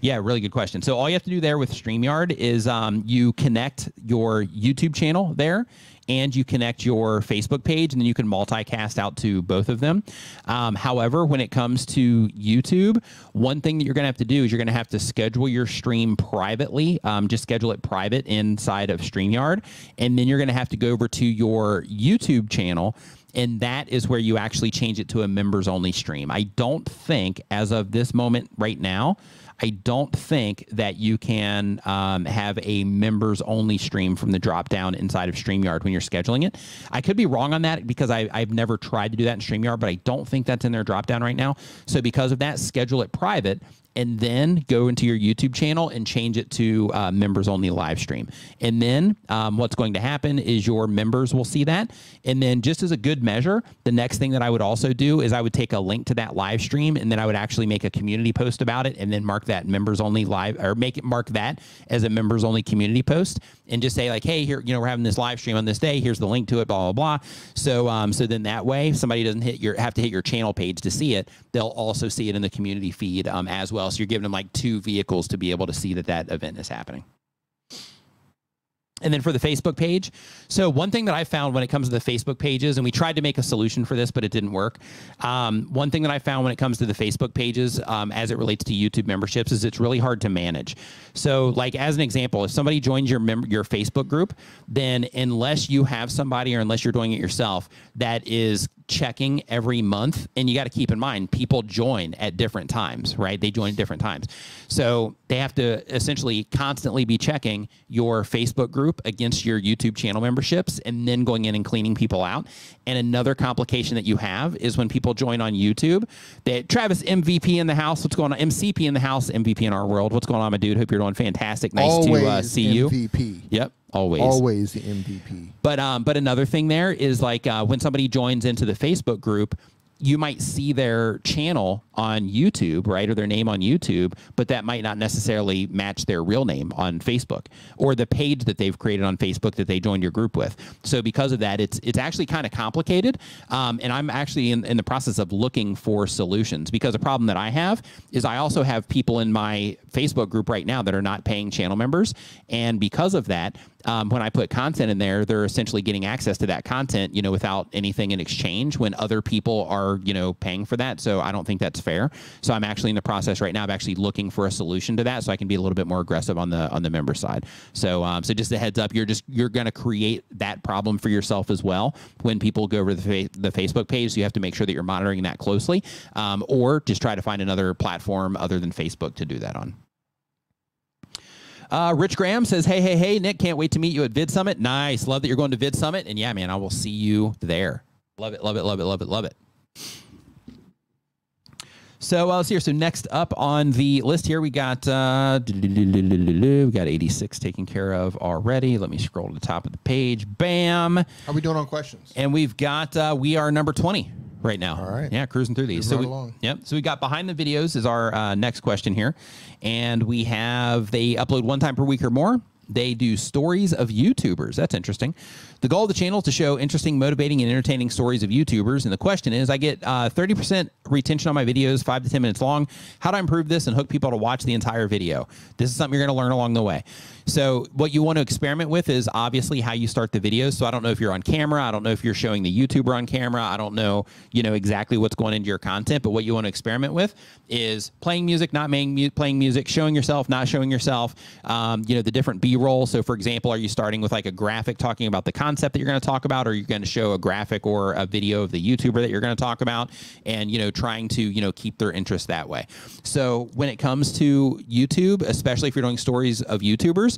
A: Yeah, really good question. So all you have to do there with StreamYard is um, you connect your YouTube channel there and you connect your Facebook page, and then you can multicast out to both of them. Um, however, when it comes to YouTube, one thing that you're going to have to do is you're going to have to schedule your stream privately. Um, just schedule it private inside of StreamYard, and then you're going to have to go over to your YouTube channel and that is where you actually change it to a members only stream. I don't think, as of this moment right now, I don't think that you can um, have a members only stream from the drop down inside of StreamYard when you're scheduling it. I could be wrong on that because I, have never tried to do that in StreamYard, but I don't think that's in their drop down right now. So because of that, schedule it private and then go into your YouTube channel and change it to uh, members only live stream. And then um, what's going to happen is your members will see that. And then, just as a good measure, the next thing that I would also do is I would take a link to that live stream and then I would actually make a community post about it and then mark that members only live or make it mark that as a members only community post and just say like, hey, here, you know, we're having this live stream on this day. Here's the link to it, blah blah blah. So, um, so then that way, somebody doesn't hit your have to hit your channel page to see it. They'll also see it in the community feed um, as well. So you're giving them like two vehicles to be able to see that that event is happening. And then for the Facebook page, so one thing that I found when it comes to the Facebook pages, and we tried to make a solution for this, but it didn't work. Um, one thing that I found when it comes to the Facebook pages, um, as it relates to YouTube memberships, is it's really hard to manage. So, like as an example, if somebody joins your mem- your Facebook group, then unless you have somebody or unless you're doing it yourself, that is checking every month. And you got to keep in mind, people join at different times, right? They join at different times. So they have to essentially constantly be checking your Facebook group against your YouTube channel memberships and then going in and cleaning people out. And another complication that you have is when people join on YouTube, that Travis MVP in the house. What's going on? MVP in the house, MVP in our world. What's going on, my dude? Hope you're doing fantastic. Nice
B: Always
A: to uh, see you.
B: MVP.
A: Yep. Always.
B: Always the MVP.
A: But um, but another thing there is like uh, when somebody joins into the Facebook group, you might see their channel on YouTube, right, or their name on YouTube, but that might not necessarily match their real name on Facebook or the page that they've created on Facebook that they joined your group with. So because of that, it's it's actually kind of complicated, um, and I'm actually in, in the process of looking for solutions because a problem that I have is I also have people in my Facebook group right now that are not paying channel members, and because of that, um, when I put content in there, they're essentially getting access to that content, you know, without anything in exchange when other people are, you know, paying for that. So I don't think that's fair. So I'm actually in the process right now of actually looking for a solution to that, so I can be a little bit more aggressive on the on the member side. So um, so just a heads up, you're just you're going to create that problem for yourself as well when people go over the fa- the Facebook page. So you have to make sure that you're monitoring that closely, um, or just try to find another platform other than Facebook to do that on. Uh, Rich Graham says, "Hey, hey, hey, Nick, can't wait to meet you at Vid Summit. Nice, love that you're going to Vid Summit, and yeah, man, I will see you there. Love it, love it, love it, love it, love it." So uh, let's see here. So next up on the list here, we got uh, we got 86 taken care of already. Let me scroll to the top of the page. Bam,
B: How are we doing on questions?
A: and we've got uh, we are number 20 right now.
B: All right.
A: Yeah, cruising through these. So
B: right
A: we,
B: along.
A: Yep. So we got behind the videos is our uh, next question here, and we have they upload one time per week or more. They do stories of YouTubers. That's interesting. The goal of the channel is to show interesting, motivating, and entertaining stories of YouTubers. And the question is, I get uh, 30% retention on my videos, five to 10 minutes long. How do I improve this and hook people to watch the entire video? This is something you're going to learn along the way. So what you want to experiment with is obviously how you start the video. So I don't know if you're on camera. I don't know if you're showing the YouTuber on camera. I don't know, you know, exactly what's going into your content. But what you want to experiment with is playing music, not mu- playing music, showing yourself, not showing yourself. Um, you know, the different B-roll. So for example, are you starting with like a graphic talking about the concept that you're going to talk about, or you're going to show a graphic or a video of the YouTuber that you're going to talk about, and you know, trying to you know keep their interest that way. So when it comes to YouTube, especially if you're doing stories of YouTubers,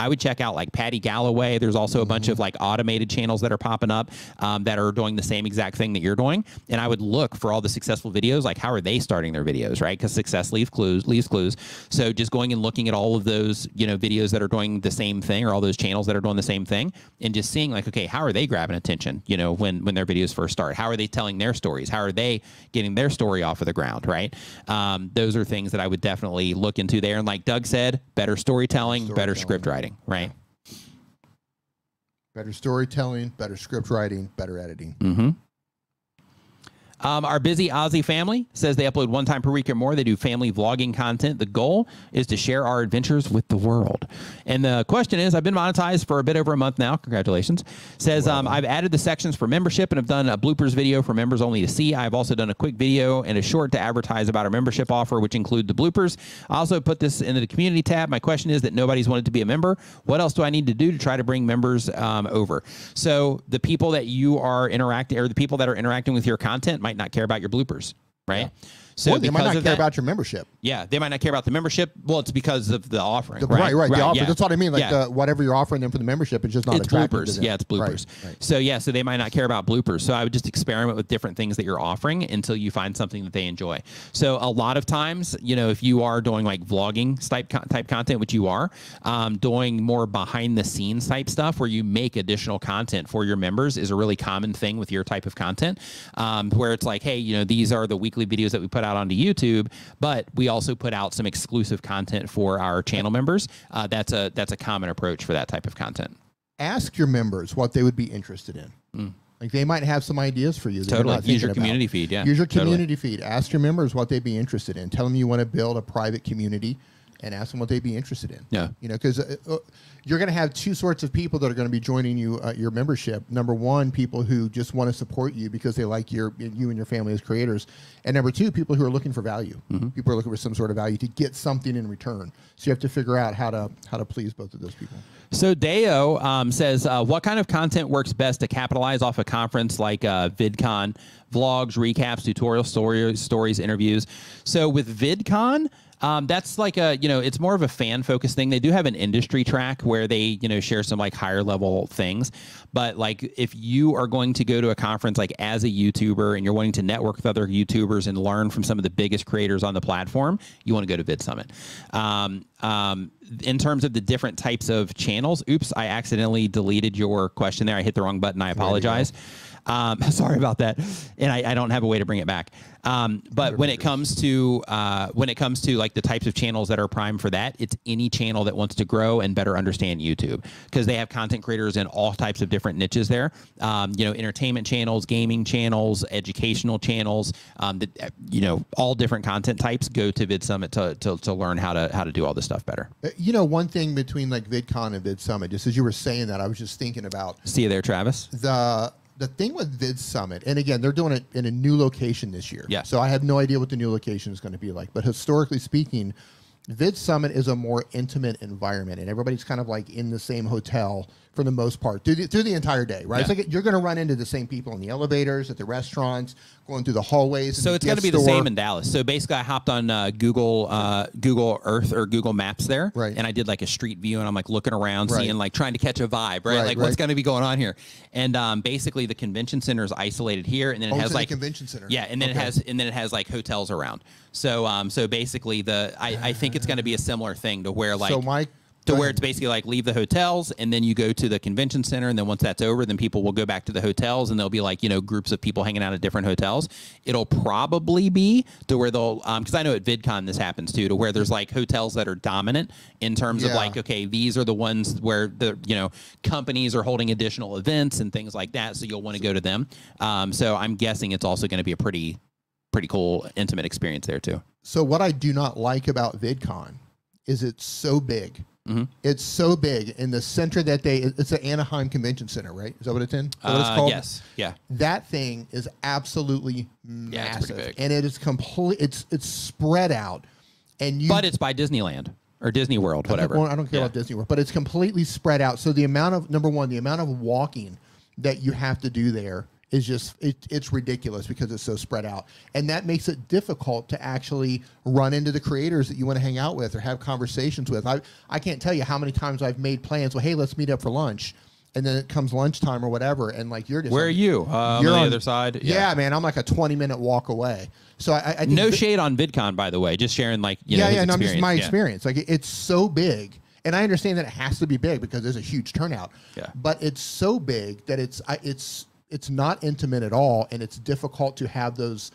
A: I would check out like Paddy Galloway. There's also a bunch of like automated channels that are popping up um, that are doing the same exact thing that you're doing, and I would look for all the successful videos. Like how are they starting their videos, right? Because success leaves clues, leaves clues. So just going and looking at all of those you know videos that are doing the same thing, or all those channels that are doing the same thing, and just seeing like okay, how are they grabbing attention? You know, when when their videos first start, how are they telling their stories? How are they getting their story off of the ground, right? Um, those are things that I would definitely look into there. And like Doug said, better storytelling, better script writing, right?
B: Better storytelling, better script writing, better editing.
A: Mm-hmm. Um, our busy Aussie family says they upload one time per week or more. They do family vlogging content. The goal is to share our adventures with the world. And the question is, I've been monetized for a bit over a month now. Congratulations. Says um, I've added the sections for membership and have done a bloopers video for members only to see. I've also done a quick video and a short to advertise about our membership offer, which include the bloopers. I also put this into the community tab. My question is that nobody's wanted to be a member. What else do I need to do to try to bring members um, over? So the people that you are interacting, or the people that are interacting with your content, might not care about your bloopers, right? So
B: or they might not care
A: that-
B: about your membership.
A: yeah, they might not care about the membership. Well, it's because of the offering.
B: The-
A: right,
B: right, right. the offer.
A: yeah.
B: That's what I mean. Like
A: Yeah.
B: the, whatever you're offering them for the membership is just not
A: it's bloopers. Yeah, it's bloopers.
B: Right, right.
A: So yeah, so they might not care about bloopers. So I would just experiment with different things that you're offering until you find something that they enjoy. So a lot of times, you know, if you are doing like vlogging type type content, which you are, um, doing more behind the scenes type stuff where you make additional content for your members is a really common thing with your type of content. Um, where it's like, hey, you know, these are the weekly videos that we put out onto YouTube, but we also put out some exclusive content for our channel members. Uh, that's a that's a common approach for that type of content.
B: Ask your members what they would be interested in. Like they might have some ideas for you.
A: Mm. Totally. Use your
B: about.
A: community feed, yeah,
B: Use your
A: totally.
B: community feed. Ask your members what they'd be interested in. Tell them you want to build a private community, and ask them what they'd be interested in.
A: Yeah.
B: You know, because uh, uh, you're going to have two sorts of people that are going to be joining you uh, your membership. Number one, people who just want to support you because they like your you and your family as creators, and number two, people who are looking for value.
A: Mm-hmm.
B: People are looking for some sort of value to get something in return. So you have to figure out how to how to please both of those people.
A: So Deo um, says, uh, what kind of content works best to capitalize off a conference like uh, VidCon? Vlogs, recaps, tutorial stories, stories, interviews. So with VidCon, um, that's like a you know it's more of a fan focused thing. They do have an industry track where they you know share some like higher level things, but like if you are going to go to a conference like as a YouTuber and you're wanting to network with other YouTubers and learn from some of the biggest creators on the platform, you want to go to Vid Summit. Um, um, in terms of the different types of channels, oops, I accidentally deleted your question there. I hit the wrong button. I apologize. Um, sorry about that, and I, I don't have a way to bring it back. Um, but when it comes to uh, when it comes to like the types of channels that are prime for that, it's any channel that wants to grow and better understand YouTube because they have content creators in all types of different niches there. Um, you know, entertainment channels, gaming channels, educational channels. Um, that, uh, you know, all different content types go to VidSummit to, to, to learn how to how to do all this stuff better.
B: Uh, You know, one thing between like VidCon and VidSummit, just as you were saying that, I was just thinking about
A: See you there, Travis.
B: the the thing with Vid Summit, and again, they're doing it in a new location this year.
A: Yeah.
B: So I have no idea what the new location is going to be like. But historically speaking, Vid Summit is a more intimate environment, and everybody's kind of like in the same hotel for the most part through the, through the entire day, right? It's like you're going to run into the same people in the elevators, at the restaurants, going through the hallways.
A: So
B: the
A: it's going to be the same in Dallas. So basically, I hopped on uh, Google uh, Google Earth or Google Maps there,
B: Right.
A: And I did like a street view, and I'm like looking around,
B: Right.
A: seeing like trying to catch a vibe, right?
B: Right,
A: like what's going to be going on here. And um, basically, the convention center is isolated here, and then it
B: Oh,
A: has like
B: convention center.
A: Yeah, and then
B: Okay.
A: it has and then it has like hotels around. So um, so basically, the I, I think it's going to be a similar thing to where like
B: so my
A: to where it's basically like leave the hotels and then you go to the convention center and then once that's over then people will go back to the hotels and there'll be like you know groups of people hanging out at different hotels. It'll probably be to where they'll um because i know at vidcon this happens too to where there's like hotels that are dominant in terms of like okay these are the ones where the you know companies are holding additional events and things like that so you'll want to go to them. Um so i'm guessing it's also going to be a pretty pretty cool intimate experience there too.
B: So what I do not like about VidCon is it's so big.
A: Mm-hmm.
B: It's so big in the center that they. It's the Anaheim Convention Center, right? Is that what it's in? Is that what it's
A: Uh,
B: called?
A: yes yeah
B: That thing is absolutely
A: Yeah,
B: massive,
A: big.
B: and it is complete. It's it's spread out, and you.
A: but it's by disneyland or disney world whatever
B: Well, I don't care
A: Yeah.
B: about Disney World, but it's completely spread out. So the amount of number one, the amount of walking that you have to do there is just it, it's ridiculous because it's so spread out, and that makes it difficult to actually run into the creators that you want to hang out with or have conversations with. I I can't tell you how many times I've made plans. Well, hey, let's meet up for lunch. And then it comes lunchtime or whatever, and like you're just
A: Where
B: on-
A: are you? Uh, on
B: you're
A: the other side?
B: Yeah.
A: Yeah.
B: man, I'm like a 20 minute walk away. So I, I
A: No shade on VidCon, by the way. Just sharing, like, you know,
B: yeah, yeah, no, I'm just my
A: Yeah.
B: experience. Like it- it's so big, and I understand that it has to be big because there's a huge turnout.
A: Yeah.
B: But it's so big that it's I, it's it's not intimate at all, and it's difficult to have those.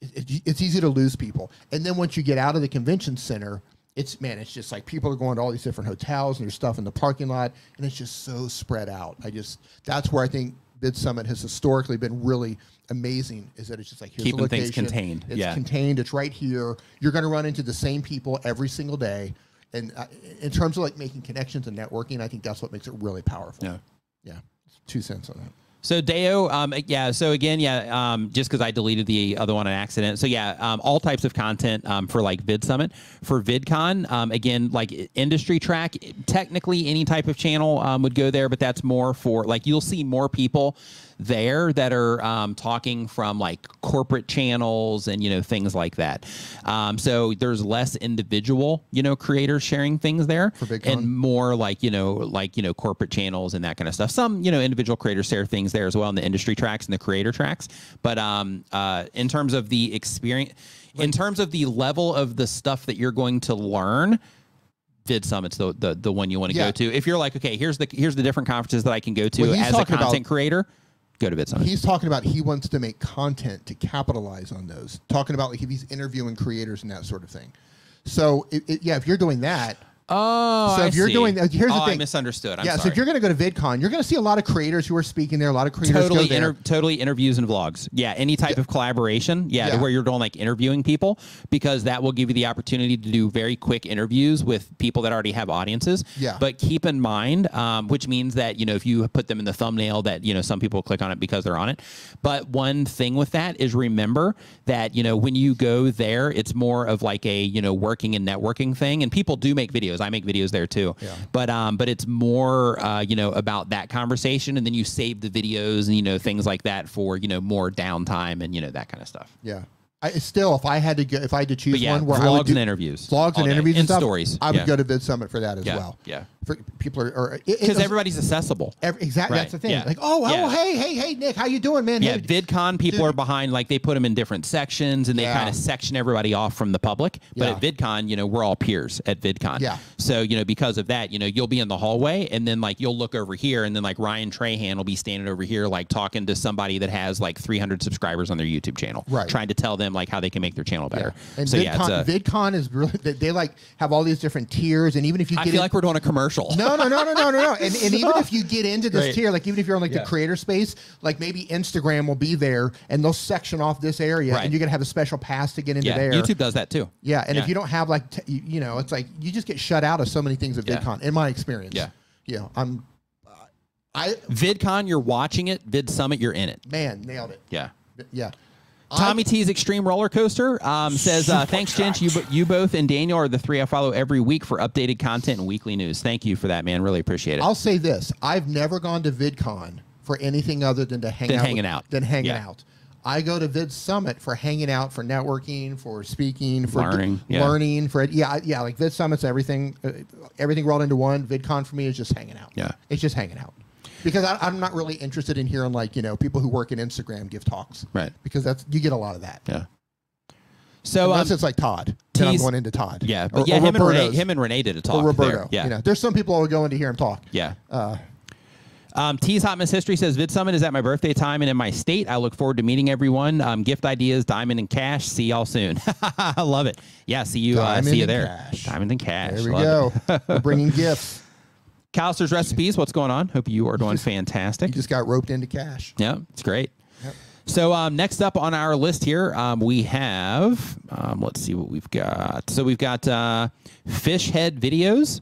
B: it- it- it's easy to lose people, and then once you get out of the convention center, it's man, it's just like people are going to all these different hotels and there's stuff in the parking lot, and it's just so spread out. I just that's where I think Vid Summit has historically been really amazing is that it's just like here's
A: Keeping
B: the
A: things contained,
B: It's
A: yeah.
B: contained. It's right here. You're going to run into the same people every single day. And uh, in terms of like making connections and networking, I think that's what makes it really powerful.
A: Yeah.
B: Yeah. Two cents on that.
A: So Deo, um, yeah. So again, yeah. Um, just because I deleted the other one on accident. So yeah, um, all types of content um, for like Vid Summit, for VidCon. Um, again, like industry track. Technically, any type of channel um, would go there, but that's more for like you'll see more people there that are um, talking from like corporate channels and you know things like that. Um, so there's less individual you know creators sharing things there, and more like you know like you know corporate channels and that kind of stuff. Some you know individual creators share things there as well in the industry tracks and the creator tracks. But um uh in terms of the experience in terms of the level of the stuff that you're going to learn vid summit's the the, the one you want to
B: Yeah.
A: go to. If you're like okay here's the here's the different conferences that i can go to
B: Well,
A: as a
B: talking about-
A: content creator go to
B: He's talking about he wants to make content to capitalize on those. Talking about like if he's interviewing creators and that sort of thing. So it, it, yeah, if you're doing that,
A: oh
B: So
A: I
B: if you're
A: see.
B: doing- uh, here's the
A: oh, i
B: thing.
A: misunderstood I'm
B: yeah. So if you're going to go to VidCon, you're going to see a lot of creators who are speaking there. A lot of creators
A: totally
B: go there.
A: inter- totally interviews and vlogs yeah any type of collaboration yeah,
B: Yeah.
A: where you're doing like interviewing people because that will give you the opportunity to do very quick interviews with people that already have audiences
B: Yeah.
A: but keep in mind um, which means that you know if you put them in the thumbnail that you know some people click on it because they're on it but one thing with that is remember that you know when you go there it's more of like a you know working and networking thing and people do make videos i make videos there too
B: Yeah.
A: but um but it's more uh you know about that conversation and then you save the videos and you know things like that for you know more downtime and you know that kind of stuff
B: Yeah. I, still, if I had to go, if I had to choose
A: yeah
B: one where
A: vlogs
B: I would do
A: and interviews
B: vlogs and
A: day.
B: interviews and,
A: and
B: stuff,
A: stories
B: I would
A: yeah.
B: go to Vid Summit for that as
A: yeah
B: well.
A: yeah
B: For people are,
A: because everybody's accessible
B: Every, exactly.
A: Right,
B: That's the thing.
A: yeah,
B: Like, oh, oh
A: yeah.
B: oh, hey, hey, hey, Nick, how you doing, man?
A: Yeah,
B: Hey,
A: VidCon people
B: Dude.
A: are behind like they put them in different sections and they
B: Yeah.
A: kind of section everybody off from the public. But at VidCon, you know, we're all peers at VidCon.
B: Yeah.
A: So, you know, because of that, you know, you'll be in the hallway and then like you'll look over here and then like Ryan Trahan will be standing over here like talking to somebody that has like 300 subscribers on their YouTube channel.
B: Right.
A: Trying to tell them like how they can make their channel better.
B: And
A: so
B: VidCon,
A: yeah, a,
B: VidCon is really they, they like have all these different tiers, and even if you
A: I
B: get
A: feel
B: in-
A: like we're doing a commercial.
B: No, no, no, no, no, no, no. And, and even if you get into this tier, like even if you're on like
A: Yeah.
B: the creator space, like maybe Instagram will be there and they'll section off this area,
A: Right.
B: and you're gonna have a special pass to get into
A: Yeah,
B: there.
A: YouTube does that too.
B: Yeah, and
A: Yeah.
B: if you don't have like you, you know, it's like you just get shut out of so many things at
A: Yeah.
B: VidCon. In my experience,
A: Yeah.
B: know, I'm, uh, I
A: VidCon, you're watching it. Vid Summit, you're in it.
B: man nailed it.
A: Yeah.
B: Yeah,
A: Tommy T's Extreme Roller Coaster um, says, uh, "Thanks, gents. You, you both and Daniel are the three I follow every week for updated content and weekly news. Thank you for that, man. Really appreciate it.
B: I'll say this: I've never gone to VidCon for anything other than to hang
A: Than
B: out.
A: hanging
B: with-
A: out.
B: Than hanging
A: Yeah.
B: out. I go to Vid Summit for hanging out, for networking, for speaking, for
A: Learning, yeah.
B: learning. For yeah, yeah, like Vid Summit's everything, uh, everything rolled into one. VidCon for me is just hanging out.
A: Yeah.
B: it's just hanging out. Because I, I'm not really interested in hearing like you know people who work in Instagram give talks,
A: Right.
B: Because that's you get a lot of that.
A: yeah. So, um,
B: Unless it's like Todd, then I'm going into Todd.
A: yeah,
B: Or-
A: but yeah,
B: or
A: him and,
B: Rene,
A: him and Rene did a talk.
B: or Roberto.
A: there. Yeah.
B: you know, there's some people who will go in to hear him talk.
A: Yeah.
B: Uh,
A: Um, T's Hot Miss History says Vid Summit is at my birthday time and in my state. I look forward to meeting everyone. Um, gift ideas, diamond and cash. See y'all soon. I love it. Yeah, see you. Uh, see you there.
B: cash.
A: Diamond and cash.
B: there we
A: Love
B: go. We're bringing gifts.
A: Callister's recipes. What's going on? Hope you are doing fantastic.
B: You just got roped into cash.
A: Yeah, it's great. So um, next up on our list here, um, we have. Um, let's see what we've got. So we've got uh, Fish Head videos.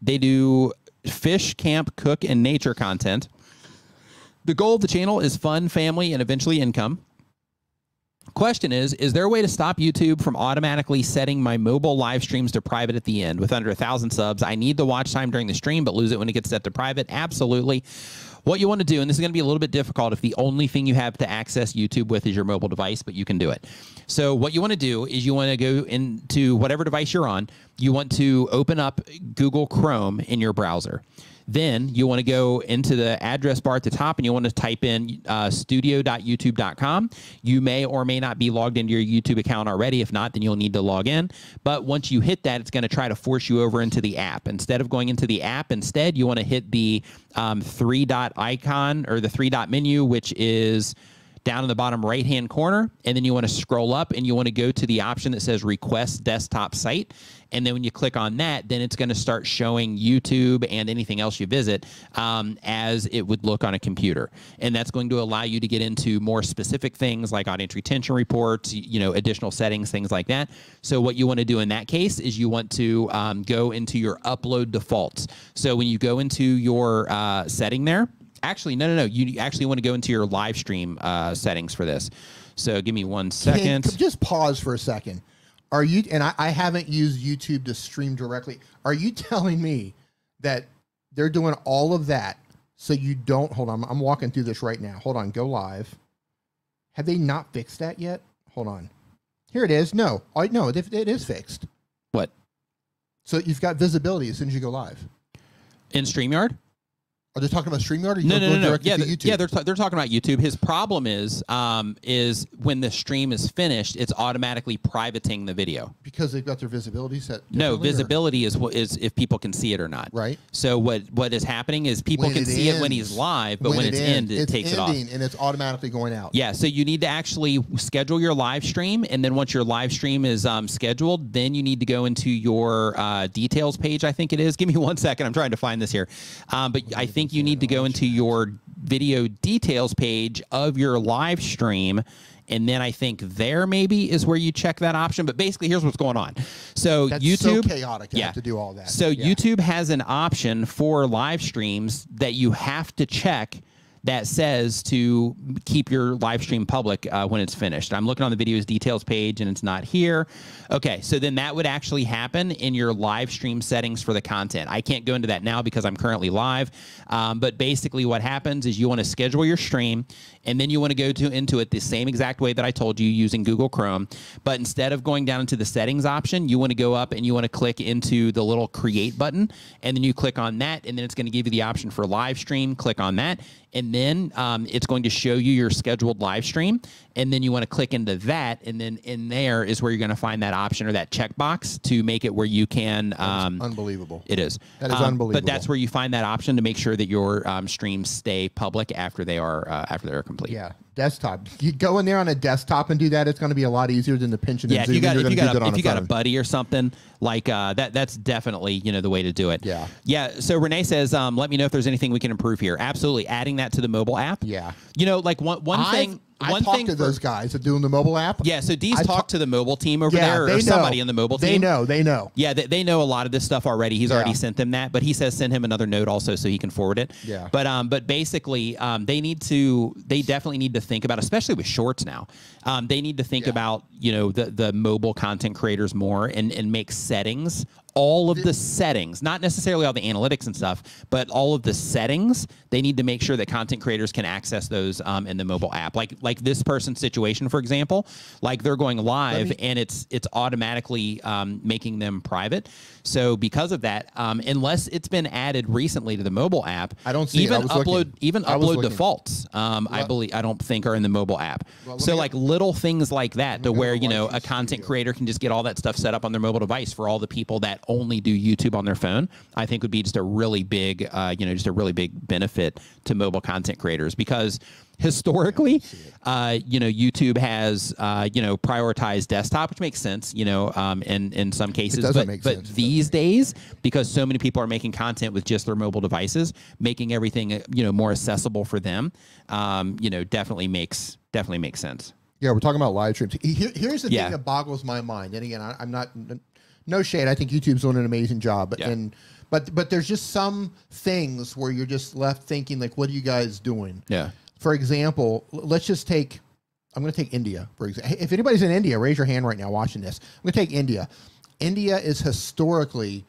A: They do fish camp, cook, and nature content. The goal of the channel is fun, family, and eventually income. Question is Is there a way to stop YouTube from automatically setting my mobile live streams to private at the end? With under a thousand subs, I need the watch time during the stream, but lose it when it gets set to private. Absolutely. What you want to do, and this is going to be a little bit difficult if the only thing you have to access YouTube with is your mobile device, but you can do it. So, what you want to do is you want to go into whatever device you're on, you want to open up Google Chrome in your browser. Then you want to go into the address bar at the top and you want to type in uh, studio.youtube.com. You may or may not be logged into your YouTube account already. If not, then you'll need to log in. But once you hit that, it's going to try to force you over into the app. Instead of going into the app, instead, you want to hit the um, three dot icon or the three dot menu, which is down in the bottom right hand corner, and then you want to scroll up and you want to go to the option that says request desktop site. And then when you click on that, then it's going to start showing YouTube and anything else you visit um, as it would look on a computer. And that's going to allow you to get into more specific things like audience retention reports, you know, additional settings, things like that. So what you want to do in that case is you want to um, go into your upload defaults. So when you go into your uh, setting there, actually, no, no, no, you actually want to go into your live stream uh, settings for this. So give me one second.
B: Just pause for a second. Are you and I, I haven't used YouTube to stream directly. Are you telling me that they're doing all of that so you don't hold on? I'm walking through this right now. Hold on, go live. Have they not fixed that yet? Hold on. Here it is. No, I no, it, it is fixed.
A: What?
B: So you've got visibility as soon as you go live.
A: In StreamYard?
B: Are they talking about StreamYard? Or you
A: No, no, no, no.
B: directly
A: Yeah,
B: to YouTube?
A: yeah. They're, they're talking about YouTube. His problem is, um, is when the stream is finished, it's automatically privating the video.
B: because they've got their visibility set.
A: No,
B: differently, or-
A: visibility is what is if people can see it or not.
B: Right.
A: So what what is happening is people
B: When
A: can
B: it
A: see it when he's live, but when, it's
B: ends,
A: end, it
B: it's
A: takes it off.
B: and it's automatically going out.
A: Yeah, so you need to actually schedule your live stream, and then once your live stream is um, scheduled, then you need to go into your uh, details page. I think it is. Give me one second. I'm trying to find this here, um, but I think you need to go into your video details page of your live stream. And then I think there maybe is where you check that option. But basically, here's what's going on. So
B: That's
A: YouTube,
B: so chaotic to have to do all that.
A: so
B: Yeah.
A: YouTube has an option for live streams that you have to check that says to keep your live stream public uh, when it's finished. I'm looking on the videos details page and it's not here. Okay, so then that would actually happen in your live stream settings for the content. I can't go into that now because I'm currently live. Um, but basically, what happens is you want to schedule your stream and then you want to go to into it the same exact way that I told you using Google Chrome. But instead of going down into the settings option, you want to go up and you want to click into the little create button, and then you click on that, and then it's going to give you the option for live stream. Click on that, and then um, it's going to show you your scheduled live stream, and then you want to click into that, and then in there is where you're going to find that option or that checkbox to make it where you can. Um,
B: unbelievable.
A: it is.
B: That is
A: Um,
B: unbelievable.
A: But that's where you find that option to make sure that your um, streams stay public after they are uh, after they're complete.
B: Yeah, desktop. You go in there on a desktop and do that. It's going to be a lot easier than the pinch and
A: Yeah, if you got if you got a, if you got a buddy or something like uh, that, that's definitely you know the way to do it.
B: Yeah.
A: yeah. So Rene says, um, let me know if there's anything we can improve here. Absolutely, adding that to the mobile app.
B: Yeah.
A: you know, like one one
B: I've-
A: thing.
B: I
A: one
B: talked
A: thing
B: to
A: for-
B: those guys that doing the mobile app.
A: Yeah, so Dee's
B: I
A: talked
B: ta-
A: to the mobile team over
B: yeah,
A: there, or
B: know.
A: somebody in the mobile team.
B: They know. They know.
A: Yeah, they, they know a lot of this stuff already. He's already sent them that, but he says send him another note also so he can forward it.
B: Yeah.
A: But um, but basically, um, they need to they definitely need to think about, especially with shorts now. Um, they need to think
B: Yeah.
A: about you know the the mobile content creators more and and make settings all of the settings, not necessarily all the analytics and stuff, but all of the settings. They need to make sure that content creators can access those um, in the mobile app. Like like this person's situation, for example, like they're going live
B: me-
A: and it's it's automatically um, making them private. So because of that, um, unless it's been added recently to the mobile app,
B: I don't see
A: even upload
B: looking.
A: even upload defaults. Um, I believe I don't think are in the mobile app.
B: Well,
A: so like little things like that, to where you know a content creator can just get all that stuff set up on their mobile device for all the people that only do YouTube on their phone. I think would be just a really big, uh, you know, just a really big benefit to mobile content creators because historically, uh, you know, YouTube has, uh, you know, prioritized desktop, which makes sense, you know, um, in in some cases. but
B: make
A: but
B: sense.
A: These days, because so many people are making content with just their mobile devices, making everything uh, you know more accessible for them, um, you know, definitely makes definitely makes sense.
B: Yeah, we're talking about live streams. Here, here's the
A: Yeah.
B: thing that boggles my mind. And again, I, I'm not no shade. I think YouTube's doing an amazing job. But
A: Yeah.
B: and but but there's just some things where you're just left thinking like, what are you guys doing?
A: Yeah.
B: For example, let's just take. I'm going to take India for example. If anybody's in India, raise your hand right now watching this. I'm going to take India. India is historically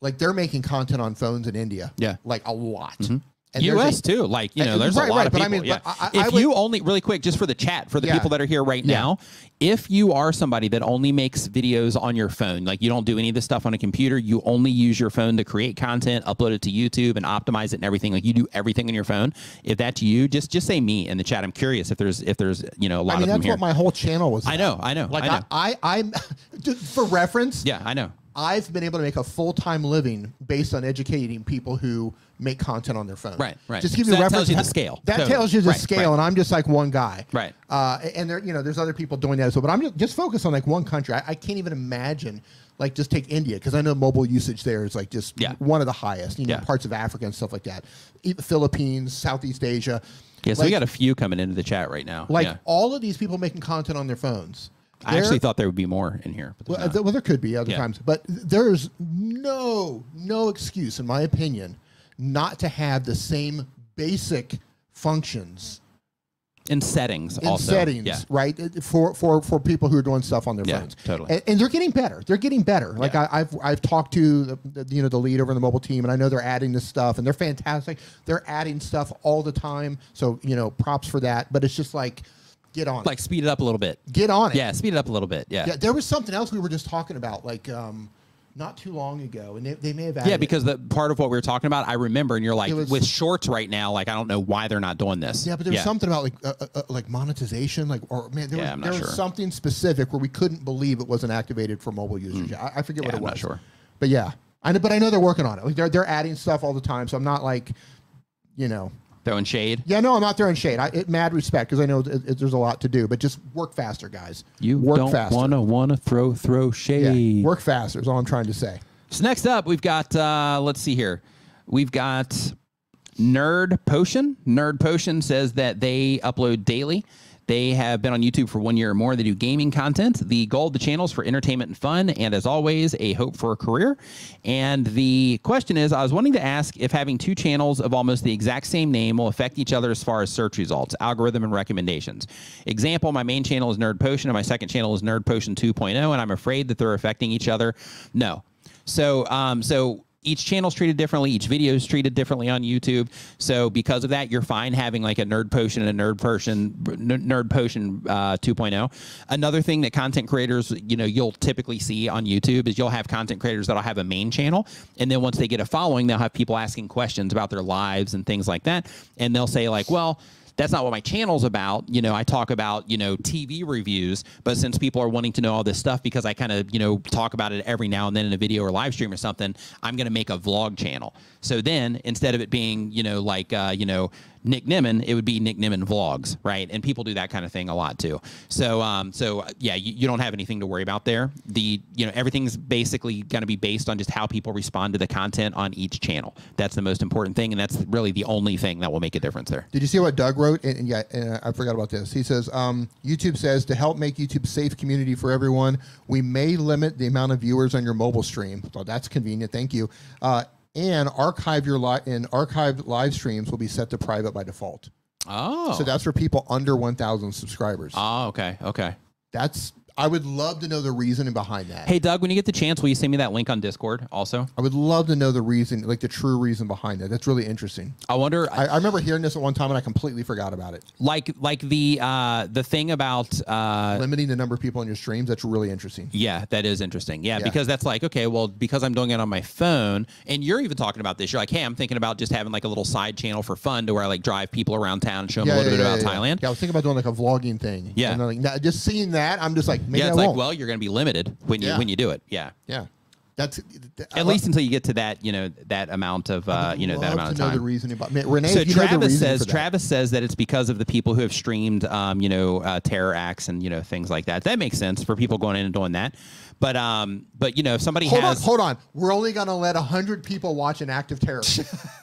B: like they're making content on phones in India.
A: Yeah.
B: like a lot. Mm-hmm. And
A: U.S. too, like you know, there's
B: right,
A: a lot
B: right,
A: of
B: but I
A: people.
B: mean,
A: yeah.
B: but I- I
A: if
B: would-
A: you only really quick, just for the chat, for the
B: Yeah.
A: people that are here right
B: Yeah.
A: now, if you are somebody that only makes videos on your phone, like you don't do any of this stuff on a computer, you only use your phone to create content, upload it to YouTube, and optimize it and everything. Like you do everything on your phone. If that's you, just just say me in the chat. I'm curious if there's if there's you know a lot
B: I mean,
A: of them
B: that's
A: here.
B: what my whole channel was.
A: I
B: about.
A: know, I know,
B: Like
A: I know.
B: I, I, I'm just for reference.
A: yeah, I know.
B: I've been able to make a full time living based on educating people who make content on their phone.
A: Right, right.
B: Just give
A: So
B: you a
A: that
B: reference.
A: tells you the scale.
B: That
A: Totally.
B: tells you the
A: Right,
B: scale,
A: right.
B: and I'm just like one guy.
A: Right.
B: Uh, and there, you know, there's other people doing that as well. But I'm just, just focused on like one country. I, I can't even imagine. Like just take India because I know mobile usage there is like just
A: Yeah.
B: one of the highest. You know,
A: Yeah.
B: parts of Africa and stuff like that. Philippines, Southeast Asia.
A: Yeah, so
B: like,
A: we got a few coming into the chat right now.
B: like
A: yeah.
B: all of these people making content on their phones.
A: I actually thought there would be more in here. But
B: well, uh, well, there could be other
A: Yeah.
B: times, but there's no no excuse, in my opinion, not to have the same basic functions
A: in settings
B: in
A: also.
B: settings,
A: Yeah.
B: right? Uh, for for for people who are doing stuff on their
A: Yeah,
B: phones,
A: totally.
B: and, and they're getting better. They're getting better. Like
A: Yeah.
B: I, I've I've talked to the, the, you know the lead over in the mobile team, and I know they're adding this stuff, and they're fantastic. They're adding stuff all the time, so you know props for that. But it's just like get on
A: Like speed it up a little bit.
B: get on it.
A: Yeah, speed it up a little bit. Yeah.
B: Yeah, there was something else we were just talking about, like um, not too long ago, and they, they may have added
A: Yeah,
B: it.
A: because the part of what we were talking about, I remember, and you're like,
B: was-
A: with shorts right now, like I don't know why they're not doing this.
B: yeah, but there was something about like uh, uh, uh, like monetization, like or man, there,
A: Yeah,
B: was, there
A: sure.
B: was something specific where we couldn't believe it wasn't activated for mobile users. I, I forget
A: Mm. Yeah,
B: what it
A: I'm
B: was.
A: not sure.
B: but yeah, I know, but I know they're working on it. Like they're they're adding stuff all the time, so I'm not like, you know,
A: throwing shade.
B: yeah, no, I'm not throwing shade. I it, mad respect because I know it, it, there's a lot to do, but just work faster, guys.
A: You
B: work
A: don't
B: faster.
A: wanna wanna throw throw shade.
B: yeah, work faster is all I'm trying to say.
A: So next up, we've got uh, let's see here, we've got Nerd Potion. Nerd Potion says that they upload daily. They have been on YouTube for one year or more. They do gaming content. The goal of the channel is for entertainment and fun, and as always, a hope for a career. And the question is, I was wanting to ask if having two channels of almost the exact same name will affect each other as far as search results, algorithm, and recommendations. Example: My main channel is Nerd Potion, and my second channel is Nerd Potion 2.0, and I'm afraid that they're affecting each other. No. So, um, so each channel's treated differently. Each video is treated differently on YouTube. So because of that, you're fine having like a nerd potion and a nerd potion, nerd potion uh, 2.0. Another thing that content creators, you know, you'll typically see on YouTube is you'll have content creators that'll have a main channel, and then once they get a following, they'll have people asking questions about their lives and things like that, and they'll say like, well that's not what my channel's about. You know, I talk about, you know, TV reviews, but since people are wanting to know all this stuff because I kind of, you know, talk about it every now and then in a video or live stream or something, I'm going to make a vlog channel. So then instead of it being, you know, like, uh, you know, Nick Nimmin, it would be Nick Nimmin vlogs, right? And people do that kind of thing a lot too. So, um, so uh, yeah, you, you don't have anything to worry about there. The, you know, everything's basically going to be based on just how people respond to the content on each channel. That's the most important thing, and that's really the only thing that will make a difference there.
B: Did you see what Doug wrote? And, and yeah, and I forgot about this. He says, um, YouTube says to help make YouTube safe community for everyone, we may limit the amount of viewers on your mobile stream. So that's convenient. Thank you. Uh, and archive your li- and archived live streams will be set to private by default.
A: Oh.
B: So that's for people under 1,000 subscribers.
A: Oh, okay, okay.
B: That's I would love to know the reasoning behind that.
A: Hey, Doug, when you get the chance, will you send me that link on Discord also?
B: I would love to know the reason, like the true reason behind that. That's really interesting.
A: I wonder,
B: I, I remember hearing this at one time and I completely forgot about it.
A: like, like the uh, the thing about uh,
B: Limiting the number of people on your streams, that's really interesting.
A: Yeah, that is interesting. Yeah,
B: Yeah.
A: because that's like, okay, well, because I'm doing it on my phone, and you're even talking about this, you're like, hey, I'm thinking about just having like a little side channel for fun to where I like drive people around town and show them a little bit about
B: yeah.
A: Thailand.
B: Yeah, I was thinking about doing like a vlogging thing.
A: Yeah.
B: And like, now, just seeing that, I'm just like, maybe
A: Yeah,
B: I
A: it's like, well, you're going to be limited when you
B: Yeah.
A: when you do it. Yeah.
B: yeah, that's
A: At least until you get to that, you know, that amount of, uh, you know, that amount of
B: know
A: time.
B: the reasoning about man, Rene.
A: so
B: if you know the
A: Travis says
B: that.
A: Travis says that it's because of the people who have streamed, um, you know, uh, terror acts and you know things like that. That makes sense for people going in and doing that. But um, but you know, if somebody
B: Hold
A: has,
B: on, hold on. We're only gonna let hundred people watch an act of terror.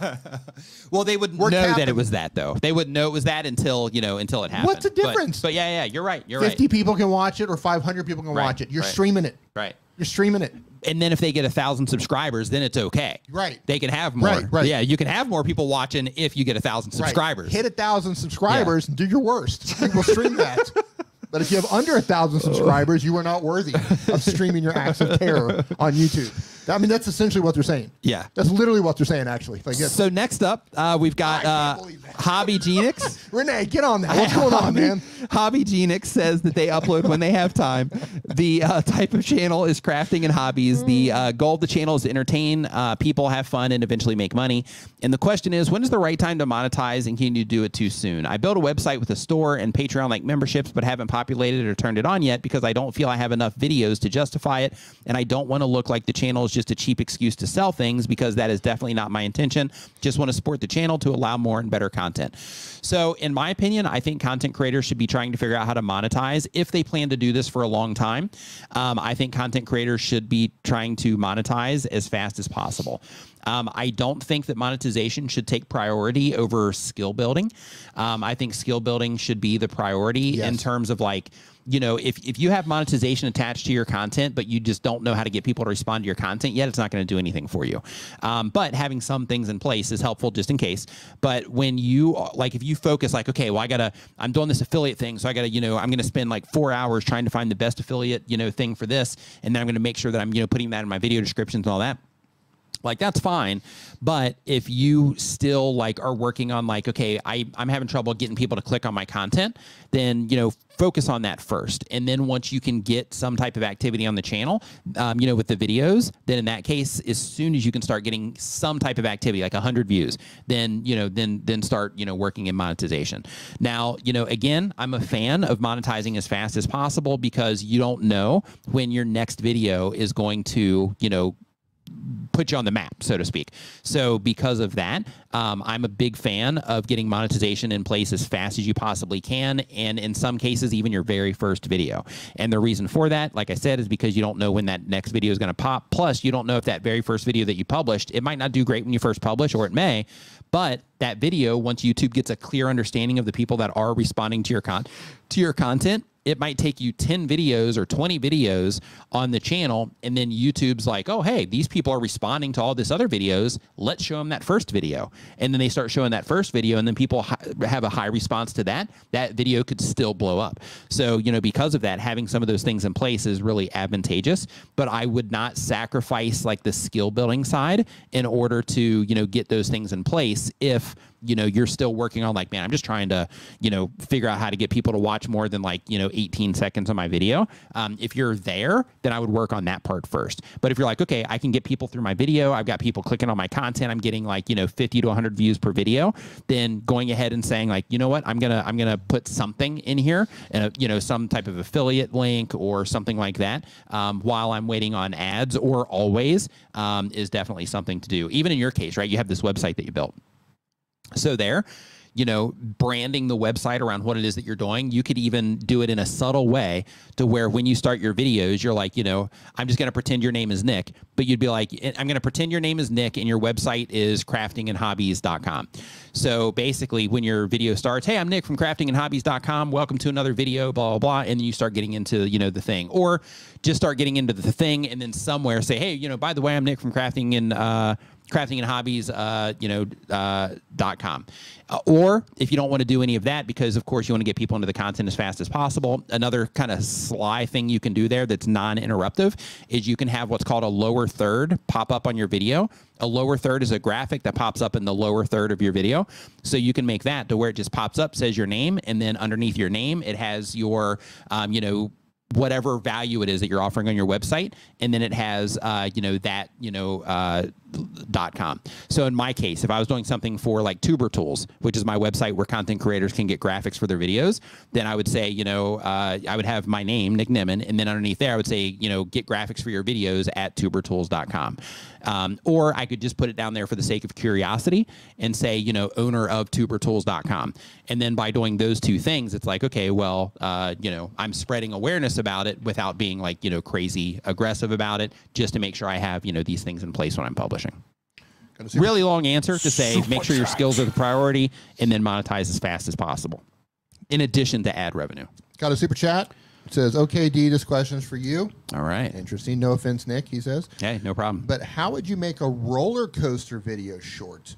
A: well, they would
B: We're
A: know that it was that though. They wouldn't know it was that until you know until it happened.
B: What's the difference?
A: But, yeah, yeah, you're right. You're
B: Fifty
A: right.
B: people can watch it, or five hundred people can
A: Right,
B: watch it. You're
A: right.
B: streaming it.
A: Right.
B: You're streaming it.
A: And then if they get a thousand subscribers, then it's okay.
B: Right.
A: They can have more.
B: Right, right.
A: Yeah, you can have more people watching if you get a thousand
B: Right.
A: subscribers.
B: Hit a thousand subscribers and do your worst. We will stream that. But if you have under a thousand subscribers, you are not worthy of streaming your acts of terror on YouTube. I mean, that's essentially what they're saying.
A: Yeah.
B: That's literally what they're saying, actually. Like, yes.
A: So next up, uh, we've got uh,
B: can't believe that.
A: Hobby Genix.
B: Rene, get on that. What's going on, man?
A: Hobby Genix says that they upload when they have time. The uh, type of channel is crafting and hobbies. The uh, goal of the channel is to entertain uh, people, have fun, and eventually make money. And the question is, when is the right time to monetize, and can you do it too soon? I built a website with a store and Patreon-like memberships, but haven't populated or turned it on yet because I don't feel I have enough videos to justify it, and I don't want to look like the channel is just a cheap excuse to sell things because that is definitely not my intention. Just want to support the channel to allow more and better content. So, in my opinion, I think content creators should be trying to figure out how to monetize if they plan to do this for a long time. Um, I think content creators should be trying to monetize as fast as possible. Um, I don't think that monetization should take priority over skill building. Um, I think skill building should be the priority in terms of like, you know, if, if you have monetization attached to your content, but you just don't know how to get people to respond to your content yet, it's not going to do anything for you. Um, but having some things in place is helpful just in case. But when you like, if you focus like, okay, well, I gotta, I'm doing this affiliate thing, so I gotta, you know, I'm going to spend like four hours trying to find the best affiliate, you know, thing for this, and then I'm going to make sure that I'm, you know, putting that in my video descriptions and all that like that's fine. But if you still like are working on like okay I, i'm having trouble getting people to click on my content then you know focus on that first. And then once you can get some type of activity on the channel um, you know with the videos then in that case as soon as you can start getting some type of activity like 100 views then you know then then start you know working in monetization. Now you know again i'm a fan of monetizing as fast as possible because you don't know when your next video is going to you know put you on the map, so to speak. So because of that, um, I'm a big fan of getting monetization in place as fast as you possibly can, and in some cases, even your very first video. And the reason for that, like I said, is because you don't know when that next video is going to pop. Plus, you don't know if that very first video that you published, it might not do great when you first publish, or it may. But that video, once YouTube gets a clear understanding of the people that are responding to your con to your content, it might take you 10 videos or 20 videos on the channel and then YouTube's like, "Oh, hey, these people are responding to all this other videos. Let's show them that first video." And then they start showing that first video and then people have a high response to that. That video could still blow up. So, you know, because of that, having some of those things in place is really advantageous, but I would not sacrifice like the skill building side in order to, you know, get those things in place if you know you're still working on like man i'm just trying to you know figure out how to get people to watch more than like you know 18 seconds of my video. Um, if you're there then i would work on that part first. But if you're like okay i can get people through my video i've got people clicking on my content i'm getting like you know 50 to 100 views per video then going ahead and saying like you know what i'm gonna i'm gonna put something in here uh, you know some type of affiliate link or something like that um, while i'm waiting on ads or always um, is definitely something to do. Even in your case right you have this website that you built so there, you know, branding the website around what it is that you're doing, you could even do it in a subtle way to where when you start your videos, you're like, you know, I'm just going to pretend your name is Nick, but you'd be like, I'm going to pretend your name is Nick and your website is craftingandhobbies.com. So basically, when your video starts, hey, I'm Nick from craftingandhobbies.com. Welcome to another video, blah, blah, blah. And then you start getting into, you know, the thing. Or just start getting into the thing and then somewhere say, hey, you know, by the way, I'm Nick from crafting and, uh, crafting and hobbies uh, you know uh, dot com. Uh, or if you don't want to do any of that because of course you want to get people into the content as fast as possible another kind of sly thing you can do there that's non-interruptive is you can have what's called a lower third pop up on your video. A lower third is a graphic that pops up in the lower third of your video. So you can make that to where it just pops up says your name and then underneath your name it has your um, you know whatever value it is that you're offering on your website and then it has uh, you know that you know uh, dot com. So in my case if i was doing something for like tuber tools which is my website where content creators can get graphics for their videos then i would say you know uh, i would have my name nick nimmin and then underneath there i would say you know get graphics for your videos at tubertools.com um, or i could just put it down there for the sake of curiosity and say you know owner of tubertools.com and then by doing those two things it's like okay well uh, you know i'm spreading awareness about it without being like you know crazy aggressive about it just to make sure i have you know these things in place when i'm publishing.
B: Got a super-
A: really long answer to say
C: Super
A: make sure your skills are the priority and then monetize as fast as possible in addition to ad revenue.
B: Got a super chat. It says, "Okay, Dee, this question's for you."
A: all right
B: Interesting. No offense, Nick. He says,
A: hey no problem
B: but how would you make a roller coaster video short?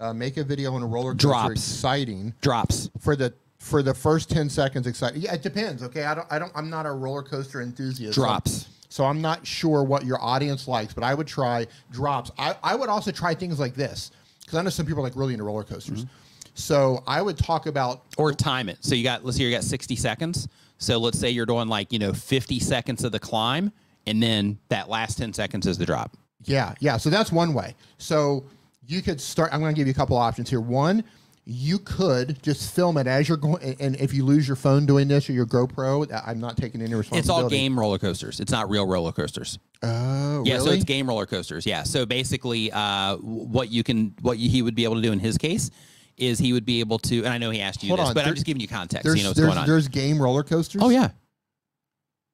B: Uh, make a video on a roller coaster
A: Drops.
B: exciting
A: drops
B: for the for the first ten seconds. Exciting. Yeah, it depends. Okay, I don't. I don't. I'm not a roller coaster enthusiast.
A: Drops
B: So I'm not sure what your audience likes, but I would try drops. I, I would also try things like this because I know some people are like really into roller coasters. So I would talk about
A: or time it. So you got let's say you got 60 seconds. So let's say you're doing like, you know, 50 seconds of the climb and then that last 10 seconds is the drop.
B: Yeah, yeah. So that's one way. So you could start. I'm going to give you a couple options here. One, you could just film it as you're going, and- if you lose your phone doing this or your GoPro, I'm not taking any responsibility.
A: It's all game roller coasters. It's not real roller coasters.
B: Oh,
A: Yeah, so it's game roller coasters. Yeah. So basically, uh, what you can, what he would be able to do in his case is he would be able to, and I know he asked you
B: Hold
A: this,
B: on,
A: but
B: there-
A: I'm just giving you context. so you know what's
B: there's,
A: going on.
B: there's game roller coasters.
A: Oh yeah,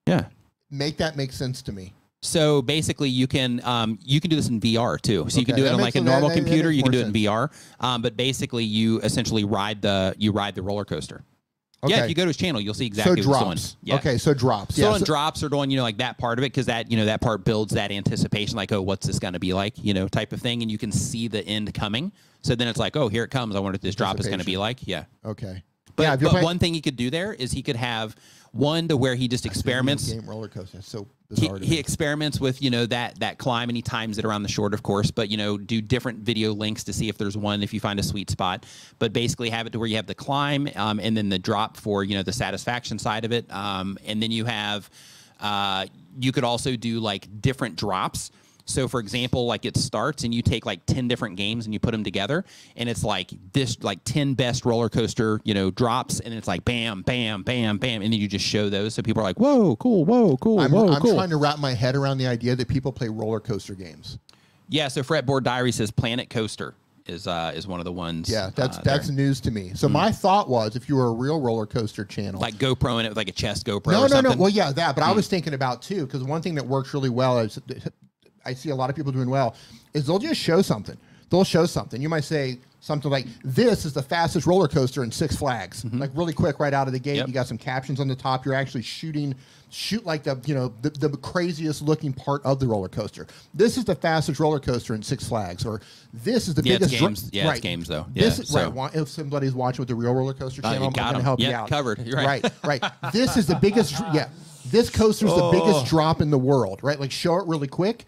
A: yeah.
B: make that make sense to me.
A: So basically, you can um, you can do this in VR too. So you can
B: Okay,
A: do it
B: that
A: on like a
B: that-
A: normal
B: that- that
A: computer.
B: makes
A: You can do it in VR. Um, but basically, you essentially ride the you ride the roller coaster. Yeah, if you go to his channel, you'll see exactly
B: so drops.
A: Yeah.
B: Okay, so drops.
A: So
B: yeah,
A: on
B: so-
A: drops are doing, you know, like that part of it because that, you know, that part builds that anticipation, like, oh, what's this going to be like, you know, type of thing, and you can see the end coming. So then it's like, oh, here it comes. I wonder what this drop is going to be like. Yeah.
B: okay.
A: But,
B: yeah,
A: but
B: playing-
A: one thing he could do there is he could have one to where he just experiments.
B: game roller coaster. So
A: He,
B: bizarre.
A: he experiments with you know that that climb and he times it around the short of course but you know do different video links to see if there's one if you find a sweet spot but basically have it to where you have the climb um, and then the drop for you know the satisfaction side of it um, and then you have uh, you could also do like different drops so for example like it starts and you take like 10 different games and you put them together and it's like this like 10 best roller coaster you know drops and it's like bam bam bam bam and then you just show those so people are like whoa cool whoa cool
B: I'm,
A: whoa
B: I'm
A: cool
B: trying to wrap my head around the idea that people play roller coaster games.
A: Yeah, so Fretboard Diary says Planet Coaster is uh is one of the ones.
B: Yeah, that's
A: uh,
B: that's
A: there.
B: news to me. So my thought was, if you were a real roller coaster channel,
A: like GoPro in it with like a chest GoPro.
B: no,
A: or
B: no,
A: something.
B: no. Well, yeah, that. But I
A: Hmm.
B: was thinking about too because one thing that works really well is I see a lot of people doing well is they'll just show something. They'll show something. You might say something like, "This is the fastest roller coaster in Six Flags." Like really quick, right out of the gate.
A: Mm-hmm. Yep.
B: You got some captions on the top. You're actually shooting, shoot like the you know the, the craziest looking part of the roller coaster. This is the fastest roller coaster in Six Flags, or this is the
A: Yeah, it's
B: biggest. dr-
A: games- yeah, it's games, though.
B: This is,
A: so-
B: right. If somebody's watching with the real roller coaster
A: Uh,
B: channel, I'm going to help you out.
A: covered. You're right.
B: right, right. This is the biggest. Yeah, this coaster's the biggest drop in the world. Right, like show it really quick,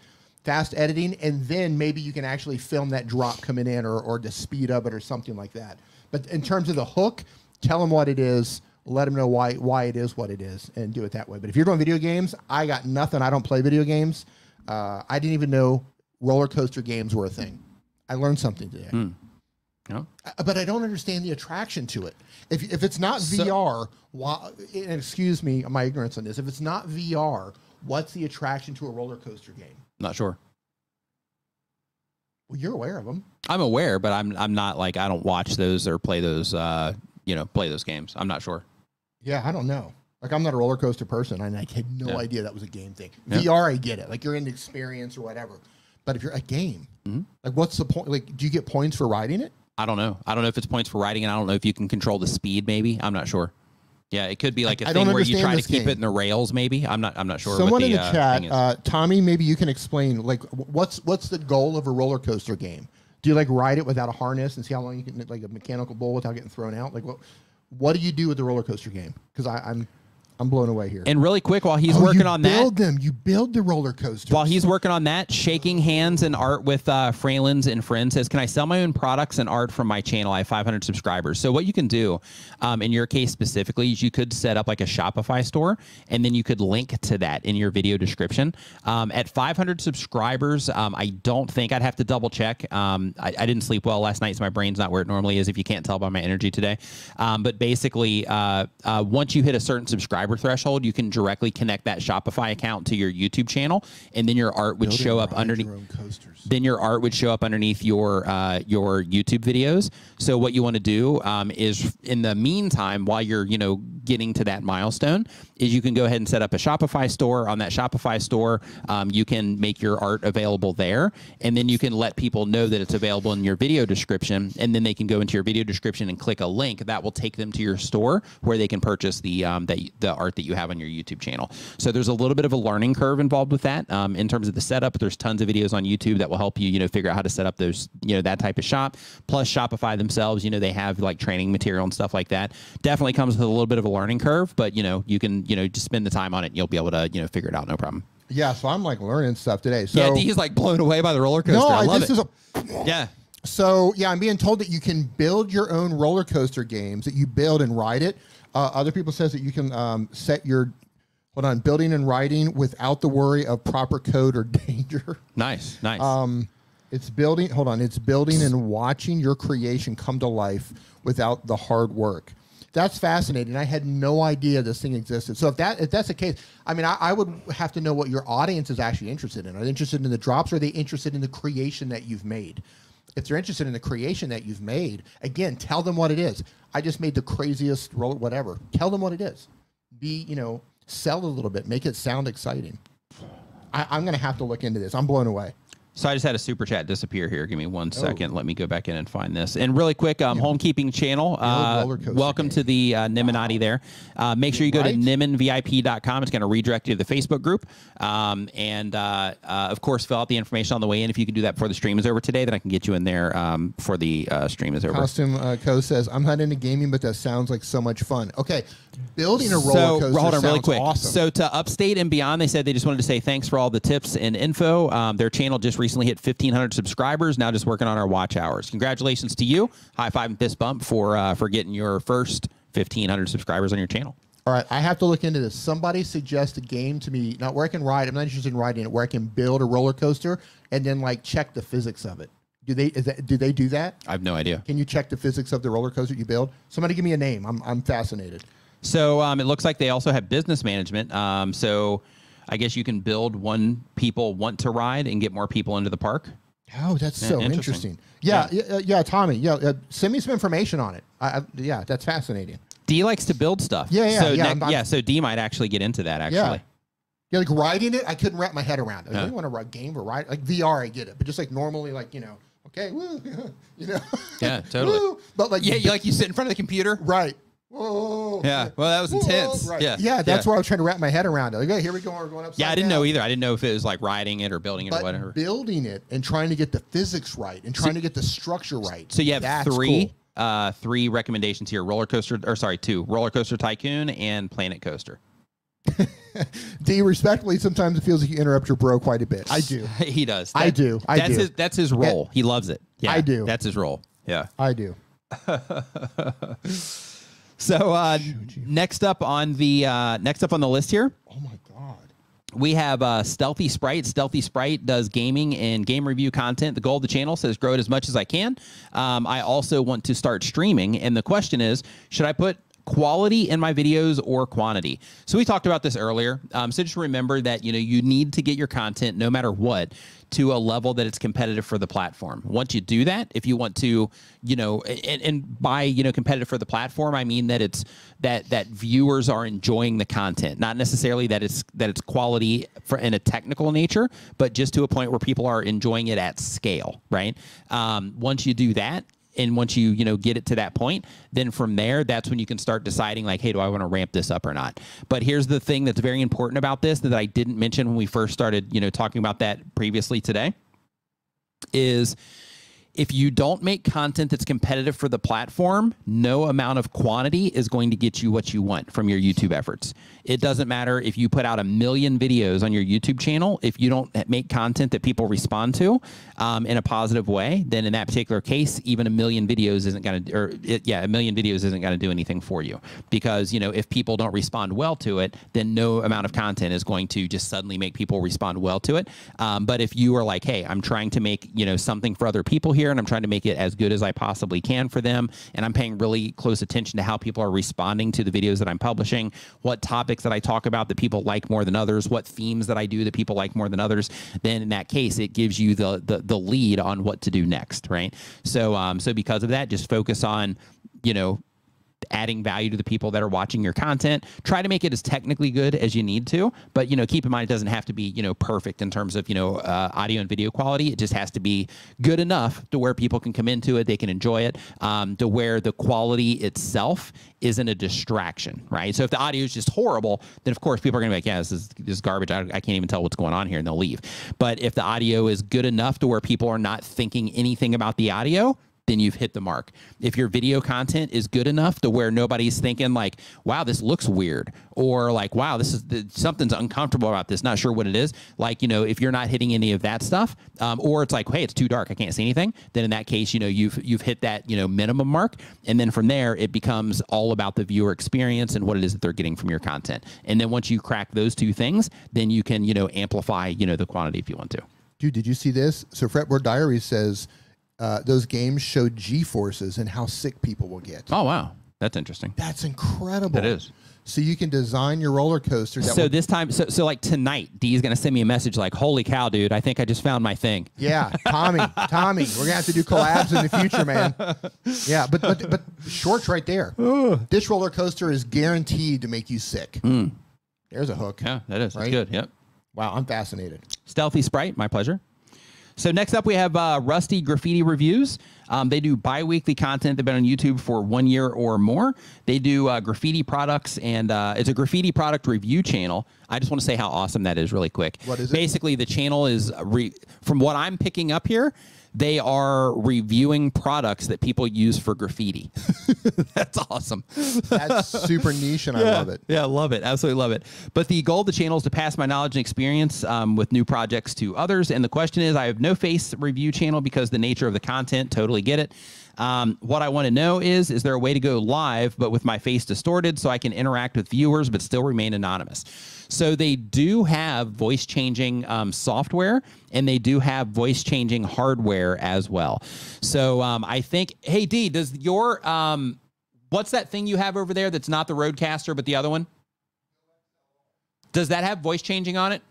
B: fast editing, and then maybe you can actually film that drop coming in, or or the speed of it, or something like that. But in terms of the hook, tell them what it is. Let them know why why it is what it is, and do it that way. But if you're doing video games, I got nothing. I don't play video games. Uh, I didn't even know roller coaster games were a thing. I learned something today.
A: No?
B: Uh, but I don't understand the attraction to it. If, if it's not
A: So-
B: VR, why, and excuse me my ignorance on this. If it's not VR, what's the attraction to a roller coaster game?
A: Not sure.
B: Well, you're aware of them.
A: I'm aware, but I'm I'm not like I don't watch those or play those uh you know play those games. I'm not sure.
B: Yeah, I don't know. Like I'm not a roller coaster person, and I had no
A: Yeah.
B: idea that was a game thing.
A: Yeah.
B: VR, I get it. Like you're in experience or whatever. But if you're a game,
A: Mm-hmm.
B: like what's the point? Like, do you get points for riding it?
A: I don't know. I don't know if it's points for riding, and I don't know if you can control the speed. Maybe I'm not sure. Yeah, it could be like a
B: I
A: thing
B: don't
A: where you try to keep
B: game.
A: it in the rails. Maybe I'm not. I'm not sure.
B: Someone
A: what
B: in the
A: uh,
B: chat, uh, Tommy, maybe you can explain like what's what's the goal of a roller coaster game? Do you like ride it without a harness and see how long you can like a mechanical bull without getting thrown out? Like what what do you do with the roller coaster game? Because I'm I'm blown away here.
A: and really quick, while he's
B: Oh,
A: working on that,
B: build them. You build the roller coaster.
A: While he's working on that, shaking hands and art with uh, Fralins and friends says, "Can I sell my own products and art from my channel? I have 500 subscribers." So what you can do, um, in your case specifically, is you could set up like a Shopify store, and then you could link to that in your video description. Um, at 500 subscribers, um, I don't think I'd have to double check. Um, I, I didn't sleep well last night, so my brain's not where it normally is. If you can't tell by my energy today, um, but basically, uh, uh, once you hit a certain subscriber threshold, you can directly connect that Shopify account to your YouTube channel, and then your art would show up underneath.
B: your.
A: Then your art would show up underneath your uh, your YouTube videos. So what you want to do um, is, in the meantime, while you're you know getting to that milestone, is you can go ahead and set up a Shopify store. On that Shopify store, um, you can make your art available there, and then you can let people know that it's available in your video description, and then they can go into your video description and click a link that will take them to your store where they can purchase the um, that the art that you have on your YouTube channel. So there's a little bit of a learning curve involved with that um, in terms of the setup. There's tons of videos on YouTube that will help you, you know, figure out how to set up those, you know, that type of shop. Plus Shopify themselves, you know, they have like training material and stuff like that. Definitely comes with a little bit of a learning curve, but you know, you can, you know, just spend the time on it and you'll be able to, you know, figure it out no problem.
B: Yeah, so I'm like learning stuff today. So
A: yeah, Dee's like blown away by the roller coaster.
B: no,
A: I
B: I,
A: love
B: this
A: it.
B: is a
A: yeah.
B: So yeah, I'm being told that you can build your own roller coaster games that you build and ride it. Uh, other people says that you can um, set your hold on building and writing without the worry of proper code or danger.
A: Nice, nice.
B: Um, it's building. Hold on, it's building and watching your creation come to life without the hard work. That's fascinating. I had no idea this thing existed. So if that if that's the case, I mean, I, I would have to know what your audience is actually interested in. Are they interested in the drops? Or are they interested in the creation that you've made? If they're interested in the creation that you've made, again, tell them what it is. I just made the craziest roll, whatever. Tell them what it is. Be you know, sell a little bit, make it sound exciting. I, I'm gonna have to look into this. I'm blown away.
A: So I just had a super chat disappear here. Give me one second. Let me go back in and find this. And really quick, um, homekeeping channel. Uh, welcome to the uh, Nimminati there. Uh, make sure you go
B: Right.
A: to nimminvip.com. It's going to redirect you to the Facebook group. Um, and uh, uh, of course, fill out the information on the way in. If you can do that before the stream is over today, then I can get you in there um, before the uh, stream is over.
B: Costume uh, Co says, "I'm not into gaming, but that sounds like so much fun." Okay, building a roller
A: so
B: coaster
A: hold on really quick
B: Awesome.
A: so to upstate and beyond they said they just wanted to say thanks for all the tips and info um, their channel just recently hit 1500 subscribers now just working on our watch hours congratulations to you high five and fist bump for uh, for getting your first 1500 subscribers on your channel
B: All right, I have to look into this. Somebody suggest a game to me, not where I can ride. I'm not interested in riding it. Where I can build a roller coaster and then like check the physics of it. Do they is that, do they do that?
A: i have no idea
B: Can you check the physics of the roller coaster you build? Somebody give me a name. I'm I'm fascinated.
A: so um, it looks like they also have business management um, so i guess you can build one people want to ride and get more people into the park
B: Oh, that's so
A: interesting.
B: interesting. Yeah, yeah, yeah, yeah, Tommy. Yeah, uh, send me some information on it. I, I, yeah, that's fascinating.
A: Dee likes to build stuff
B: Yeah, yeah,
A: so
B: yeah,
A: ne-
B: I'm- I'm-
A: yeah so Dee might actually get into that actually
B: Yeah, like riding it, I couldn't wrap my head around. it. I
A: Yeah.
B: really want to ride game or ride like VR. I get it, but just like normally, like you know, okay, woo, you know,
A: Yeah, totally.
B: but like
A: yeah you like you sit in front of the computer
B: right. Whoa.
A: Yeah, well, that was
B: Whoa,
A: intense.
B: right.
A: Yeah,
B: yeah, that's
A: yeah.
B: where I was trying to wrap my head around it. Like, okay, here we go. We're going upside
A: Yeah, I didn't
B: down.
A: know either. I didn't know if it was like riding it or building it
B: But
A: or whatever.
B: building it and trying to get the physics right and trying to get the structure right.
A: So you have
B: that's
A: three
B: cool.
A: uh, three recommendations here: roller coaster, or sorry, two: roller coaster tycoon and planet coaster.
B: Dee, respectfully, sometimes it feels like you interrupt your bro quite a bit. I do.
A: he does.
B: I do. I
A: that's
B: do.
A: his. That's his role. He loves it. Yeah,
B: I do.
A: That's his role. Yeah.
B: I do.
A: So uh, next up on the uh, next up on the list here,
B: Oh my god.
A: we have uh, Stealthy Sprite. Stealthy Sprite does gaming and game review content. The goal of the channel says grow it as much as I can. Um, I also want to start streaming, and the question is, should I put quality in my videos or quantity? So we talked about this earlier. Um, so just remember that you know you need to get your content, no matter what, to a level that it's competitive for the platform. Once you do that, if you want to, you know, and, and by you know competitive for the platform, I mean that it's that that viewers are enjoying the content, not necessarily that it's that it's quality for in a technical nature, but just to a point where people are enjoying it at scale, right? Um, once you do that, and once you you know get it to that point then from there that's when you can start deciding like hey do i want to ramp this up or not but here's the thing that's very important about this that i didn't mention when we first started you know talking about that previously today is if you don't make content that's competitive for the platform, no amount of quantity is going to get you what you want from your YouTube efforts. It doesn't matter if you put out a million videos on your YouTube channel, if you don't make content that people respond to um, in a positive way, then in that particular case, even a million videos isn't going to, or it, yeah, a million videos isn't going to do anything for you because you know if people don't respond well to it, then no amount of content is going to just suddenly make people respond well to it. Um, but if you are like, hey, I'm trying to make you know something for other people here, and I'm trying to make it as good as I possibly can for them, and I'm paying really close attention to how people are responding to the videos that I'm publishing, what topics that I talk about that people like more than others, what themes that I do that people like more than others, then in that case, it gives you the the, the lead on what to do next, right? So um, so because of that, just focus on you know adding value to the people that are watching your content. Try to make it as technically good as you need to, but you know, keep in mind it doesn't have to be you know perfect in terms of you know uh, audio and video quality. It just has to be good enough to where people can come into it, they can enjoy it, um, to where the quality itself isn't a distraction, right? So if the audio is just horrible, then of course people are going to be like, yeah, this is this is garbage. I, I can't even tell what's going on here, and they'll leave. But if the audio is good enough to where people are not thinking anything about the audio, then you've hit the mark. If your video content is good enough to where nobody's thinking like, "Wow, this looks weird," or like, "Wow, this is something's uncomfortable about this," not sure what it is. Like, you know, if you're not hitting any of that stuff, um, or it's like, "Hey, it's too dark, I can't see anything," then in that case, you know, you've you've hit that you know minimum mark, and then from there, it becomes all about the viewer experience and what it is that they're getting from your content. And then once you crack those two things, then you can you know amplify you know the quantity if you want to.
B: Dude, did you see this? So Fretboard Diary says uh, those games show G forces and how sick people will get.
A: Oh wow, that's interesting.
B: That's incredible.
A: That is.
B: So you can design your roller coaster. That
A: So this time, so so like tonight, Dee's gonna send me a message like, "Holy cow, dude! I think I just found my thing."
B: yeah, Tommy, Tommy, we're gonna have to do collabs in the future, man. Yeah, but but but shorts right there. this roller coaster is guaranteed to make you sick. There's a hook.
A: Yeah, that is. That's good. Yep.
B: Wow, I'm fascinated.
A: Stealthy Sprite, my pleasure. So next up, we have uh, Rusty Graffiti Reviews. Um, they do bi-weekly content. They've been on YouTube for one year or more. They do uh, graffiti products, and uh, it's a graffiti product review channel. I just want to say how awesome that is, really quick.
B: What is it?
A: Basically, the channel is re- from what I'm picking up here. They are reviewing products that people use for graffiti. That's awesome.
B: That's super niche, and I love it.
A: Yeah, I love it. Absolutely love it. But the goal of the channel is to pass my knowledge and experience um, with new projects to others. And the question is, I have no face review channel because the nature of the content. Totally get it. Um, what I want to know is, is there a way to go live, but with my face distorted, so I can interact with viewers but still remain anonymous? So they do have voice changing um, software, and they do have voice changing hardware as well. So um, I think, hey Dee, does your um, what's that thing you have over there that's not the RodeCaster but the other one? Does that have voice changing on it?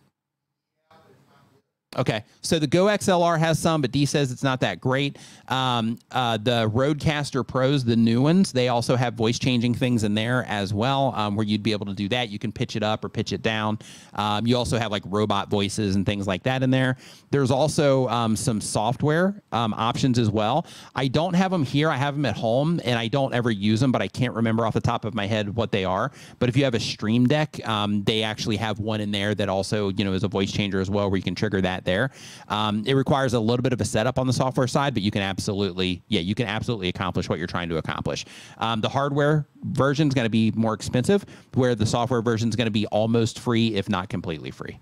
A: Okay, so the GoXLR has some, but Dee says it's not that great. Um, uh, the RodeCaster Pros, the new ones, they also have voice changing things in there as well, um, where you'd be able to do that. You can pitch it up or pitch it down. Um, you also have like robot voices and things like that in there. There's also um, some software um, options as well. I don't have them here. I have them at home, and I don't ever use them, but I can't remember off the top of my head what they are. But if you have a Stream Deck, um, they actually have one in there that also, you know, is a voice changer as well, where you can trigger that there. Um, it requires a little bit of a setup on the software side, but you can absolutely, yeah, you can absolutely accomplish what you're trying to accomplish. Um, the hardware version is going to be more expensive, where the software version is going to be almost free, if not completely free.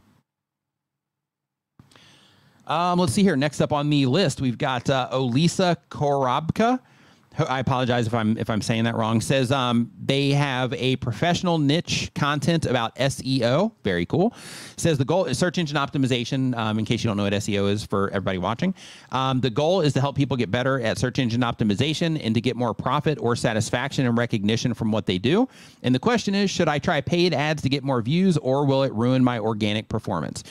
A: Um, let's see here. Next up on the list, we've got uh, Olisa Korobka. I apologize if I'm if I'm saying that wrong. Says um, they have a professional niche content about SEO. Very cool. Says the goal is search engine optimization. Um, in case you don't know what SEO is for everybody watching, um, the goal is to help people get better at search engine optimization and to get more profit or satisfaction and recognition from what they do. And the question is, should I try paid ads to get more views, or will it ruin my organic performance?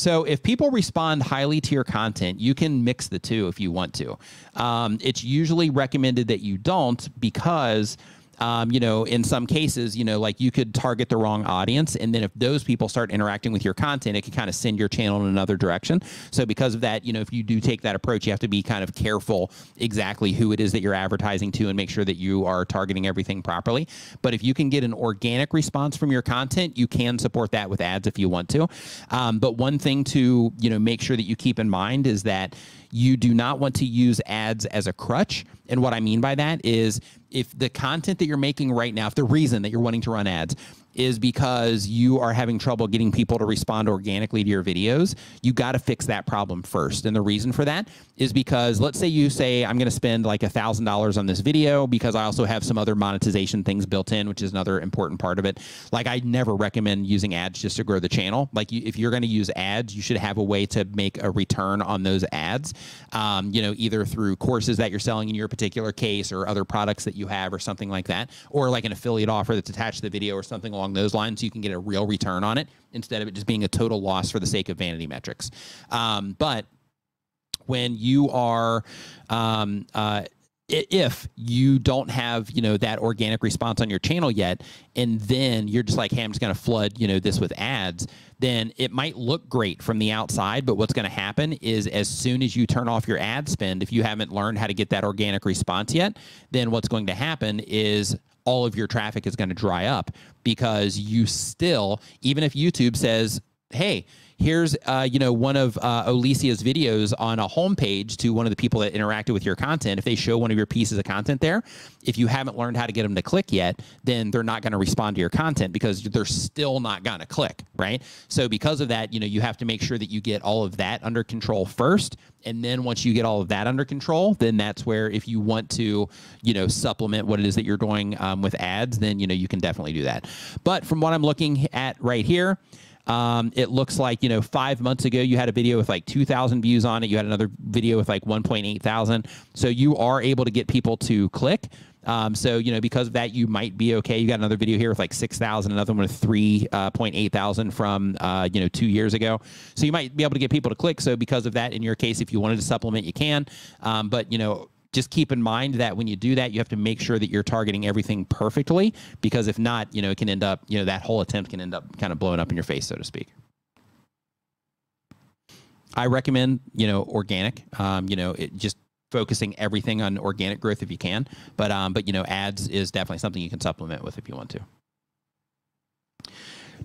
A: So if people respond highly to your content, you can mix the two if you want to. Um, it's usually recommended that you don't because um, you know, in some cases, you know, like you could target the wrong audience. And then if those people start interacting with your content, it can kind of send your channel in another direction. So because of that, you know, if you do take that approach, you have to be kind of careful exactly who it is that you're advertising to and make sure that you are targeting everything properly. But if you can get an organic response from your content, you can support that with ads if you want to. Um, but one thing to, you know, make sure that you keep in mind is that you do not want to use ads as a crutch. And what I mean by that is if the content that you're making right now, if the reason that you're wanting to run ads is because you are having trouble getting people to respond organically to your videos, you got to fix that problem first. And the reason for that is because let's say you say, I'm going to spend like a thousand dollars on this video because I also have some other monetization things built in, which is another important part of it. Like I never recommend using ads just to grow the channel. Like you, if you're going to use ads, you should have a way to make a return on those ads. Um, you know, either through courses that you're selling in your particular case or other products that you have or something like that, or like an affiliate offer that's attached to the video or something along those lines, so you can get a real return on it instead of it just being a total loss for the sake of vanity metrics. Um, but when you are um, uh, if you don't have you know that organic response on your channel yet and then you're just like hey i'm just going to flood you know this with ads then it might look great from the outside but what's going to happen is as soon as you turn off your ad spend if you haven't learned how to get that organic response yet then what's going to happen is all of your traffic is going to dry up because you still even if youtube says hey here's uh, you know one of uh, Olicia's videos on a homepage to one of the people that interacted with your content. If they show one of your pieces of content there, if you haven't learned how to get them to click yet, then they're not going to respond to your content because they're still not going to click, right? So because of that, you know you have to make sure that you get all of that under control first, and then once you get all of that under control, then that's where if you want to, you know, supplement what it is that you're doing um, with ads, then you know you can definitely do that. But from what I'm looking at right here. Um, it looks like you know five months ago you had a video with like 2,000 views on it. You had another video with like 1.8 thousand. So you are able to get people to click. Um, so you know because of that you might be okay. You got another video here with like 6,000, another one with 3.8 uh, thousand from uh, you know two years ago. So you might be able to get people to click. So because of that, in your case, if you wanted to supplement, you can. Um, but you know just keep in mind that when you do that, you have to make sure that you're targeting everything perfectly because if not, you know, it can end up, you know, that whole attempt can end up kind of blowing up in your face, so to speak. I recommend, you know, organic. Um, you know, it just focusing everything on organic growth if you can. But um, but you know, ads is definitely something you can supplement with if you want to.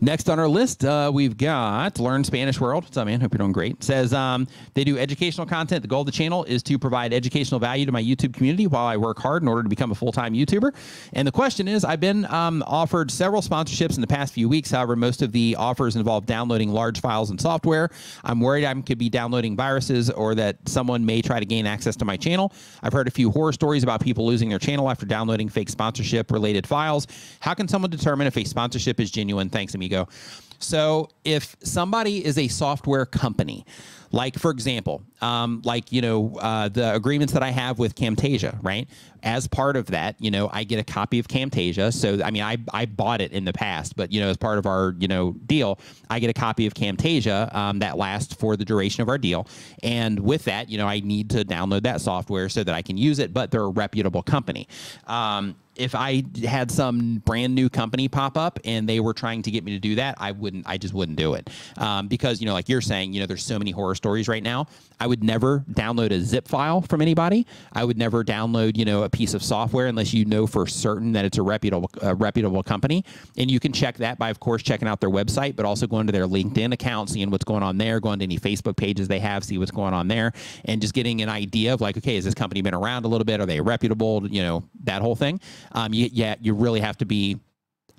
A: Next on our list, uh, we've got Learn Spanish World. What's up, man? Hope you're doing great. It says um, they do educational content. The goal of the channel is to provide educational value to my YouTube community while I work hard in order to become a full time YouTuber. And the question is I've been um, offered several sponsorships in the past few weeks. However, most of the offers involve downloading large files and software. I'm worried I could be downloading viruses or that someone may try to gain access to my channel. I've heard a few horror stories about people losing their channel after downloading fake sponsorship related files. How can someone determine if a sponsorship is genuine? Thanks, amigo go. So if somebody is a software company, like for example, um, like you know uh, the agreements that I have with Camtasia, right? As part of that, you know, I get a copy of Camtasia. So I mean, I I bought it in the past, but you know, as part of our you know deal, I get a copy of Camtasia um, that lasts for the duration of our deal. And with that, you know, I need to download that software so that I can use it. But they're a reputable company. Um, if I had some brand new company pop up and they were trying to get me to do that, I wouldn't. I just wouldn't do it um, because you know, like you're saying, you know, there's so many horror stories right now. I would never download a zip file from anybody. I would never download, you know, a piece of software unless you know for certain that it's a reputable, a reputable company. And you can check that by, of course, checking out their website, but also going to their LinkedIn account, seeing what's going on there, going to any Facebook pages they have, see what's going on there, and just getting an idea of like, okay, has this company been around a little bit? Are they reputable? You know, that whole thing. Um, you, yeah, you really have to be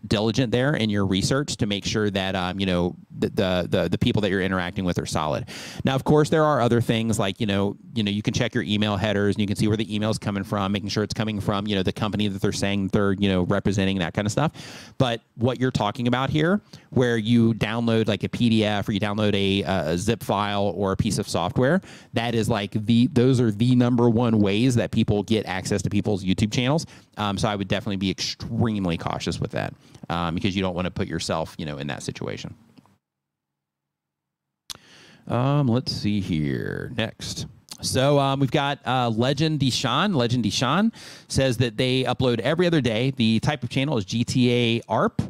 A: diligent there in your research to make sure that um, you know the, the, the the people that you're interacting with are solid. Now, of course, there are other things like you know you know you can check your email headers and you can see where the email is coming from, making sure it's coming from you know the company that they're saying they're you know representing that kind of stuff. But what you're talking about here, where you download like a PDF or you download a, a zip file or a piece of software, that is like the those are the number one ways that people get access to people's YouTube channels. Um, so I would definitely be extremely cautious with that um, because you don't want to put yourself, you know, in that situation. Um, let's see here. Next. So um, we've got uh, Legend Deshawn. Legend Deshawn says that they upload every other day. The type of channel is GTA ARP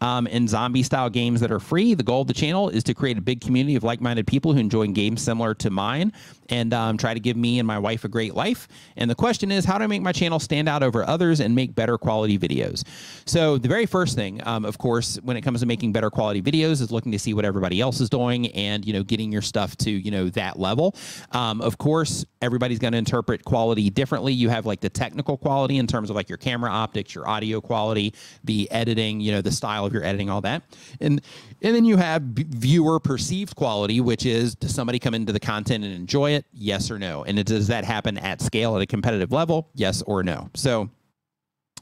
A: um, and zombie style games that are free. The goal of the channel is to create a big community of like minded people who enjoy games similar to mine and um, try to give me and my wife a great life. And the question is, how do I make my channel stand out over others and make better quality videos? So, the very first thing, um, of course, when it comes to making better quality videos, is looking to see what everybody else is doing and, you know, getting your stuff to, you know, that level. Um, of course, everybody's going to interpret quality differently. You have like the technical quality in terms of like your camera optics, your audio quality, the editing, you know, the style of your editing, all that. And and then you have viewer perceived quality, which is does somebody come into the content and enjoy it? Yes or no. And it, does that happen at scale at a competitive level? Yes or no. So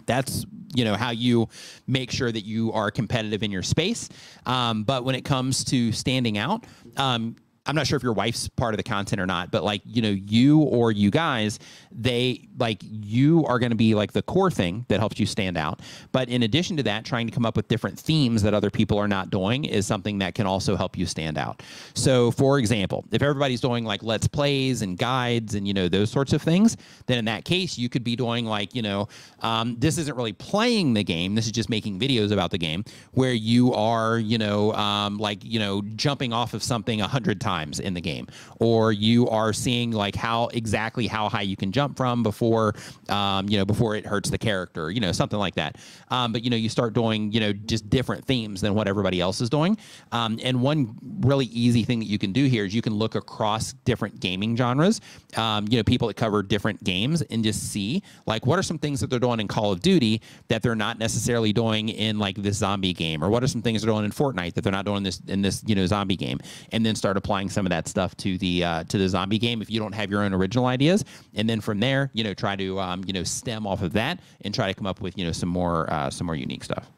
A: that's you know how you make sure that you are competitive in your space. Um, but when it comes to standing out, um, I'm not sure if your wife's part of the content or not, but like, you know, you or you guys, they like you are going to be like the core thing that helps you stand out. But in addition to that, trying to come up with different themes that other people are not doing is something that can also help you stand out. So, for example, if everybody's doing like let's plays and guides and, you know, those sorts of things, then in that case, you could be doing like, you know, um, this isn't really playing the game. This is just making videos about the game where you are, you know, um, like, you know, jumping off of something a hundred times times in the game, or you are seeing like how exactly how high you can jump from before, um, you know, before it hurts the character, you know, something like that. Um, but you know, you start doing, you know, just different themes than what everybody else is doing. Um, and one really easy thing that you can do here is you can look across different gaming genres. Um, you know, people that cover different games and just see like what are some things that they're doing in Call of Duty that they're not necessarily doing in like this zombie game, or what are some things they're doing in Fortnite that they're not doing in this in this you know zombie game, and then start applying some of that stuff to the uh, to the zombie game if you don't have your own original ideas, and then from there you know try to um, you know stem off of that and try to come up with you know some more uh, some more unique stuff.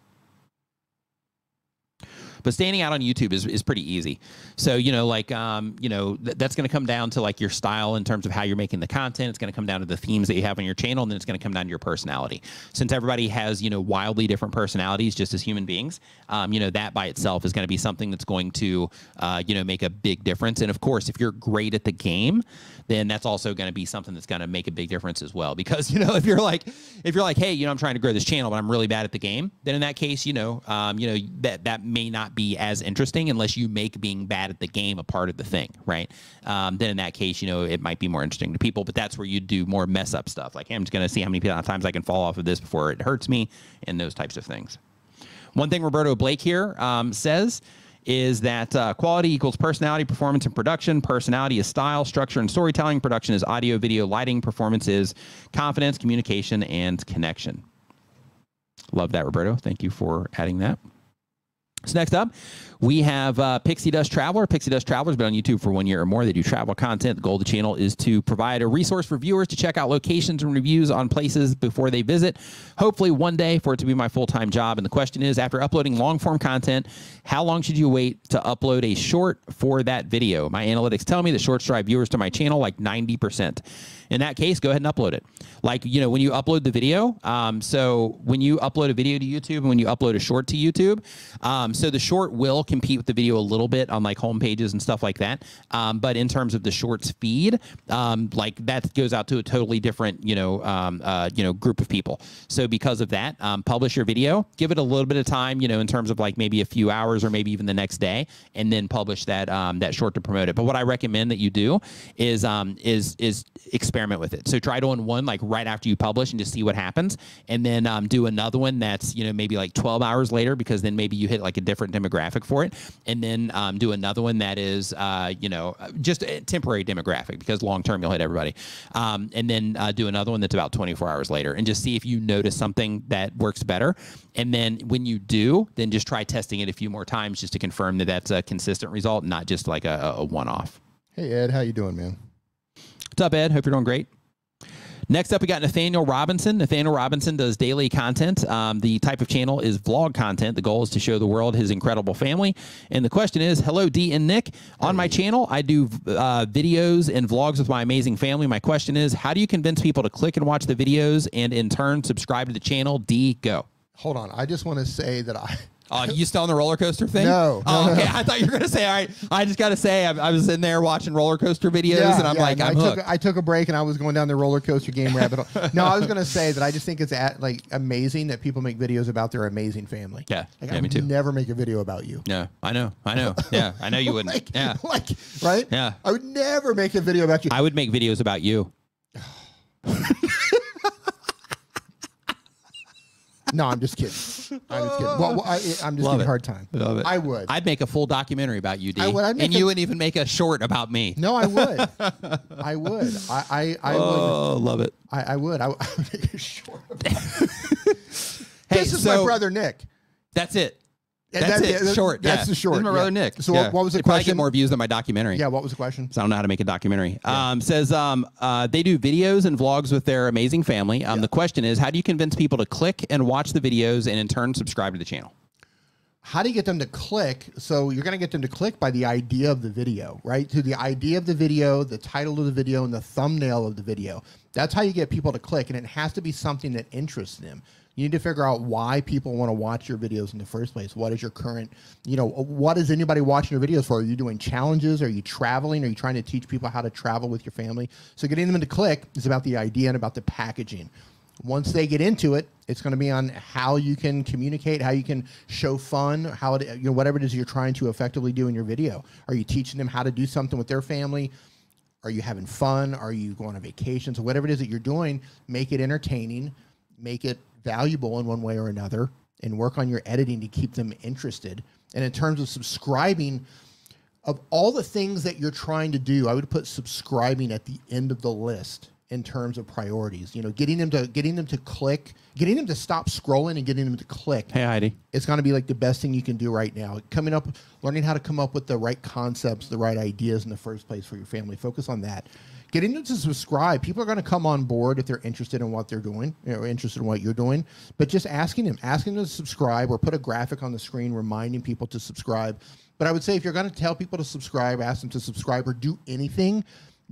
A: But standing out on YouTube is, is pretty easy. So, you know, like, um, you know, th- that's going to come down to like your style in terms of how you're making the content. It's going to come down to the themes that you have on your channel, and then it's going to come down to your personality. Since everybody has, you know, wildly different personalities just as human beings, um, you know, that by itself is going to be something that's going to, uh, you know, make a big difference. And of course, if you're great at the game, then that's also going to be something that's going to make a big difference as well. Because, you know, if you're like, if you're like, hey, you know, I'm trying to grow this channel, but I'm really bad at the game, then in that case, you know, um, you know, that, that may not be as interesting unless you make being bad at the game a part of the thing, right? Um, then in that case, you know, it might be more interesting to people, but that's where you do more mess up stuff. Like, hey, I'm just going to see how many times I can fall off of this before it hurts me and those types of things. One thing Roberto Blake here um, says is that uh, quality equals personality, performance, and production. Personality is style, structure, and storytelling. Production is audio, video, lighting. Performance is confidence, communication, and connection. Love that, Roberto. Thank you for adding that. So next up, we have uh, Pixie Dust Traveler. Pixie Dust Traveler has been on YouTube for one year or more. They do travel content. The goal of the channel is to provide a resource for viewers to check out locations and reviews on places before they visit. Hopefully, one day for it to be my full time job. And the question is after uploading long form content, how long should you wait to upload a short for that video? My analytics tell me that shorts drive viewers to my channel like 90%. In that case, go ahead and upload it. Like, you know, when you upload the video, um, so when you upload a video to YouTube and when you upload a short to YouTube, um, so the short will compete with the video a little bit on like home pages and stuff like that. Um, but in terms of the shorts feed, um, like that goes out to a totally different, you know, um, uh, you know, group of people. So because of that, um, publish your video, give it a little bit of time, you know, in terms of like maybe a few hours or maybe even the next day, and then publish that um, that short to promote it. But what I recommend that you do is um, is is experiment with it. So try doing one like right after you publish and just see what happens, and then do another one that's you know maybe like 12 hours later because then maybe you hit like a different demographic for it, and then um, do another one that is uh, you know just a temporary demographic because long term you'll hit everybody, um, and then uh, do another one that's about 24 hours later, and just see if you notice something that works better, and then when you do, then just try testing it a few more times just to confirm that that's a consistent result, not just like a, a one off.
B: Hey Ed, how you doing, man?
A: What's up, Ed? Hope you're doing great. Next up, we got Nathaniel Robinson. Nathaniel Robinson does daily content. Um, the type of channel is vlog content. The goal is to show the world his incredible family. And the question is Hello, Dee and Nick. On my channel, I do uh, videos and vlogs with my amazing family. My question is How do you convince people to click and watch the videos and in turn subscribe to the channel? Dee, go.
B: Hold on. I just want to say that I
A: Oh, you still on the roller coaster thing?
B: No,
A: Oh,
B: no,
A: okay.
B: no.
A: I thought you were gonna say. All right. I just gotta say, I, I was in there watching roller coaster videos, and I'm like,
B: no,
A: I'm
B: I
A: hooked.
B: took I took a break and I was going down the roller coaster game rabbit hole. No, I was going to say that I just think it's at, like amazing that people make videos about their amazing family.
A: Yeah.
B: like,
A: Yeah,
B: I
A: me
B: would
A: too.
B: Never make a video about you.
A: yeah, I know. I know. Yeah, I know you wouldn't.
B: Like,
A: yeah.
B: like right?
A: Yeah.
B: I would never make a video about you.
A: I would make videos about you.
B: no, I'm just kidding. I'm just kidding. Well, well, I, I'm just
A: Love
B: giving
A: it.
B: a hard time.
A: Love it.
B: I would.
A: I'd make a full documentary about you, Dee.
B: I would. I'd
A: and
B: a-
A: you wouldn't even make a short about me.
B: no, I would. I would. I I, I would.
A: oh, love it.
B: I, I would. I would I would make a short.
A: Hey,
B: this is
A: so
B: my brother Nick.
A: That's it.
B: Yeah,
A: That's
B: that-
A: it.
B: yeah,
A: short.
B: That's
A: yeah.
B: the short.
A: This is my
B: yeah.
A: brother Nick.
B: So
A: Yeah.
B: what, was the
A: It'd probably
B: question?
A: get more views than my documentary.
B: Yeah. What was the question?
A: So I don't know how to make a documentary. Um, says um, uh, they do videos and vlogs with their amazing family. Um, The question is, how do you convince people to click and watch the videos and in turn subscribe to the channel?
B: how do you get them to click? So you're going to get them to click by the idea of the video, right? To the idea of the video, the title of the video, and the thumbnail of the video. That's how you get people to click, and it has to be something that interests them. You need to figure out why people want to watch your videos in the first place. What is your current, you know, uh, what is anybody watching your videos for? Are you doing challenges? Are you traveling? Are you trying to teach people how to travel with your family? So getting them to click is about the idea and about the packaging. Once they get into it, it's going to be on how you can communicate, how you can show fun, how it, you know whatever it is you're trying to effectively do in your video. Are you teaching them how to do something with their family? Are you having fun? Are you going on vacations? So, whatever it is that you're doing, make it entertaining, make it valuable in one way or another, and work on your editing to keep them interested. And in terms of subscribing, of all the things that you're trying to do, I would put subscribing at the end of the list in terms of priorities. You know, getting them to getting them to click, getting them to stop scrolling and getting them to click.
A: Hey Heidi.
B: It's going to be like the best thing you can do right now. Coming up, learning how to come up with the right concepts, the right ideas in the first place for your family. Focus on that. Getting them to subscribe. People are going to come on board if they're interested in what they're doing, you know, interested in what you're doing. But just asking them, asking them to subscribe, or put a graphic on the screen reminding people to subscribe. But I would say if you're going to tell people to subscribe, ask them to subscribe, or do anything,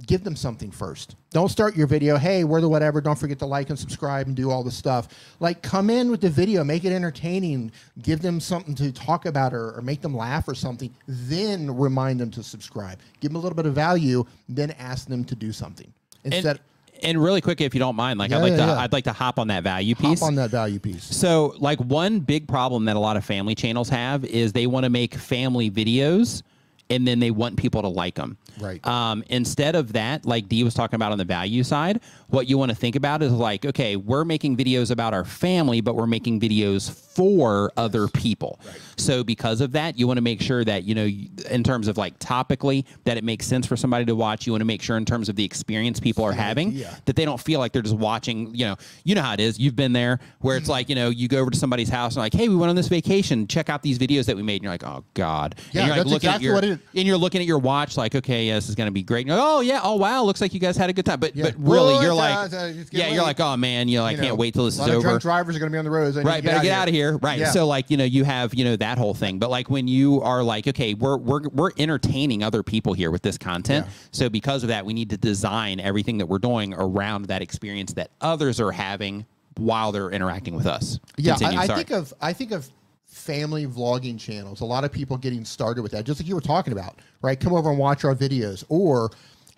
B: give them something first. Don't start your video, hey, we're the whatever, don't forget to like and subscribe and do all the stuff. Like, come in with the video, make it entertaining, give them something to talk about or, or make them laugh or something, then remind them to subscribe. Give them a little bit of value, then ask them to do something. Instead,
A: And, and really quick, if you don't mind, like
B: Yeah,
A: I'd like
B: yeah,
A: to
B: yeah.
A: I'd like to hop on that value
B: hop
A: piece.
B: on that value piece.
A: So, like one big problem that a lot of family channels have is they want to make family videos and then they want people to like them.
B: Right.
A: Um, instead of that, like Dee was talking about on the value side, what you want to think about is like, okay, we're making videos about our family, but we're making videos for other people. So because of that, you want to make sure that, you know, in terms of like topically, that it makes sense for somebody to watch. You want to make sure in terms of the experience people are having that they don't feel like they're just watching, you know, you know how it is. You've been there where it's like, you know, you go over to somebody's house and like, hey, we went on this vacation. Check out these videos that we made. And you're like, oh God.
B: Yeah,
A: and you're like
B: that's
A: looking
B: exactly
A: at your,
B: what it is.
A: And you're looking at your watch like, okay, this is gonna be great. Oh yeah, oh wow, looks like you guys had a good time. But
B: Yeah.
A: but really
B: Well,
A: you're
B: it's,
A: like
B: uh, uh,
A: Yeah,
B: getting
A: you're like, oh man, you know, I
B: You
A: can't
B: know,
A: wait till this is over.
B: drunk drivers are going to be on the roads.
A: Right, better get out of here. Right.
B: Yeah.
A: So like, you know, you have, you know, that whole thing. But like when you are like, okay, we're we're we're entertaining other people here with this content.
B: Yeah.
A: So because of that, we need to design everything that we're doing around that experience that others are having while they're interacting with us.
B: Yeah,
A: Continue,
B: I, I think of I think of family vlogging channels. A lot of people getting started with that, just like you were talking about, right? Come over and watch our videos, or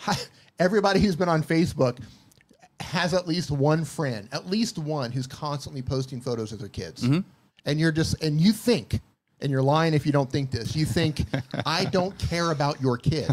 B: everybody who's been on Facebook has at least one friend, at least one who's constantly posting photos of their kids,
A: Mm-hmm.
B: and you're just and you think. And you're lying if you don't think this. You think I don't care about your kid,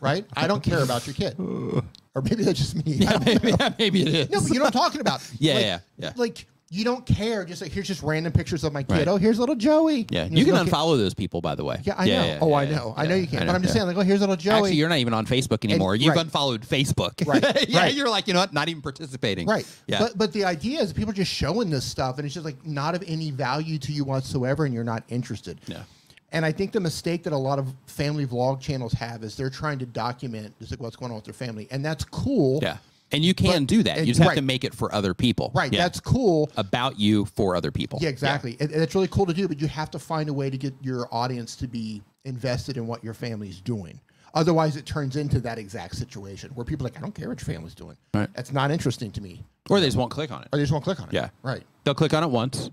B: right? I don't care about your kid, or maybe that's just me. Don't
A: maybe, maybe it is.
B: no, but you know what I'm talking about.
A: Yeah,
B: like,
A: yeah, yeah.
B: Like you don't care. Just like here's just random pictures of my kid.
A: Right.
B: Oh, here's little Joey.
A: yeah, you can unfollow those people, by the way.
B: kid- Yeah, I know. oh, I
A: yeah,
B: know. I know you can.
A: I
B: But I'm just
A: yeah.
B: saying, like, oh, here's little Joey.
A: Actually, you're not even on Facebook anymore. You've
B: right.
A: unfollowed Facebook.
B: Right,
A: yeah,
B: right.
A: you're like, you know what? Not even participating.
B: Right.
A: Yeah.
B: But but the idea is people are just showing this stuff and it's just like not of any value to you whatsoever and you're not interested.
A: Yeah.
B: And I think the mistake that a lot of family vlog channels have is they're trying to document just like what's going on with their family. And that's cool.
A: yeah. And you can
B: But-
A: do that. You just have to make it for other people.
B: Right.
A: Yeah.
B: That's cool.
A: about you for other people.
B: Yeah, exactly. And, and it's really cool to do, but you have to find a way to get your audience to be invested in what your family's doing. Otherwise, it turns into that exact situation where people are like, I don't care what your family's doing.
A: Right.
B: That's not interesting to me.
A: Or they just won't click on it.
B: Or they just won't click on it.
A: Yeah.
B: Right.
A: They'll click on it once,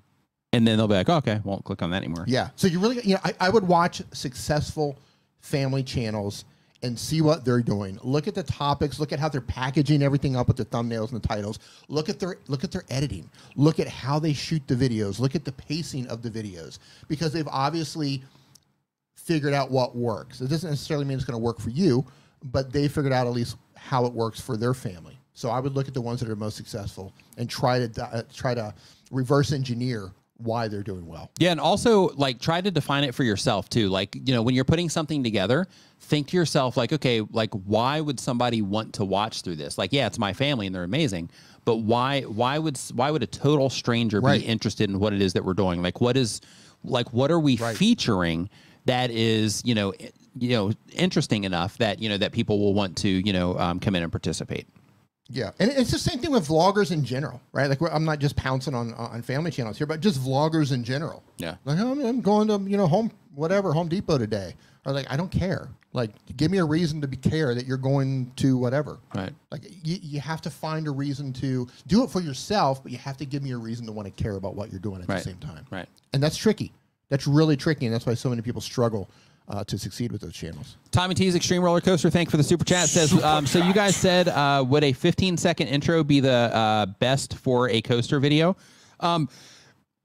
A: and then they'll be like, oh, okay, won't click on that anymore.
B: Yeah. So you really, you know, I, I would watch successful family channels and see what they're doing. Look at the topics. Look at how they're packaging everything up with the thumbnails and the titles. Look at their look at their editing. Look at how they shoot the videos. Look at the pacing of the videos because they've obviously figured out what works. It doesn't necessarily mean it's going to work for you, but they figured out at least how it works for their family. So I would look at the ones that are most successful and try to uh, try to reverse engineer why they're doing well.
A: Yeah, and also like try to define it for yourself too. Like, you know, when you're putting something together, think to yourself like, okay, like why would somebody want to watch through this? Like, yeah, it's my family and they're amazing, but why why would why would a total stranger
B: Right.
A: be interested in what it is that we're doing? Like what is like what are we
B: Right.
A: featuring that is, you know, you know, interesting enough that, you know, that people will want to, you know, um, come in and participate.
B: Yeah, and it's the same thing with vloggers in general, right? Like we're, I'm not just pouncing on on family channels here, but just vloggers in general.
A: Yeah.
B: like I'm, I'm going to you know home whatever Home Depot today, or like I don't care. Like give me a reason to be care that you're going to whatever.
A: Right.
B: Like you, you have to find a reason to do it for yourself, but you have to give me a reason to want to care about what you're doing at
A: Right.
B: the same time.
A: Right.
B: And that's tricky. That's really tricky, and that's why so many people struggle uh, to succeed with those channels.
A: Tommy T's Extreme Roller Coaster, thank you for the super chat. Says, um, so you guys said, uh, would a 15 second intro be the uh, best for a coaster video? Um,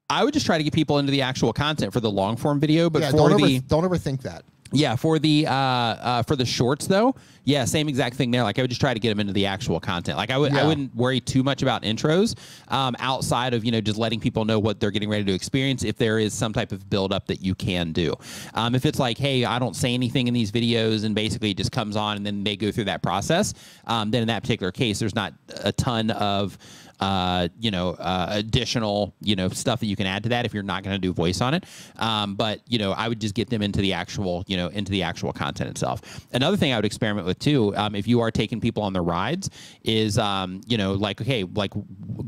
A: I would just try to get people into the actual content for the long form video, but
B: yeah,
A: for
B: don't,
A: the
B: ever, don't ever think that.
A: Yeah for the uh, uh, for the shorts though, yeah, same exact thing there. Like I would just try to get them into the actual content. Like I would, I wouldn't worry too much about intros um, outside of you know just letting people know what they're getting ready to experience. If there is some type of build up that you can do, um, if it's like hey I don't say anything in these videos and basically it just comes on and then they go through that process, um, then in that particular case there's not a ton of uh, you know, uh, additional, you know, stuff that you can add to that if you're not going to do voice on it. Um, but you know, I would just get them into the actual, you know, into the actual content itself. Another thing I would experiment with too, um, if you are taking people on the rides, is um, you know, like okay, like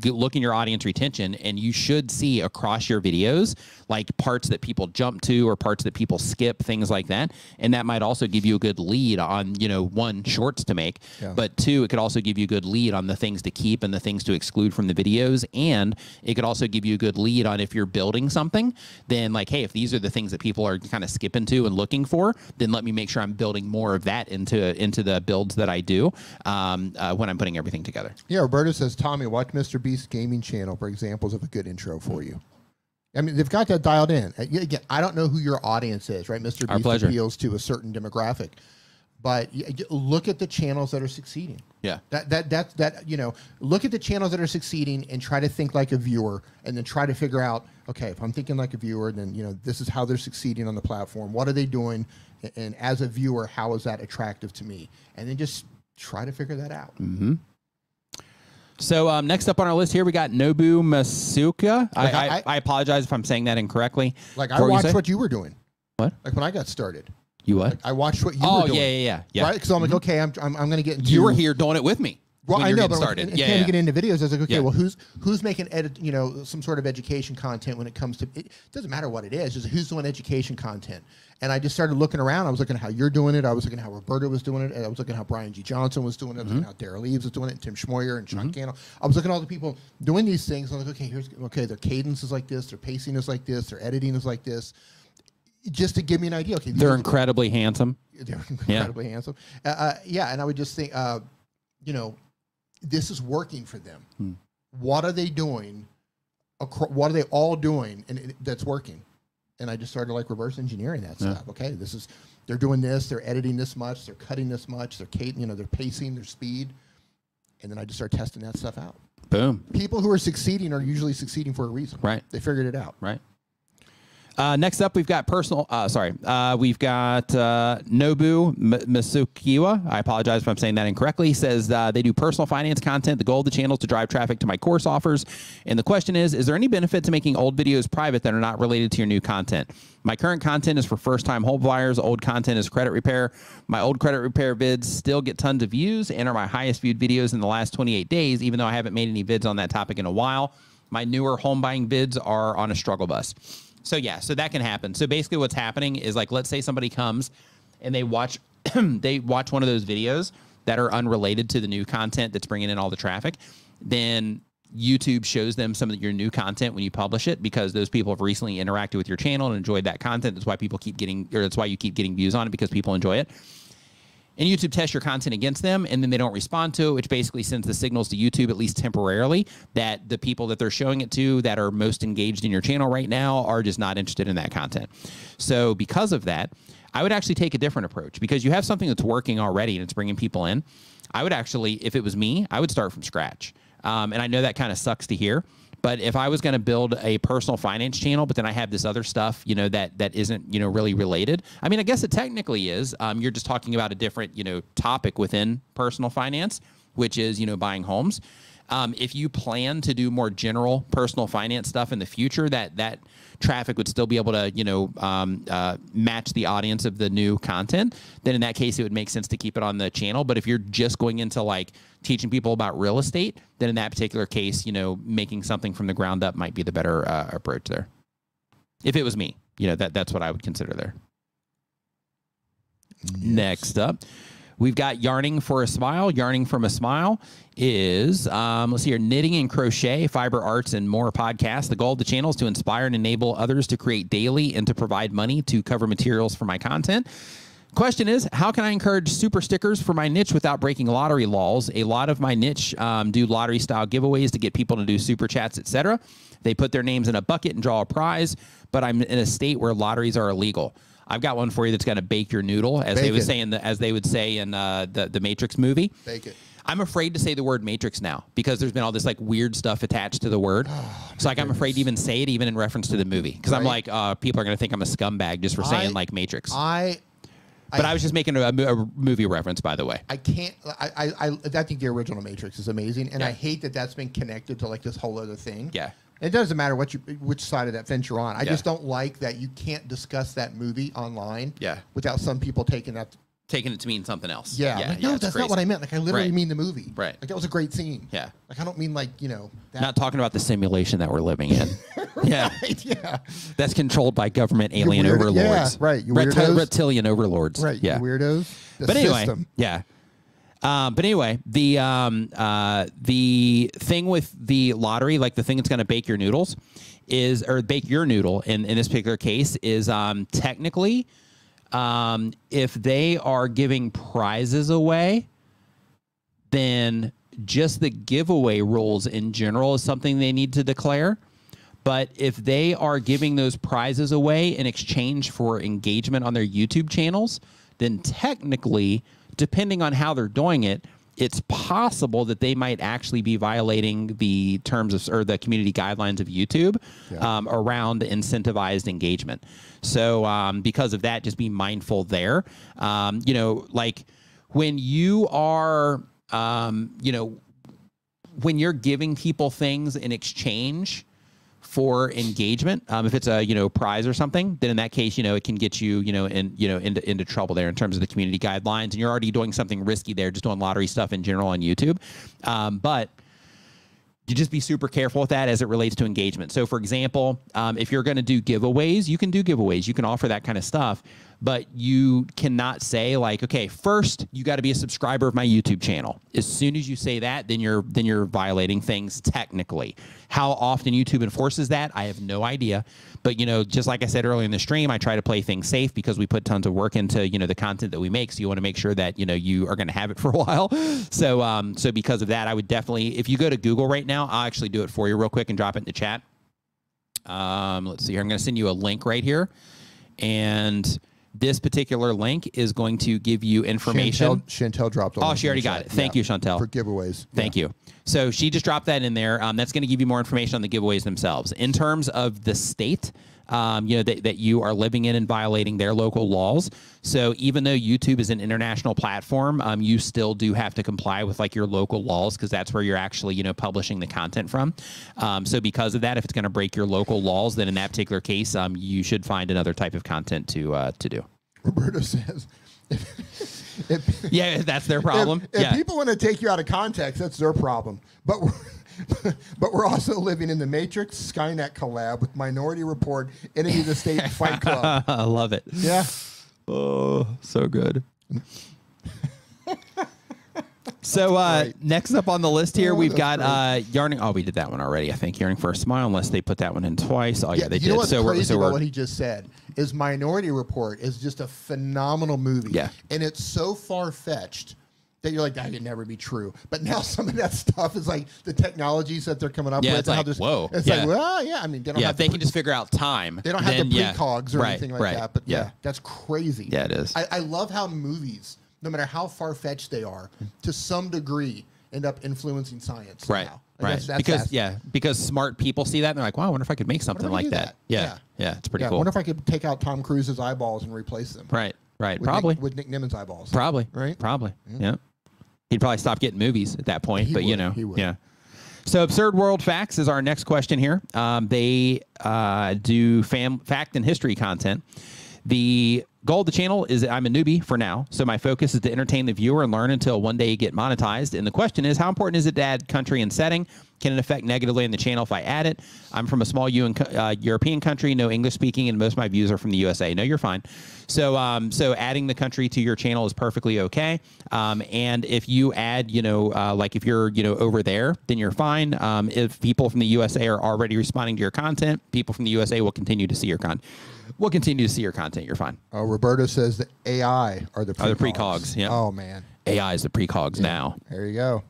A: look in your audience retention, and you should see across your videos like parts that people jump to or parts that people skip, things like that, and that might also give you a good lead on, you know, one shorts to make,
B: Yeah.
A: but two, it could also give you a good lead on the things to keep and the things to exclude from the videos. And it could also give you a good lead on if you're building something, then like, hey, if these are the things that people are kind of skipping to and looking for, then let me make sure I'm building more of that into into the builds that I do um, uh, when I'm putting everything together.
B: Yeah, Roberto says, Tommy, watch Mr. Beast's gaming channel for examples of a good intro for you. I mean, they've got that dialed in. Again, I don't know who your audience is, right? Mr.
A: Our
B: Beast
A: pleasure.
B: appeals to a certain demographic, but look at the channels that are succeeding.
A: Yeah.
B: That that that that you know, look at the channels that are succeeding and try to think like a viewer, and then try to figure out, okay, if I'm thinking like a viewer, then you know, this is how they're succeeding on the platform. What are they doing? And as a viewer, how is that attractive to me? And then just try to figure that out. Mm-hmm.
A: So um, next up on our list here, we got Nobu Masuka. I,
B: Like,
A: I,
B: I-
A: I apologize if I'm saying that incorrectly.
B: Like I
A: were you
B: watched what you were doing.
A: What?
B: Like when I got started.
A: You what?
B: I watched what you
A: oh
B: were doing.
A: yeah, yeah, yeah, yeah.
B: Right? Because I'm like, okay, I'm, I'm, I'm going to get into.
A: You were here doing it with me.
B: Well, I know, but
A: started.
B: started.
A: yeah,
B: yeah,
A: yeah.
B: to get into videos, I was like, okay,
A: Yeah.
B: well, who's who's making edit, you know, some sort of education content when it comes to it doesn't matter what it is, just who's doing education content. And I just started looking around. I was looking at how you're doing it. I was looking at how Roberto was doing it. I was looking at how Brian G. Johnson was doing it. I was looking
A: Mm-hmm.
B: at how Derral Eves was doing it, and Tim Schmoyer and Sean Cannell. I was looking at all the people doing these things. I'm like, okay, here's okay, their cadence is like this, their pacing is like this, their editing is like this. Just to give me an idea. Okay,
A: They're incredibly handsome.
B: they're incredibly handsome. Uh, uh, yeah, and I would just think, uh, you know, this is working for them.
A: Hmm.
B: What are they doing? What are they all doing, and it, that's working? And I just started like reverse engineering that
A: Yeah.
B: stuff. Okay, this is they're doing this, they're editing this much, they're cutting this much, they're you know, they're pacing, their speed, and then I just start testing that stuff out.
A: Boom.
B: People who are succeeding are usually succeeding for a reason.
A: Right.
B: They figured it out.
A: Right. Uh, next up, we've got personal. Uh, sorry, uh, we've got uh, Nobu M- Masukiwa. I apologize if I'm saying that incorrectly. Says uh, they do personal finance content. The goal of the channel is to drive traffic to my course offers. And the question is: Is there any benefit to making old videos private that are not related to your new content? My current content is for first-time home buyers. Old content is credit repair. My old credit repair vids still get tons of views and are my highest viewed videos in the last 28 days, even though I haven't made any vids on that topic in a while. My newer home buying vids are on a struggle bus. So yeah, so that can happen. So basically what's happening is like let's say somebody comes and they watch they watch one of those videos that are unrelated to the new content that's bringing in all the traffic, then YouTube shows them some of your new content when you publish it because those people have recently interacted with your channel and enjoyed that content. That's why people keep getting or that's why you keep getting views on it because people enjoy it and YouTube tests your content against them, and then they don't respond to it, which basically sends the signals to YouTube, at least temporarily, that the people that they're showing it to that are most engaged in your channel right now are just not interested in that content. So, because of that, I would actually take a different approach because you have something that's working already and it's bringing people in. I would actually, if it was me, I would start from scratch. Um, and I know that kind of sucks to hear, but if I was going to build a personal finance channel, but then I have this other stuff, you know, that that isn't, you know, really related. I mean, I guess it technically is. Um, you're just talking about a different, you know, topic within personal finance, which is, you know, buying homes. Um, if you plan to do more general personal finance stuff in the future, that that traffic would still be able to, you know, um, uh, match the audience of the new content. Then in that case, it would make sense to keep it on the channel. But if you're just going into like teaching people about real estate, then in that particular case, you know, making something from the ground up might be the better uh, approach there. If it was me, you know, that that's what I would consider there. Next up, We've got Yarning for a Smile. Yarning from a Smile is, um, let's see here, knitting and crochet, fiber arts, and more podcasts. The goal of the channel is to inspire and enable others to create daily and to provide money to cover materials for my content. Question is, how can I encourage super stickers for my niche without breaking lottery laws? A lot of my niche um, do lottery style giveaways to get people to do super chats, etc. They put their names in a bucket and draw a prize, but I'm in a state where lotteries are illegal. I've got one for you that's going to bake your noodle, as they would
B: it.
A: say in the as they would say in uh, the the Matrix movie.
B: Bake it.
A: I'm afraid to say the word Matrix now because there's been all this like weird stuff attached to the word. so like I'm afraid to even say it, even in reference to the movie, because I'm like, uh, people are going to think I'm a scumbag just for saying
B: I-
A: like Matrix.
B: I
A: but I, was just making a, a movie reference, by the way.
B: I can't. I, I I I think the original Matrix is amazing, and
A: Yeah.
B: I hate that that's been connected to like this whole other thing.
A: Yeah.
B: It doesn't matter what you which side of that fence you're on. I
A: Yeah.
B: just don't like that you can't discuss that movie online.
A: Yeah.
B: Without some people taking that.
A: Taking it to mean something else.
B: Yeah.
A: yeah,
B: like, no,
A: it's
B: that's
A: crazy.
B: not what I meant. Like I literally
A: Right.
B: mean the movie.
A: Right.
B: Like that was a great scene.
A: Yeah.
B: Like I don't mean like you know. That,
A: Not talking about the simulation that we're living in. yeah.
B: Right, yeah.
A: That's controlled by government alien
B: weird-
A: overlords.
B: yeah, right, you weirdos.
A: reptilian overlords.
B: Right.
A: Yeah.
B: You weirdos. The
A: but anyway,
B: system.
A: yeah. Um, but anyway, the um, uh, the thing with the lottery, like the thing that's going to bake your noodles, is or bake your noodle in in this particular case is um, technically, um, if they are giving prizes away, then just the giveaway rules in general is something they need to declare. But if they are giving those prizes away in exchange for engagement on their YouTube channels, then technically, depending on how they're doing it, it's possible that they might actually be violating the terms of or the community guidelines of YouTube um, around incentivized engagement. So um, because of that, just be mindful there. Um, you know, like when you are, um, you know, when you're giving people things in exchange for engagement, um, if it's a you know prize or something, then in that case, you know it can get you you know in you know into into trouble there in terms of the community guidelines, and you're already doing something risky there, just doing lottery stuff in general on YouTube. Um, but you just be super careful with that as it relates to engagement. So, for example, um, if you're going to do giveaways, you can do giveaways, you can offer that kind of stuff, but you cannot say like, okay, first you got to be a subscriber of my YouTube channel. As soon as you say that, then you're then you're violating things technically. How often YouTube enforces that, I have no idea. But you know, just like I said earlier in the stream, I try to play things safe because we put tons of work into you know the content that we make. So you want to make sure that you know you are going to have it for a while. So um, so because of that, I would definitely if you go to Google right now, I'll actually do it for you real quick and drop it in the chat. Um, let's see here. I'm going to send you a link right here, and this particular link is going to give you information.
B: Chantel, Chantel dropped.
A: Oh, she already got
B: chat.
A: it. Thank you, Chantel.
B: for giveaways.
A: Thank you. So she just dropped that in there. Um, that's going to give you more information on the giveaways themselves. In terms of the state, um, you know that, that you are living in and violating their local laws. So even though YouTube is an international platform, um, you still do have to comply with like your local laws because that's where you're actually you know publishing the content from. Um, so because of that, if it's going to break your local laws, then in that particular case, um, you should find another type of content to uh, to do.
B: Roberto says, if, if,
A: Yeah, that's their problem.
B: if, if
A: yeah.
B: people want to take you out of context, that's their problem. But we're, but we're also living in the Matrix Skynet collab with Minority Report, Enemy of the State, and Fight Club.
A: I love it.
B: Yeah.
A: Oh, so good. so uh, next up on the list here,
B: Oh,
A: we've got uh, yarning. Oh, we did that one already. I think yarning for a smile, unless they put that one in twice. Oh yeah, they
B: you
A: did. so we're, so we're
B: what he just said is Minority Report is just a phenomenal movie.
A: Yeah.
B: and it's so far fetched that you're like that could never be true. But now some of that stuff is like the technologies that they're coming up
A: Yeah,
B: with.
A: it's like, whoa,
B: It's
A: yeah.
B: like well, yeah. I mean, they don't
A: yeah.
B: have
A: If they
B: the
A: can just figure out time,
B: They don't have
A: then,
B: the
A: yeah,
B: precogs or
A: right,
B: anything like
A: right.
B: that. But yeah. that's crazy.
A: Yeah, it is.
B: I, I love how movies, no matter how far fetched they are, to some degree, end up influencing science.
A: Right.
B: somehow. And
A: Right.
B: that's- that's
A: because yeah, because smart people see that and they're like, "Wow, I wonder if I could make something like that.
B: that?
A: Yeah.
B: Yeah.
A: yeah. it's pretty
B: yeah, I
A: cool.
B: wonder if I could take out Tom Cruise's eyeballs and replace them.
A: right. Right.
B: With
A: Probably.
B: Nick, with Nick Nimmin's eyeballs.
A: Probably.
B: Right?
A: Probably. Yeah. He'd probably stop getting movies at that point,
B: He
A: but you know,
B: he would.
A: yeah. So, absurd world facts is our next question here. Um, they uh, do fam- fact and history content. The goal of the channel is I'm a newbie for now, so my focus is to entertain the viewer and learn until one day you get monetized. And the question is, how important is it to add country and setting? Can it affect negatively in the channel if I add it? I'm from a small UN, uh, European country, no English speaking, and most of my views are from the USA. No, you're fine. So, um, so adding the country to your channel is perfectly okay. Um, and if you add, you know, uh, like if you're, you know, over there, then you're fine. Um, if people from the USA are already responding to your content, people from the USA will continue to see your content. We'll continue to see your content. You're fine.
B: Uh, Roberto says the AI are the
A: Are the
B: precogs.
A: precogs, yeah.
B: Oh man,
A: AI is the precogs now.
B: there you go.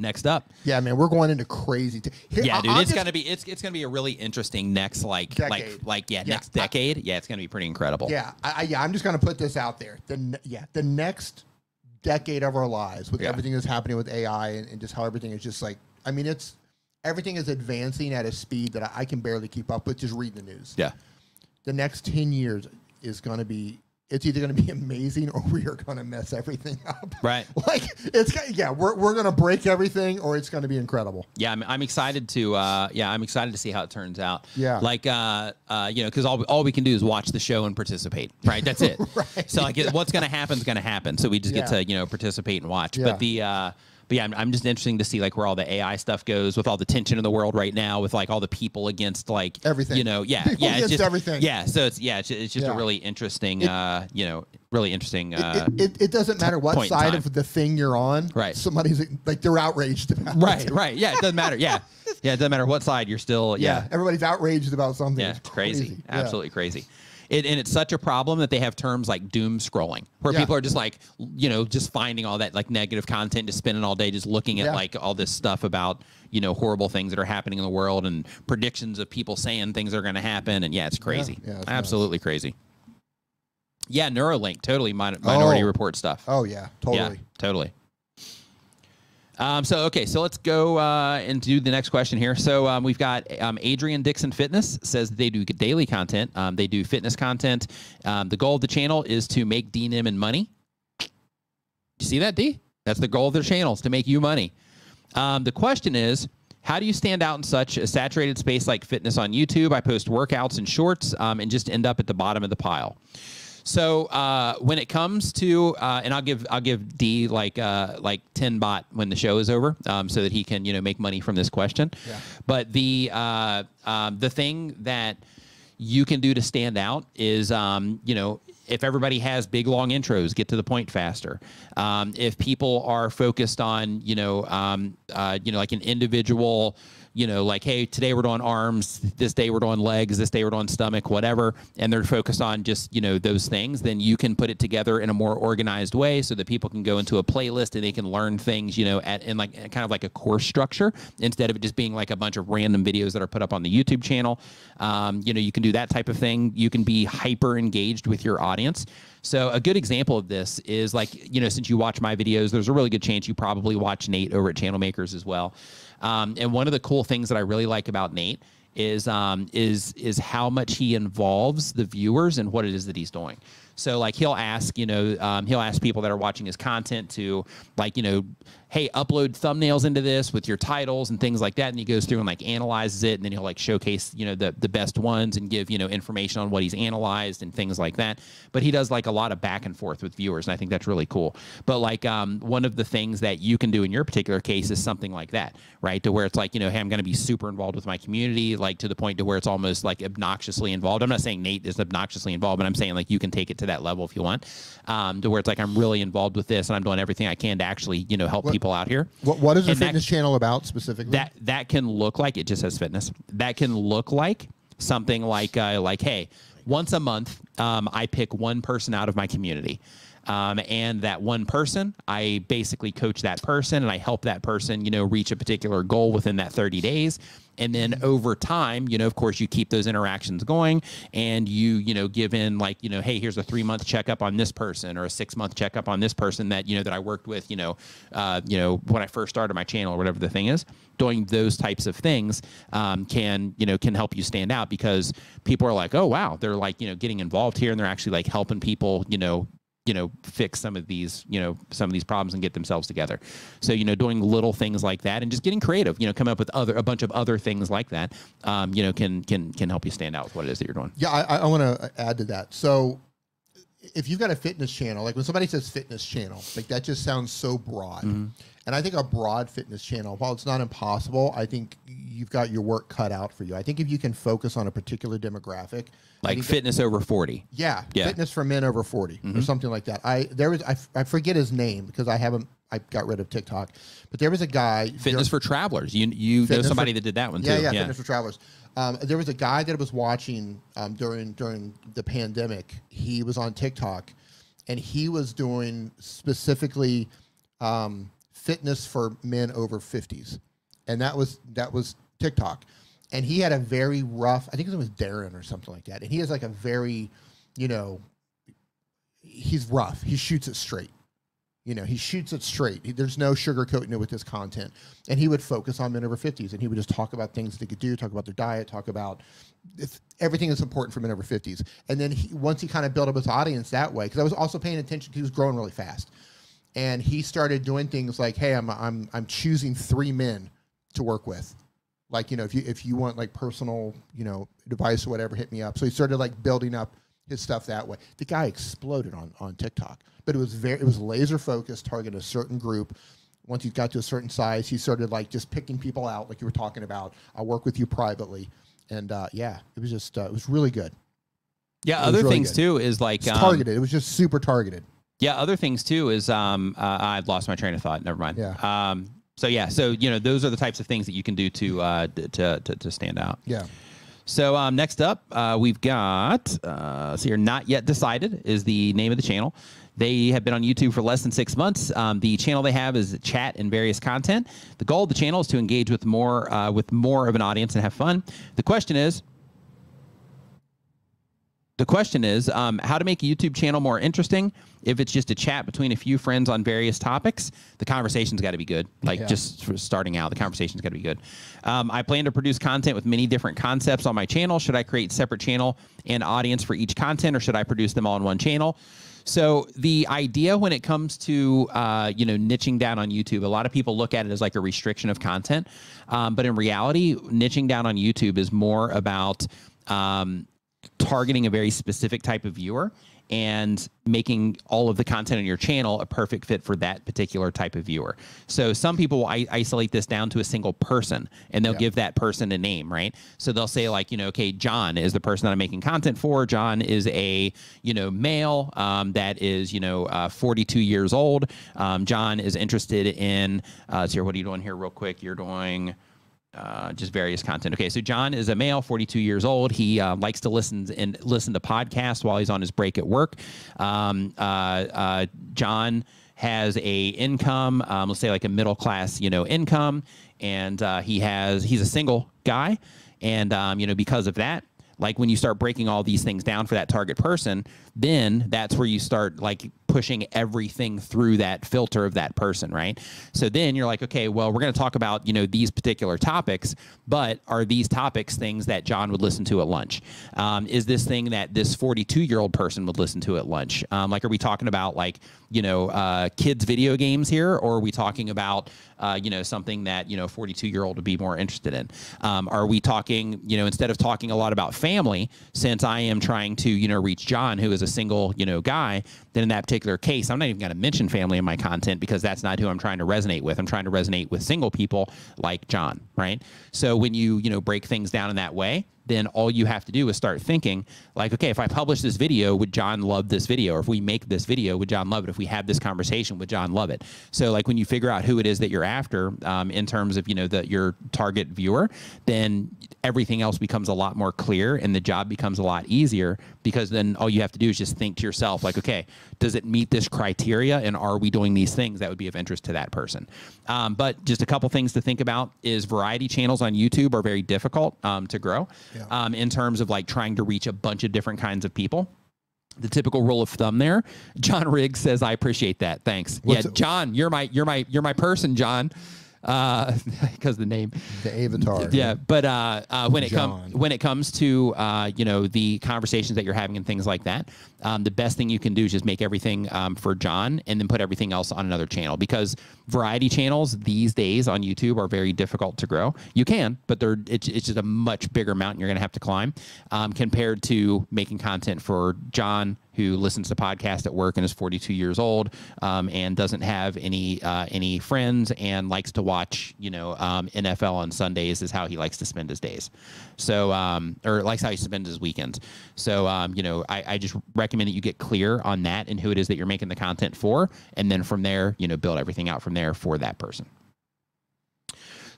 A: Next up.
B: Yeah, man, we're going into crazy. Here,
A: Yeah,
B: I-
A: dude,
B: I'll
A: it's
B: just-
A: gonna be it's it's gonna be a really interesting next like like
B: Decade.
A: like yeah,
B: Yeah,
A: next
B: I-
A: decade. yeah, it's gonna be pretty incredible.
B: Yeah, I, I, yeah. I'm just gonna put this out there. The yeah, the next decade of our lives with
A: Yeah.
B: everything that's happening with AI and, and just how everything is just like. I mean, it's everything is advancing at a speed that I, I can barely keep up with just reading the news.
A: Yeah.
B: The next ten years is gonna be. It's either going to be amazing or we are going to mess everything up.
A: Right.
B: Like it's yeah, we're, we're going to break everything or it's going to be incredible.
A: Yeah, I'm, I'm excited to uh yeah, I'm excited to see how it turns out.
B: Yeah.
A: Like uh uh you know, cuz all all we can do is watch the show and participate, right? That's it.
B: Right.
A: So like it, what's going to happen is going to happen. So we just get to, you know, participate and watch.
B: Yeah.
A: But the uh but yeah, I'm, I'm just interesting to see like where all the AI stuff goes with all the tension in the world right now with like all the people against like
B: Everything.
A: You know, yeah,
B: People
A: yeah, it's
B: against
A: just
B: everything.
A: Yeah, so it's yeah, it's, it's just
B: Yeah.
A: a really interesting uh, you know, really interesting uh
B: it, it, it doesn't matter what side of the thing you're on.
A: Right.
B: Somebody's like they're outraged about. it.
A: Right, right. Yeah, it doesn't matter. Yeah. Yeah, it doesn't matter what side you're still
B: Yeah.
A: yeah.
B: Everybody's outraged about something.
A: Yeah,
B: It's
A: crazy.
B: Yeah.
A: Absolutely crazy. It, and it's such a problem that they have terms like doom scrolling, where
B: Yeah.
A: people are just like, you know, just finding all that like negative content, just spending all day just looking at
B: Yeah.
A: like all this stuff about, you know, horrible things that are happening in the world and predictions of people saying things are going to happen. And yeah, it's crazy.
B: yeah, it's.
A: Absolutely crazy. Yeah, Neuralink, totally min- oh. Minority
B: Oh.
A: Report stuff.
B: Oh yeah, totally.
A: Yeah, totally. Um, so okay, so let's go uh, and do the next question here. So um, we've got um, Adrian Dixon Fitness says they do daily content. Um, they do fitness content. Um, the goal of the channel is to make Dee Nimmin money. You see that Dee? That's the goal of their channels to make you money. Um, the question is, how do you stand out in such a saturated space like fitness on YouTube? I post workouts and shorts um, and just end up at the bottom of the pile. So uh, when it comes to, uh, and I'll give I'll give Dee like uh, like ten bot when the show is over, um, so that he can you know make money from this question.
B: Yeah.
A: But the uh, um, the thing that you can do to stand out is um, you know if everybody has big long intros get to the point faster um, if people are focused on you know um, uh, you know like an individual you know like hey today we're doing arms this day we're doing legs this day we're doing stomach whatever and they're focused on just you know those things then you can put it together in a more organized way so that people can go into a playlist and they can learn things you know at in like kind of like a course structure instead of it just being like a bunch of random videos that are put up on the youtube channel. Um, you know you can do that type of thing. You can be hyper engaged with your audience. So a good example of this is like you know since you watch my videos there's a really good chance you probably watch nate over at channel makers as well um, and one of the cool things that i really like about nate is um, is is how much he involves the viewers and what it is that he's doing. So like he'll ask, you know, um, he'll ask people that are watching his content to like, you know, hey, upload thumbnails into this with your titles and things like that. And he goes through and like analyzes it, and then he'll like showcase, you know, the the best ones and give you know information on what he's analyzed and things like that. But he does like a lot of back and forth with viewers, and I think that's really cool. But like um, one of the things that you can do in your particular case is something like that, right? To where it's like, you know, hey, I'm going to be super involved with my community, like to the point to where it's almost like obnoxiously involved. I'm not saying Nate is obnoxiously involved, but I'm saying like you can take it to that level if you want, um, to where it's like I'm really involved with this and I'm doing everything I can to actually, you know, help people out here.
B: What what is the
A: And that-
B: fitness channel about specifically?
A: That that can look like it just says fitness. That can look like something like uh, like hey, once a month, um, I pick one person out of my community. Um, and that one person, I basically coach that person and I help that person, you know, reach a particular goal within that 30 days. And then over time, you know, of course, you keep those interactions going and you, you know, give in like, you know, hey, here's a three month checkup on this person or a six month checkup on this person that, you know, that I worked with, you know, uh, you know, when I first started my channel or whatever the thing is. Doing those types of things um, can, you know, can help you stand out because people are like, oh, wow, they're like, you know, getting involved here and they're actually like helping people, you know, you know fix some of these you know some of these problems and get themselves together so you know doing little things like that and just getting creative you know come up with other a bunch of other things like that um, you know can can can help you stand out with what it is that you're doing
B: Yeah, I, I want to add to that. So if you've got a fitness channel, like when somebody says fitness channel, like that just sounds so broad.
A: Mm-hmm.
B: And I think a broad fitness channel, while it's not impossible, I think you've got your work cut out for you. I think if you can focus on a particular demographic,
A: Like fitness over 40.
B: yeah,
A: Yeah. Mm-hmm.
B: fitness for men over 40 or something like that. I there was I, f- I forget his name because I haven't I got rid of TikTok, but there was a guy
A: Fitness for travelers. You you know
B: Fitness for-
A: somebody that did that one
B: yeah,
A: too.
B: yeah, fitness for travelers. Um, there was a guy that I was watching um, during during the pandemic. He was on TikTok, and he was doing specifically um, fitness for men over fifties, and that was that was TikTok. And he had a very rough. I think his name was Darren or something like that. And he has like a very, you know, he's rough. He shoots it straight. You know, he shoots it straight. He, there's no sugarcoating it with his content. And he would focus on men over 50s and he would just talk about things they could do, talk about their diet, talk about if, everything that's important for men over 50s. And then he, once he kind of built up his audience that way, because I was also paying attention, he was growing really fast. And he started doing things like, hey, I'm, I'm, I'm choosing three men to work with. Like, you know, if you, if you want like personal, you know, advice or whatever, hit me up. So he started like building up his stuff that way. The guy exploded on, on TikTok, but it was very, it was laser focused, targeted a certain group. Once he got to a certain size, he started like just picking people out, like you were talking about. I'll work with you privately, and uh, yeah, it was just, uh, it was really good.
A: Yeah,
B: was
A: other
B: really
A: things
B: good.
A: too is like um,
B: targeted. It was just super targeted.
A: Yeah, other things too is um uh, I lost my train of thought. Never mind.
B: Yeah.
A: Um. So yeah. So you know those are the types of things that you can do to uh to to, to stand out.
B: Yeah.
A: So um, next up, uh, we've got uh, so you're not yet decided is the name of the channel. They have been on YouTube for less than six months. Um, the channel they have is chat and various content. The goal of the channel is to engage with more uh, with more of an audience and have fun. The question is, the question is um, how to make a YouTube channel more interesting. If it's just a chat between a few friends on various topics, the conversation's got to be good. Like
B: Yeah.
A: just starting out, the conversation's got to be good. Um, I plan to produce content with many different concepts on my channel. Should I create separate channel and audience for each content, or should I produce them all in one channel? So the idea when it comes to uh, you know niching down on YouTube, a lot of people look at it as like a restriction of content, um, but in reality, niching down on YouTube is more about um, targeting a very specific type of viewer and making all of the content on your channel a perfect fit for that particular type of viewer. So some people will I- isolate this down to a single person and they'll
B: Yeah.
A: give that person a name, right? So they'll say like, you know, okay, John is the person that I'm making content for. John is a, you know, male um, that is, you know, uh, 42 years old. Um, John is interested in, uh, so here, what are you doing here real quick? You're doing, uh, just various content. Okay, so John is a male, 42 years old. He uh, likes to listen and listen to podcasts while he's on his break at work. Um, uh, uh, John has a income, um, let's say like a middle class, you know, income, and uh, he has he's a single guy, and um, you know because of that, like when you start breaking all these things down for that target person then that's where you start like pushing everything through that filter of that person right? So then you're like okay well we're going to talk about you know these particular topics but are these topics things that john would listen to at lunch? Um, is this thing that this 42 year old person would listen to at lunch? Um, like are we talking about like you know uh, kids video games here or are we talking about uh, you know something that you know 42 year old would be more interested in? Um, are we talking you know instead of talking a lot about family since i am trying to you know reach john who is a single you know guy then in that particular case i'm not even going to mention family in my content because that's not who i'm trying to resonate with. I'm trying to resonate with single people like john right? So when you you know break things down in that way then all you have to do is start thinking like okay if i publish this video would john love this video? Or if we make this video would john love it? If we have this conversation would john love it? So like when you figure out who it is that you're after um, in terms of you know the your target viewer then everything else becomes a lot more clear and the job becomes a lot easier because then all you have to do is just think to yourself like okay does it meet this criteria and are we doing these things that would be of interest to that person? Um, but just a couple things to think about is variety channels on youtube are very difficult um, to grow
B: Yeah.
A: um, in terms of like trying to reach a bunch of different kinds of people. The typical rule of thumb there john riggs says i appreciate that. Thanks.
B: What's
A: yeah john you're my you're my you're my person john because the name.
B: The avatar.
A: yeah but uh, uh when it comes when it comes to uh you know the conversations that you're having and things like that um, the best thing you can do is just make everything um, for john and then put everything else on another channel because variety channels these days on youtube are very difficult to grow. You can but they're it's, it's just a much bigger mountain you're going to have to climb um, compared to making content for john who listens to podcasts at work and is 42 years old um, and doesn't have any uh, any friends and likes to watch you know um, NFL on Sundays is how he likes to spend his days. So um, or likes how he spends his weekends. So um, you know I, I just recommend that you get clear on that and who it is that you're making the content for, and then from there you know build everything out from there for that person.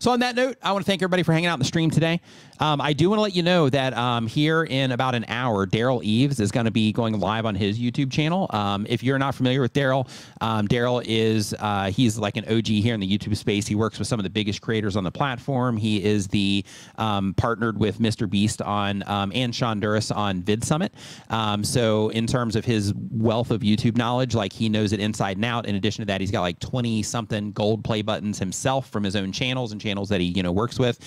A: So on that note, I want to thank everybody for hanging out in the stream today. Um, I do want to let you know that um, here in about an hour, Derral Eves is going to be going live on his YouTube channel. Um, if you're not familiar with Daryl, um, Derral is uh, he's like an OG here in the YouTube space. He works with some of the biggest creators on the platform. He is the um, partnered with Mr. Beast on um, and Sean Duras on Vid Summit. so in terms of his wealth of YouTube knowledge, like he knows it inside and out. In addition to that, he's got like 20 something gold play buttons himself from his own channels and channels that he you know works with.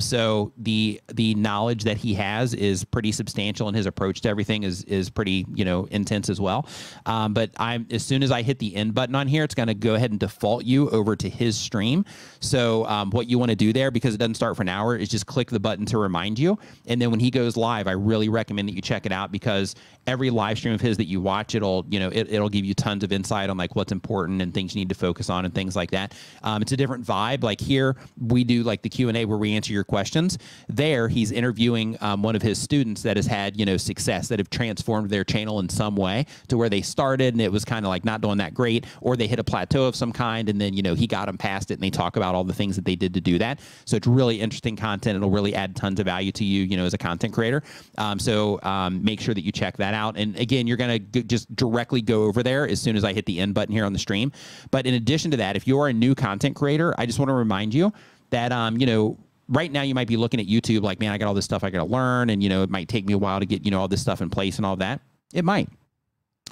A: So the the knowledge that he has is pretty substantial, and his approach to everything is is pretty you know intense as well. Um, but I'm as soon as I hit the end button on here, it's going to go ahead and default you over to his stream. So um, what you want to do there, because it doesn't start for an hour, is just click the button to remind you, and then when he goes live, I really recommend that you check it out because every live stream of his that you watch, it'll you know it, it'll give you tons of insight on like what's important and things you need to focus on and things like that. Um, it's a different vibe. Like here, we do like the q&a where we answer your questions there he's interviewing um, one of his students that has had you know success that have transformed their channel in some way to where they started and it was kind of like not doing that great or they hit a plateau of some kind and then you know he got them past it and they talk about all the things that they did to do that. So it's really interesting content it'll really add tons of value to you you know as a content creator. Um, so um, make sure that you check that out and again you're going to just directly go over there as soon as i hit the end button here on the stream. But in addition to that if you're a new content creator i just want to remind you that um, you know, right now you might be looking at YouTube like, man, I got all this stuff I got to learn, and you know, it might take me a while to get you know all this stuff in place and all that. It might.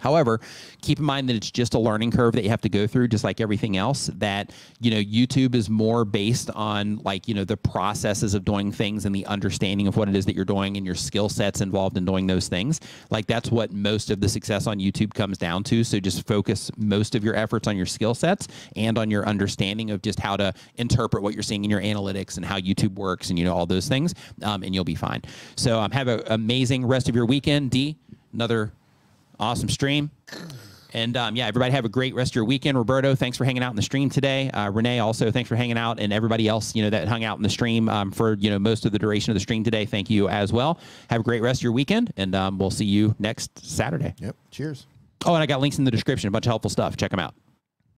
A: However, keep in mind that it's just a learning curve that you have to go through, just like everything else. That you know, YouTube is more based on like you know the processes of doing things and the understanding of what it is that you're doing and your skill sets involved in doing those things. Like that's what most of the success on YouTube comes down to. So just focus most of your efforts on your skill sets and on your understanding of just how to interpret what you're seeing in your analytics and how YouTube works and you know all those things, um, and you'll be fine. So um, have an amazing rest of your weekend. Dee, another Awesome stream. And um, yeah, everybody have a great rest of your weekend. Roberto, thanks for hanging out in the stream today. Uh, Rene, also thanks for hanging out, and everybody else you know that hung out in the stream um, for you know most of the duration of the stream today. Thank you as well. Have a great rest of your weekend, and um, we'll see you next Saturday.
B: Yep. Cheers.
A: Oh, and I got links in the description, a bunch of helpful stuff. Check them out.